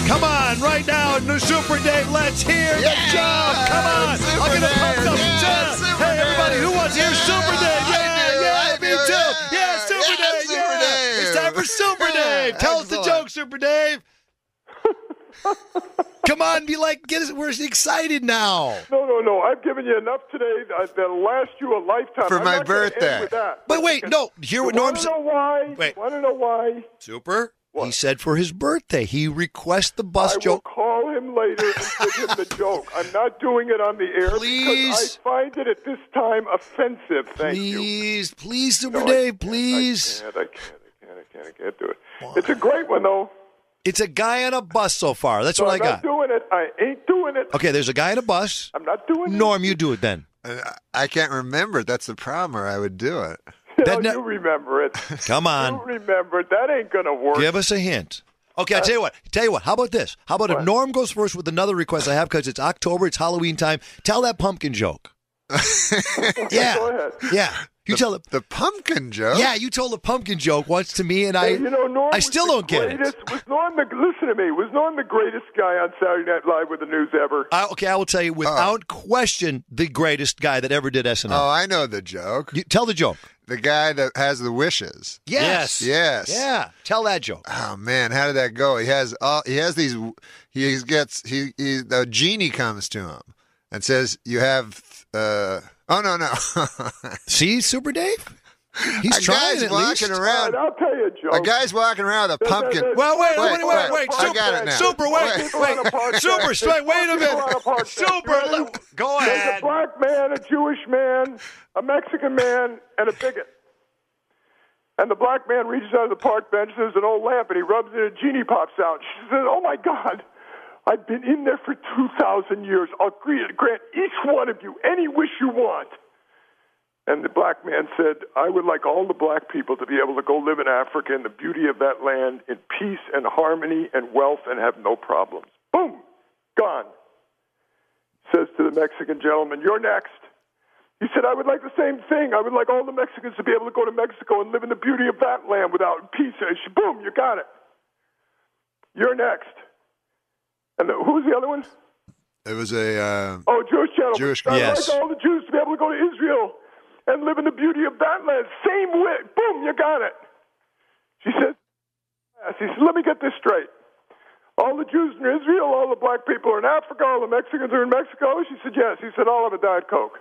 Come on, right now, new Super Dave. Let's hear the joke. Come on, Super I'll get a Dave. pumped up Yeah, jump. Super Hey, everybody, who wants to hear Yeah, Super Dave? I Yeah, do, yeah, I me do, too. yeah. Yeah, Super Yeah, Dave. Super yeah. Dave. It's time for Super Dave. Tell us the joke, Super Dave. Come on, be like, get us. We're excited now. No, no, no. I've given you enough today uh, that- that'll last you a lifetime. For I'm my not gonna end birthday. With that. But wait, no. Hear what you Norm want to said. know why? Wait. Want to know why? Super. He said for his birthday, he requests the bus I will joke. call him later and give him the joke. I'm not doing it on the air Please. because I find it at this time offensive. Thank you. Please, please, Super No, Dave, can't. please. I can't. I can't. I can't. I can't. I can't do it. It's a great one though. It's a guy on a bus so far. That's So what I I'm got. not doing it. I ain't doing it. Okay, there's a guy in a bus. I'm not doing it. Norm, you do it then. I can't remember. That's the problem, or I would do it. No, oh, ne- you remember it. Come on. You on, remember it. That ain't gonna work. give us a hint. Okay, I'll tell you what. Tell you what. How about this? How about if Norm goes first with another request I have because it's October, it's Halloween time. Tell that pumpkin joke. yeah, Go ahead. yeah. You tell it. The pumpkin joke. Yeah, you told a pumpkin joke once to me, and I, Hey, you know, Norm I still don't get it. Was Norm the, listen to me. Was Norm the greatest guy on Saturday Night Live with the news ever? I, okay, I will tell you without uh-huh. question the greatest guy that ever did SNL. Oh, I know the joke. You, tell the joke. The guy that has the wishes. Yes. Yes. Yeah. Tell that joke. Oh man, how did that go? He has all. He has these. He gets. He. he the genie comes to him and says, "You have." uh Oh no no. See, Super Dave. He's a trying guy's at walking least. Around. right, I'll tell you a joke. A guy's walking around with a pumpkin. Well, wait, wait, Wait, wait, wait, wait, I Super, got it now. Super, wait, Wait. People on a park wait, Super, bench. straight, wait a minute, a park bench. Super, Ready? let- go There's a black man, a Jewish man, a Mexican man, and a bigot. And the black man reaches out of the park bench. There's an old lamp, and he rubs it. And a genie pops out. She says, "Oh my God, I've been in there for two thousand years. I'll grant grant each one of you any wish you want." And the black man said, I would like all the black people to be able to go live in Africa in the beauty of that land in peace and harmony and wealth and have no problems. Boom, gone. Says to the Mexican gentleman, You're next. He said, I would like the same thing. I would like all the Mexicans to be able to go to Mexico and live in the beauty of that land without peace. And she, boom, you got it. You're next. And the, who's the other one? It was a. Uh, Oh, Jewish gentleman. Jewish- I'd yes. like all the Jews to be able to go to Israel and live in the beauty of that land. Same way. Boom, you got it. She said, he said, let me get this straight. All the Jews in Israel, all the black people are in Africa, all the Mexicans are in Mexico. She said, yes. He said, all of a Diet Coke.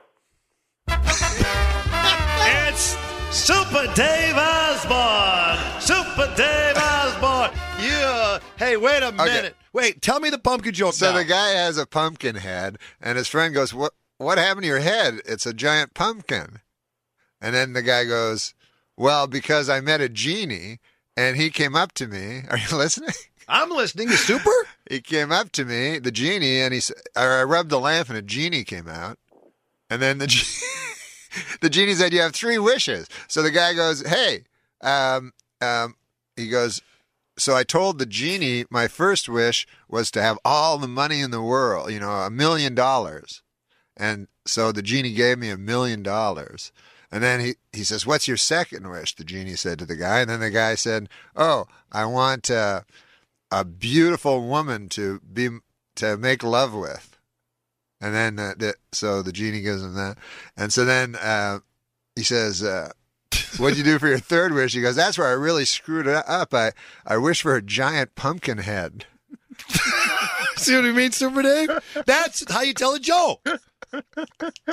It's Super Dave Osborne. Super Dave Osborne. Yeah. Hey, wait a minute. Wait, tell me the pumpkin joke so now. the guy has a pumpkin head, and his friend goes, "What? What happened to your head? It's a giant pumpkin." And then the guy goes, "Well, because I met a genie, and he came up to me. Are you listening?" I'm listening. You super? he came up to me, the genie, and he said, I rubbed the lamp, and a genie came out, and then the genie, the genie said, "You have three wishes." So the guy goes, "Hey," um, um, he goes. So I told the genie my first wish was to have all the money in the world, you know, a million dollars. And so the genie gave me a million dollars. And then he, he says, What's your second wish? The genie said to the guy. And then the guy said, Oh, I want uh, a beautiful woman to be to make love with. And then uh, the, so the genie gives him that. And so then uh, he says, uh, What'd you do for your third wish? He goes, That's where I really screwed it up. I, I wish for a giant pumpkin head. See what I mean, Super Dave? That's how you tell a joke.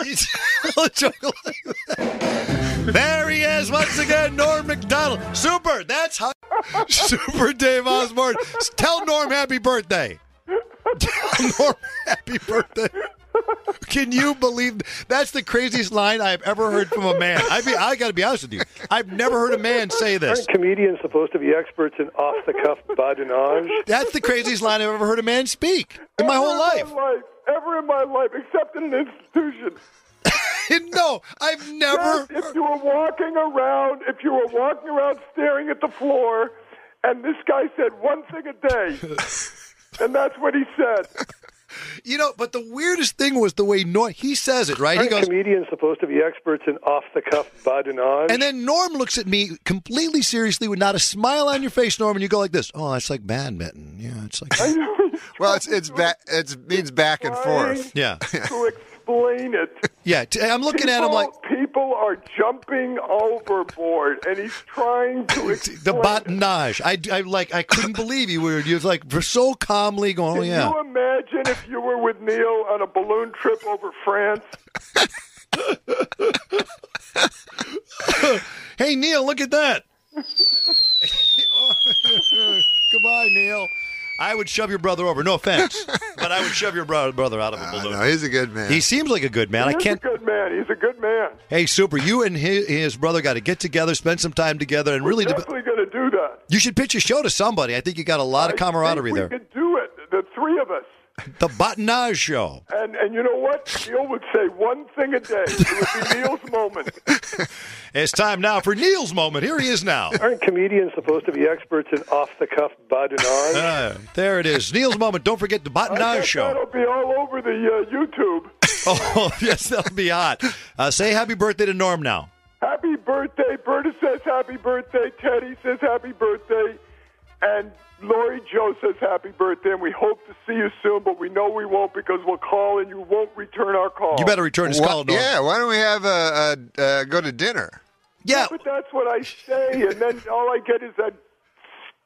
You tell a joke like that. There he is once again, Norm Macdonald. Super. That's how. Super Dave Osborne. Tell Norm happy birthday. Tell Norm happy birthday. Can you believe that's the craziest line I've ever heard from a man? I mean, I got to be honest with you. I've never heard a man say this. Aren't comedians supposed to be experts in off-the-cuff badinage? That's the craziest line I've ever heard a man speak in my whole life. Ever in my life, ever in my life, except in an institution. no, I've never. Yes, if you were walking around, if you were walking around staring at the floor, and this guy said one thing a day, and that's what he said. You know, but the weirdest thing was the way Norm he says it, right? He Aren't goes, comedians supposed to be experts in off-the-cuff badinage? and then Norm looks at me completely seriously with not a smile on your face, Norm, and you go like this. Oh, it's like badminton. Yeah, it's like. Well, it's it's ba- it means back and forth. Yeah. to explain it. Yeah, t- I'm looking at him like people are jumping overboard, and he's trying to explain. the botanage. I, I like I couldn't believe you were you was like so calmly going. Oh Can yeah. you imagine if you were with Neil on a balloon trip over France? hey Neil, look at that. Goodbye, Neil. I would shove your brother over. No offense, but I would shove your bro- brother out of a balloon. No, he's a good man. He seems like a good man. I He's can't. a good man. He's a good man. Hey, super! You and his, his brother got to get together, spend some time together, and really. de- Definitely going to do that. you should pitch a show to somebody. I think you got a lot of camaraderie we there. could do it, the three of us. The Botanage Show. And and you know what? Neil would say one thing a day. It would be Neil's moment. It's time now for Neil's moment. Here he is now. Aren't comedians supposed to be experts in off-the-cuff badinage? Uh, there it is. Neil's moment. Don't forget the Botanage Show. That'll be all over the uh, YouTube. Oh, yes, that'll be hot. Uh, say happy birthday to Norm now. Happy birthday. Berta says happy birthday. Teddy says happy birthday. And Lori Jo says happy birthday. And we hope to see you soon, but we know we won't because we'll call and you won't return our call. You better return his Wha- call, Norm. yeah, why don't we have a, a uh, go to dinner? Yeah. But that's what I say, and then all I get is that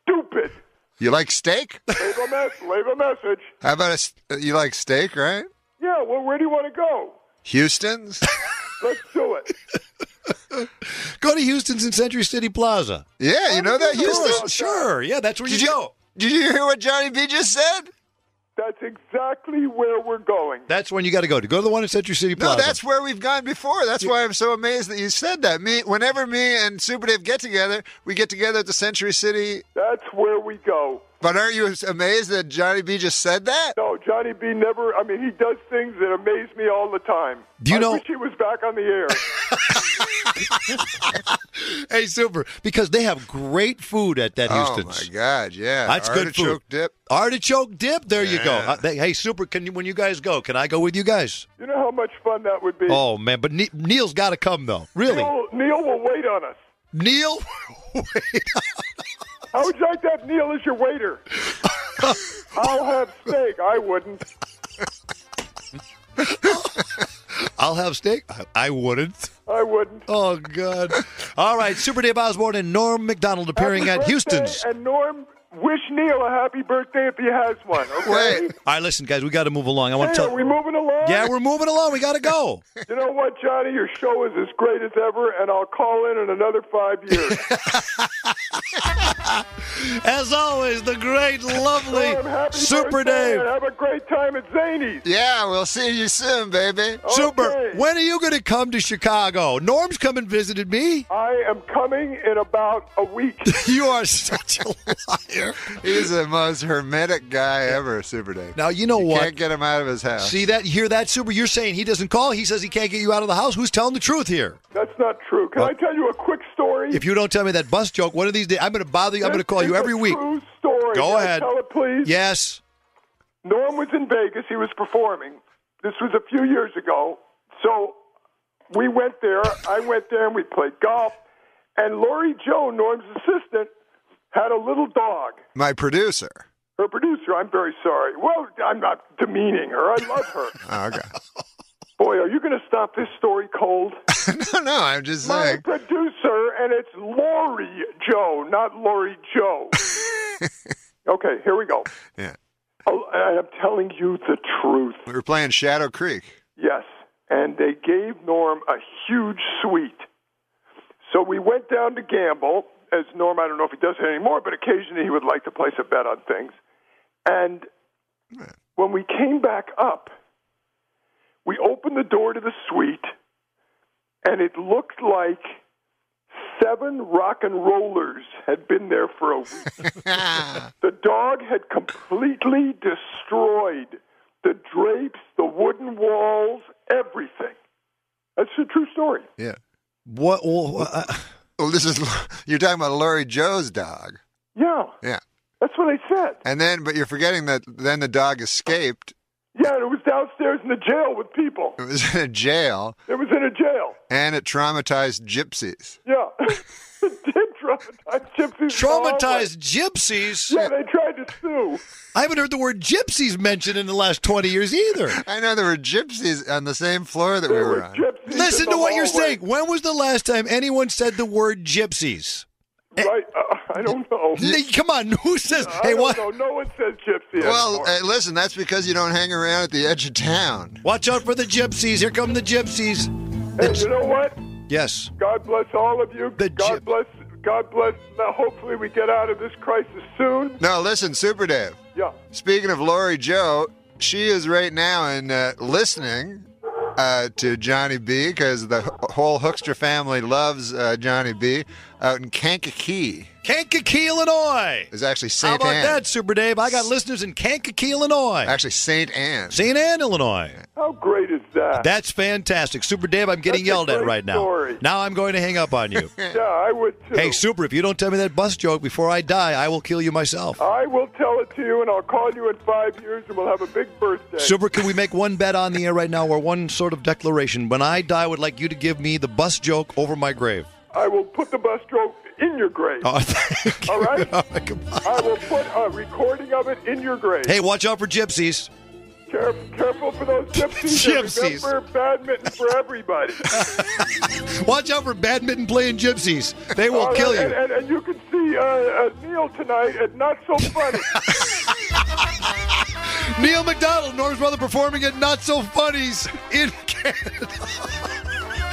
stupid. You like steak? Leave a, mess, leave a message. How about a, s- uh, you like steak, right? Yeah, well, where do you want to go? Houston's? Let's do it. Go to Houston's in Century City Plaza. Yeah, you oh, know that Houston. Sure. Yeah, that's where Did you you go. Did you hear what Johnny B just said? That's exactly where we're going. That's when you got to go to. Go to the one in Century City No, that's where we've gone before. That's why I'm so amazed that you said that. Me, whenever me and Super Dave get together, we get together at the Century City. That's where we go. But aren't you amazed that Johnny B just said that? No, Johnny B never. I mean, he does things that amaze me all the time. Do you I know- wish he was back on the air. hey, super. Because they have great food at that Oh my God! Yeah, That's good food. Artichoke dip. Artichoke dip. There you go. Uh, they- hey, super. Can you when you guys go? Can I go with you guys? you know how much fun that would be. Oh man, but Ne- Neil's got to come though. Really, Neil, Neil will wait on us. Neil. How would you like to have Neil as your waiter? I'll have steak. I wouldn't. I'll have steak. I, I wouldn't. I wouldn't. Oh God! All right, Super Dave Osborne and Norm Macdonald appearing Happy at birthday, Houston's. And Norm, wish Neil a happy birthday if he has one. Okay. Wait. All right, listen, guys, we got to move along. I want Hey, to are tell. we moving along? Yeah, we're moving along. We got to go. You know what, Johnny? Your show is as great as ever, and I'll call in in another five years. As always, the great, lovely happy Super Dave. have a great time at Zany's. Yeah, we'll see you soon, baby. Super. When are you going to come to Chicago? Norm's come and visited me. I am coming in about a week. You are such a liar. He's the most hermetic guy ever, Super Dave. Now you know what? Can't get him out of his house. See that? Hear that, Super? You're saying he doesn't call. He says he can't get you out of the house. Who's telling the truth here? That's not true. Can I tell you a quick story? If you don't tell me that bus joke, one of these days, I'm going to bother you. I'm going to call This you every a week. True story. Go Can I ahead. tell it, please. Yes. Norm was in Vegas. He was performing. This was a few years ago. So we went there. I went there and we played golf. And Lori Jo, Norm's assistant, had a little dog. My producer. Her producer, I'm very sorry. Well, I'm not demeaning her. I love her. Oh, okay. Boy, are you going to stop this story cold? no, no, I'm just My saying. producer, and it's Lori Joe, not Lori Joe. okay, here we go. Yeah. Oh, I'm telling you the truth. We were playing Shadow Creek. Yes. And they gave Norm a huge suite. So we went down to gamble. As Norm, I don't know if he does it anymore, but occasionally he would like to place a bet on things. And when we came back up, we opened the door to the suite, and it looked like seven rock and rollers had been there for a week. the dog had completely destroyed the drapes, the wooden walls, everything. That's a true story. Yeah. What? Well, uh, Well, this is you're talking about Lori Jo's dog. Yeah, Yeah. that's what I said. And then, but you're forgetting that then the dog escaped. Yeah, and it was downstairs in the jail with people. It was in a jail, It was in a jail. and it traumatized gypsies. Yeah. it did traumatize gypsies. Traumatized gypsies? Yeah, they tried to sue. I haven't heard the word gypsies mentioned in the last 20 years either. I know there were gypsies on the same floor that we were on. Listen to what you're saying. When was the last time anyone said the word gypsies? Right? Uh, I don't know. Come on, who says? I Hey, don't what? know. No one says gypsy Well, anymore. uh, listen, that's because you don't hang around at the edge of town. Watch out for the gypsies. Here come the gypsies. Hey, you know what? Yes. God bless all of you. God bless. God bless. Now, hopefully, we get out of this crisis soon. No, listen, Super Dave. Yeah. Speaking of Lori Jo, she is right now in uh, listening uh, to Johnny B because the whole Hoekstra family loves uh, Johnny B out in Kankakee. Kankakee, Illinois. It's actually St. How about Anne. that, Super Dave? I got listeners in Kankakee, Illinois. Actually, St. Anne. St. Anne, Illinois. How great is that? That's fantastic. Super Dave, I'm getting That's yelled at great right now. Now I'm going to hang up on you. yeah, I would too. hey, Super, if you don't tell me that bus joke before I die, I will kill you myself. I will tell it to you, and I'll call you in five years, and we'll have a big birthday. Super, can we make one bet on the air right now or one sort of declaration? When I die, I would like you to give me the bus joke over my grave. I will put the bus stroke in your grave. Oh, All right? I will put a recording of it in your grave. Hey, watch out for gypsies. Care- careful for those gypsies. Gypsies. Remember, badminton for everybody. Watch out for badminton playing gypsies. They will All right, kill you. And, and, and you can see uh, uh, Neil tonight at Not So Funny. Neil Macdonald, Norm's brother, performing at Not So Funnies in Canada.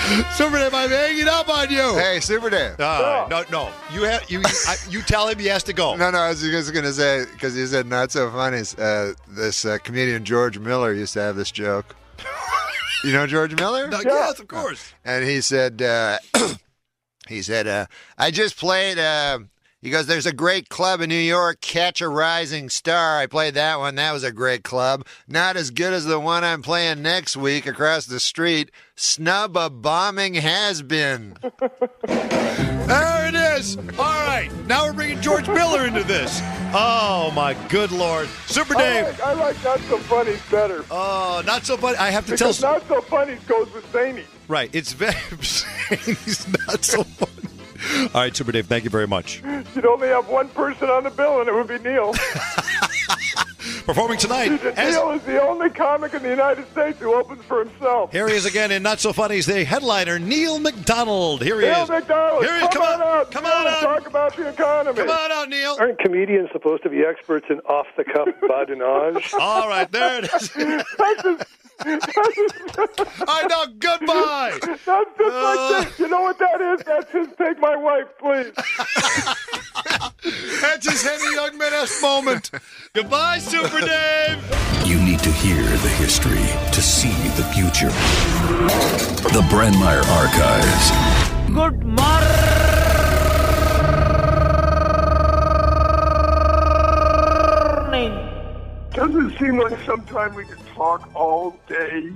Super Dave, I'm hanging up on you. Hey, Super Dave. Uh, no, no. You have you. I, you tell him he has to go. No, no, I was just going to say, because you said not so funny, uh, this uh, comedian George Miller used to have this joke. you know George Miller? No, Yes, of course. And he said, uh, he said, uh, I just played. Uh, he goes, "There's a great club in New York, Catch a Rising Star. I played that one. That was a great club. Not as good as the one I'm playing next week across the street. Snub a bombing has been." There it is. All right. Now we're bringing George Miller into this. Oh my good lord, Super I Dave. like, I like Not So Funny better. Oh, not so funny. I have to because tell. Not So Funny goes with Zany. Right. It's very. He's not so funny. All right, Super Dave. Thank you very much. You'd only have one person on the bill, and it would be Neil. Performing tonight. as- Neil is the only comic in the United States who opens for himself. Here he is again in Not So Funny's the headliner, Neil Macdonald. Here he Neil is. Macdonald, Here he is. come, Come on out. Come on out. Talk about the economy. Come on out, Neil. Aren't comedians supposed to be experts in off the cuff badinage? All right, there it is. I know. Goodbye. That's just like this. You know what that is? That's his take my wife, please. That's his Henny Youngman moment. Goodbye, Super Dave. You need to hear the history to see the future. The Brandmeier Archives. Good morning. Doesn't seem like sometime we could talk all day?